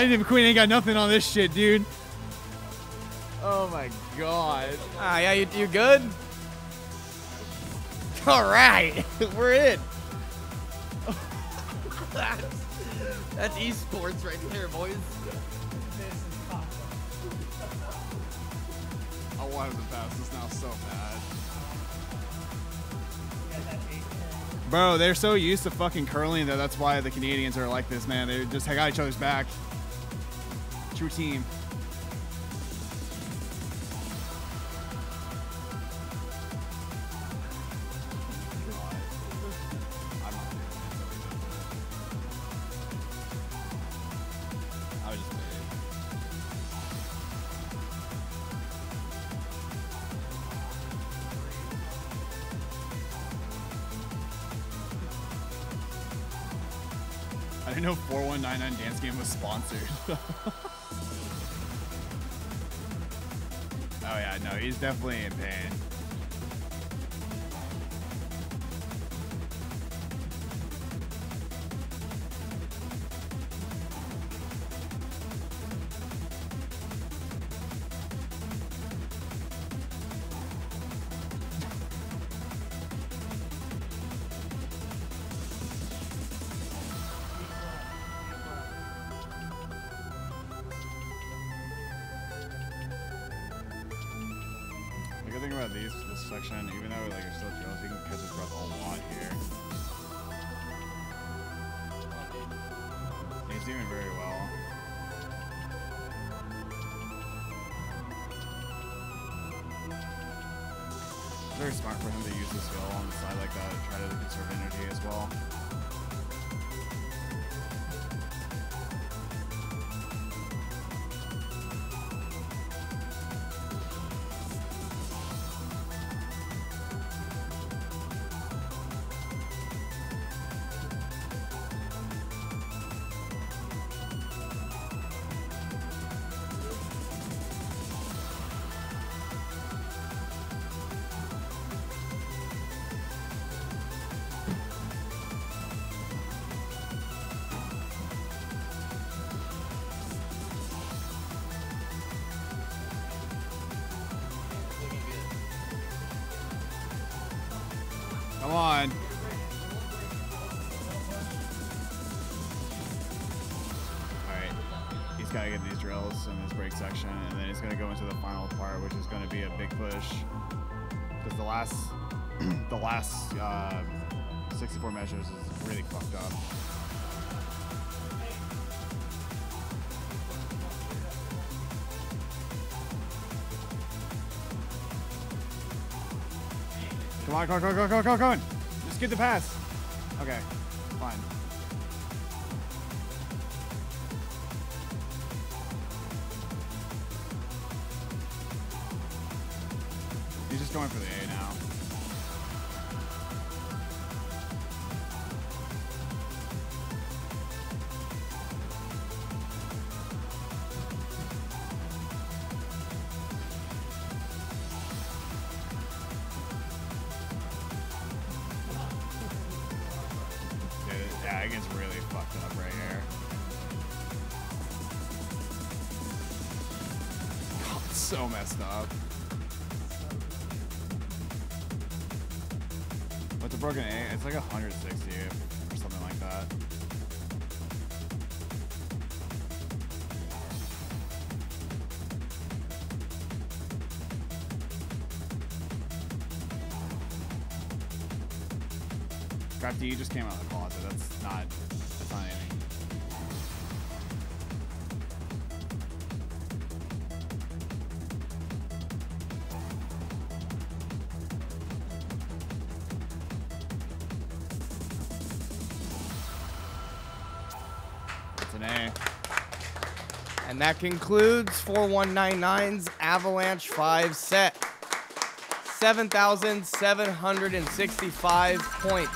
Lightning McQueen ain't got nothing on this shit, dude. Oh my god. Ah, yeah, you, you good? All right, we're in. that's, that's esports right there, boys. I wanted to pass this now so bad. Bro, they're so used to fucking curling that that's why the Canadians are like this, man. They just got each other's back. Team. I didn't know 4199 Dance Game was sponsored. no, he's definitely in pain. Into the final part, which is going to be a big push. Because the last, the last uh, 64 measures is really fucked up. Come on, come on, come on, come on, come on, come on. Just get the pass. So messed up. What's a broken A? It's like 160 or something like that. Crafty, you just came out of the closet. That's not. That concludes 4199's Avalanche 5 set. 7,765 points.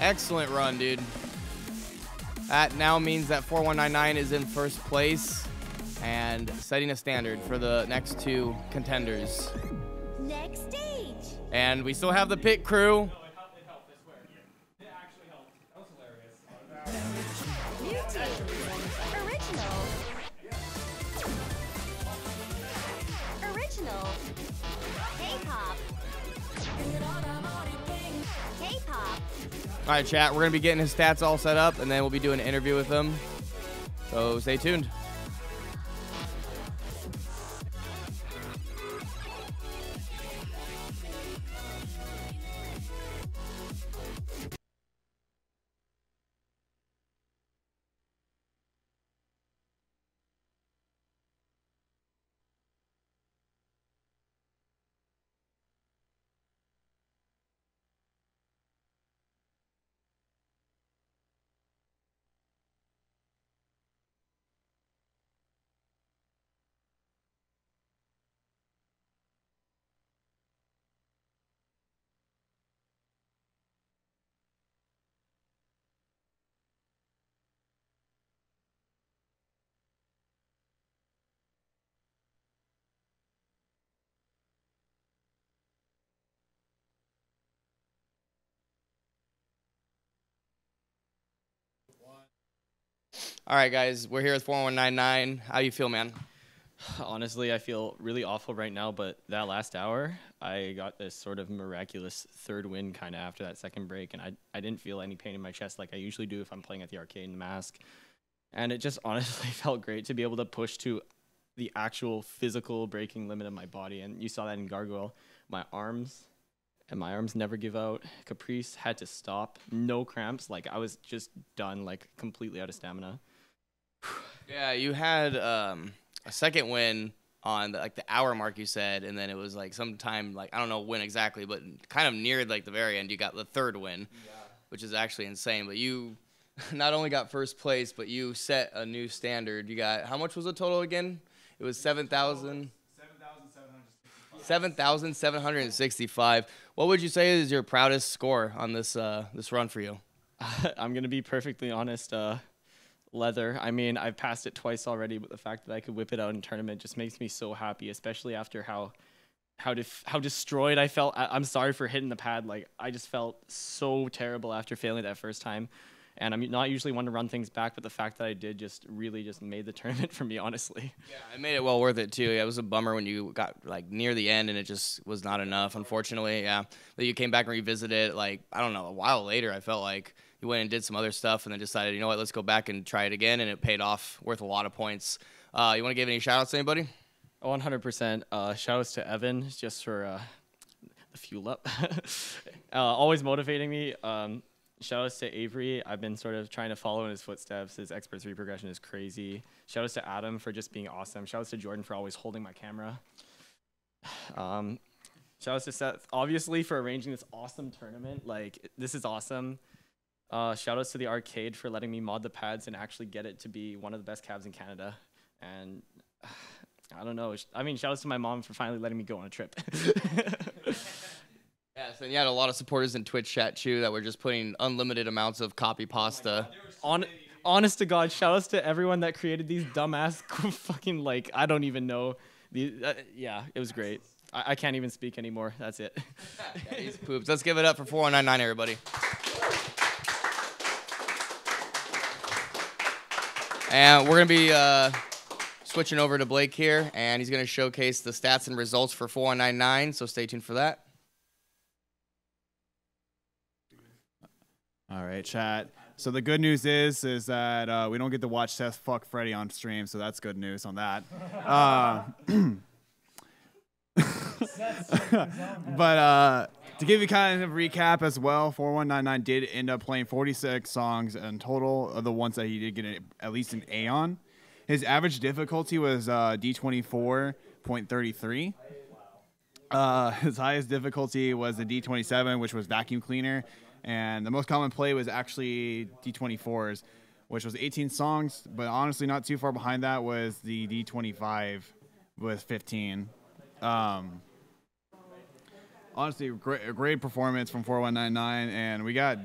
Excellent run, dude. That now means that 4199 is in first place and setting a standard for the next two contenders. Next stage. And we still have the pit crew. Chat. We're gonna be getting his stats all set up, and then we'll be doing an interview with him. So stay tuned. All right, guys. We're here with 4199. How you feel, man? Honestly, I feel really awful right now, but that last hour, I got this sort of miraculous third win kind of after that second break, and I, I didn't feel any pain in my chest like I usually do if I'm playing at the arcade in the Mask. And it just honestly felt great to be able to push to the actual physical breaking limit of my body. And you saw that in Gargoyle. My arms and my arms never give out. Caprice had to stop. No cramps. Like I was just done, like completely out of stamina. Yeah, you had um, a second win on the, like the hour mark you said, and then it was like sometime like I don't know when exactly, but kind of near like the very end, you got the third win, which is actually insane. But you not only got first place, but you set a new standard. You got how much was the total again? It was seven thousand. 7,765. What would you say is your proudest score on this uh, this run for you? I'm gonna be perfectly honest. Uh, leather. I mean, I've passed it twice already, but the fact that I could whip it out in tournament just makes me so happy, especially after how how def- how destroyed I felt. I- I'm sorry for hitting the pad. Like I just felt so terrible after failing that first time, And I'm not usually one to run things back, but the fact that I did just really just made the tournament for me, honestly. Yeah, it made it well worth it too. Yeah, it was a bummer when you got like near the end and it just was not enough, unfortunately. Yeah, but you came back and revisited it. Like I don't know, a while later, I felt like you went and did some other stuff and then decided, you know what, let's go back and try it again, and it paid off, worth a lot of points. Uh, you want to give any shout outs to anybody? 100%. Uh, shout outs to Evan just for uh, the fuel up. uh, always motivating me. Um, shout outs to Avery. I've been sort of trying to follow in his footsteps. His expert three progression is crazy. Shout outs to Adam for just being awesome. Shout outs to Jordan for always holding my camera. Um, shout outs to Seth, obviously, for arranging this awesome tournament. Like, this is awesome. Uh, shout outs to the arcade for letting me mod the pads and actually get it to be one of the best cabs in Canada. And I don't know. I mean, shout outs to my mom for finally letting me go on a trip. Yes, and you had a lot of supporters in Twitch chat too that were just putting unlimited amounts of copy pasta. on, honest to God, shout outs to everyone that created these dumbass fucking like I don't even know. The uh, yeah, it was great. I, I can't even speak anymore. That's it. Yeah, these poops. Let's give it up for 4199, everybody. And we're gonna be uh, switching over to Blake here, and he's gonna showcase the stats and results for 4199. So stay tuned for that. All right, chat. So the good news is, is that uh, we don't get to watch Seth fuck Freddy on stream, so that's good news on that. Uh, but uh, to give you kind of a recap as well, 4199 did end up playing 46 songs in total of the ones that he did get at least an A on. His average difficulty was uh, D24.33. Uh, his highest difficulty was the D27, which was vacuum cleaner, and the most common play was actually D24s, which was 18 songs. But honestly, not too far behind that was the D25 with 15. Um, honestly, great, great performance from 4199, and we got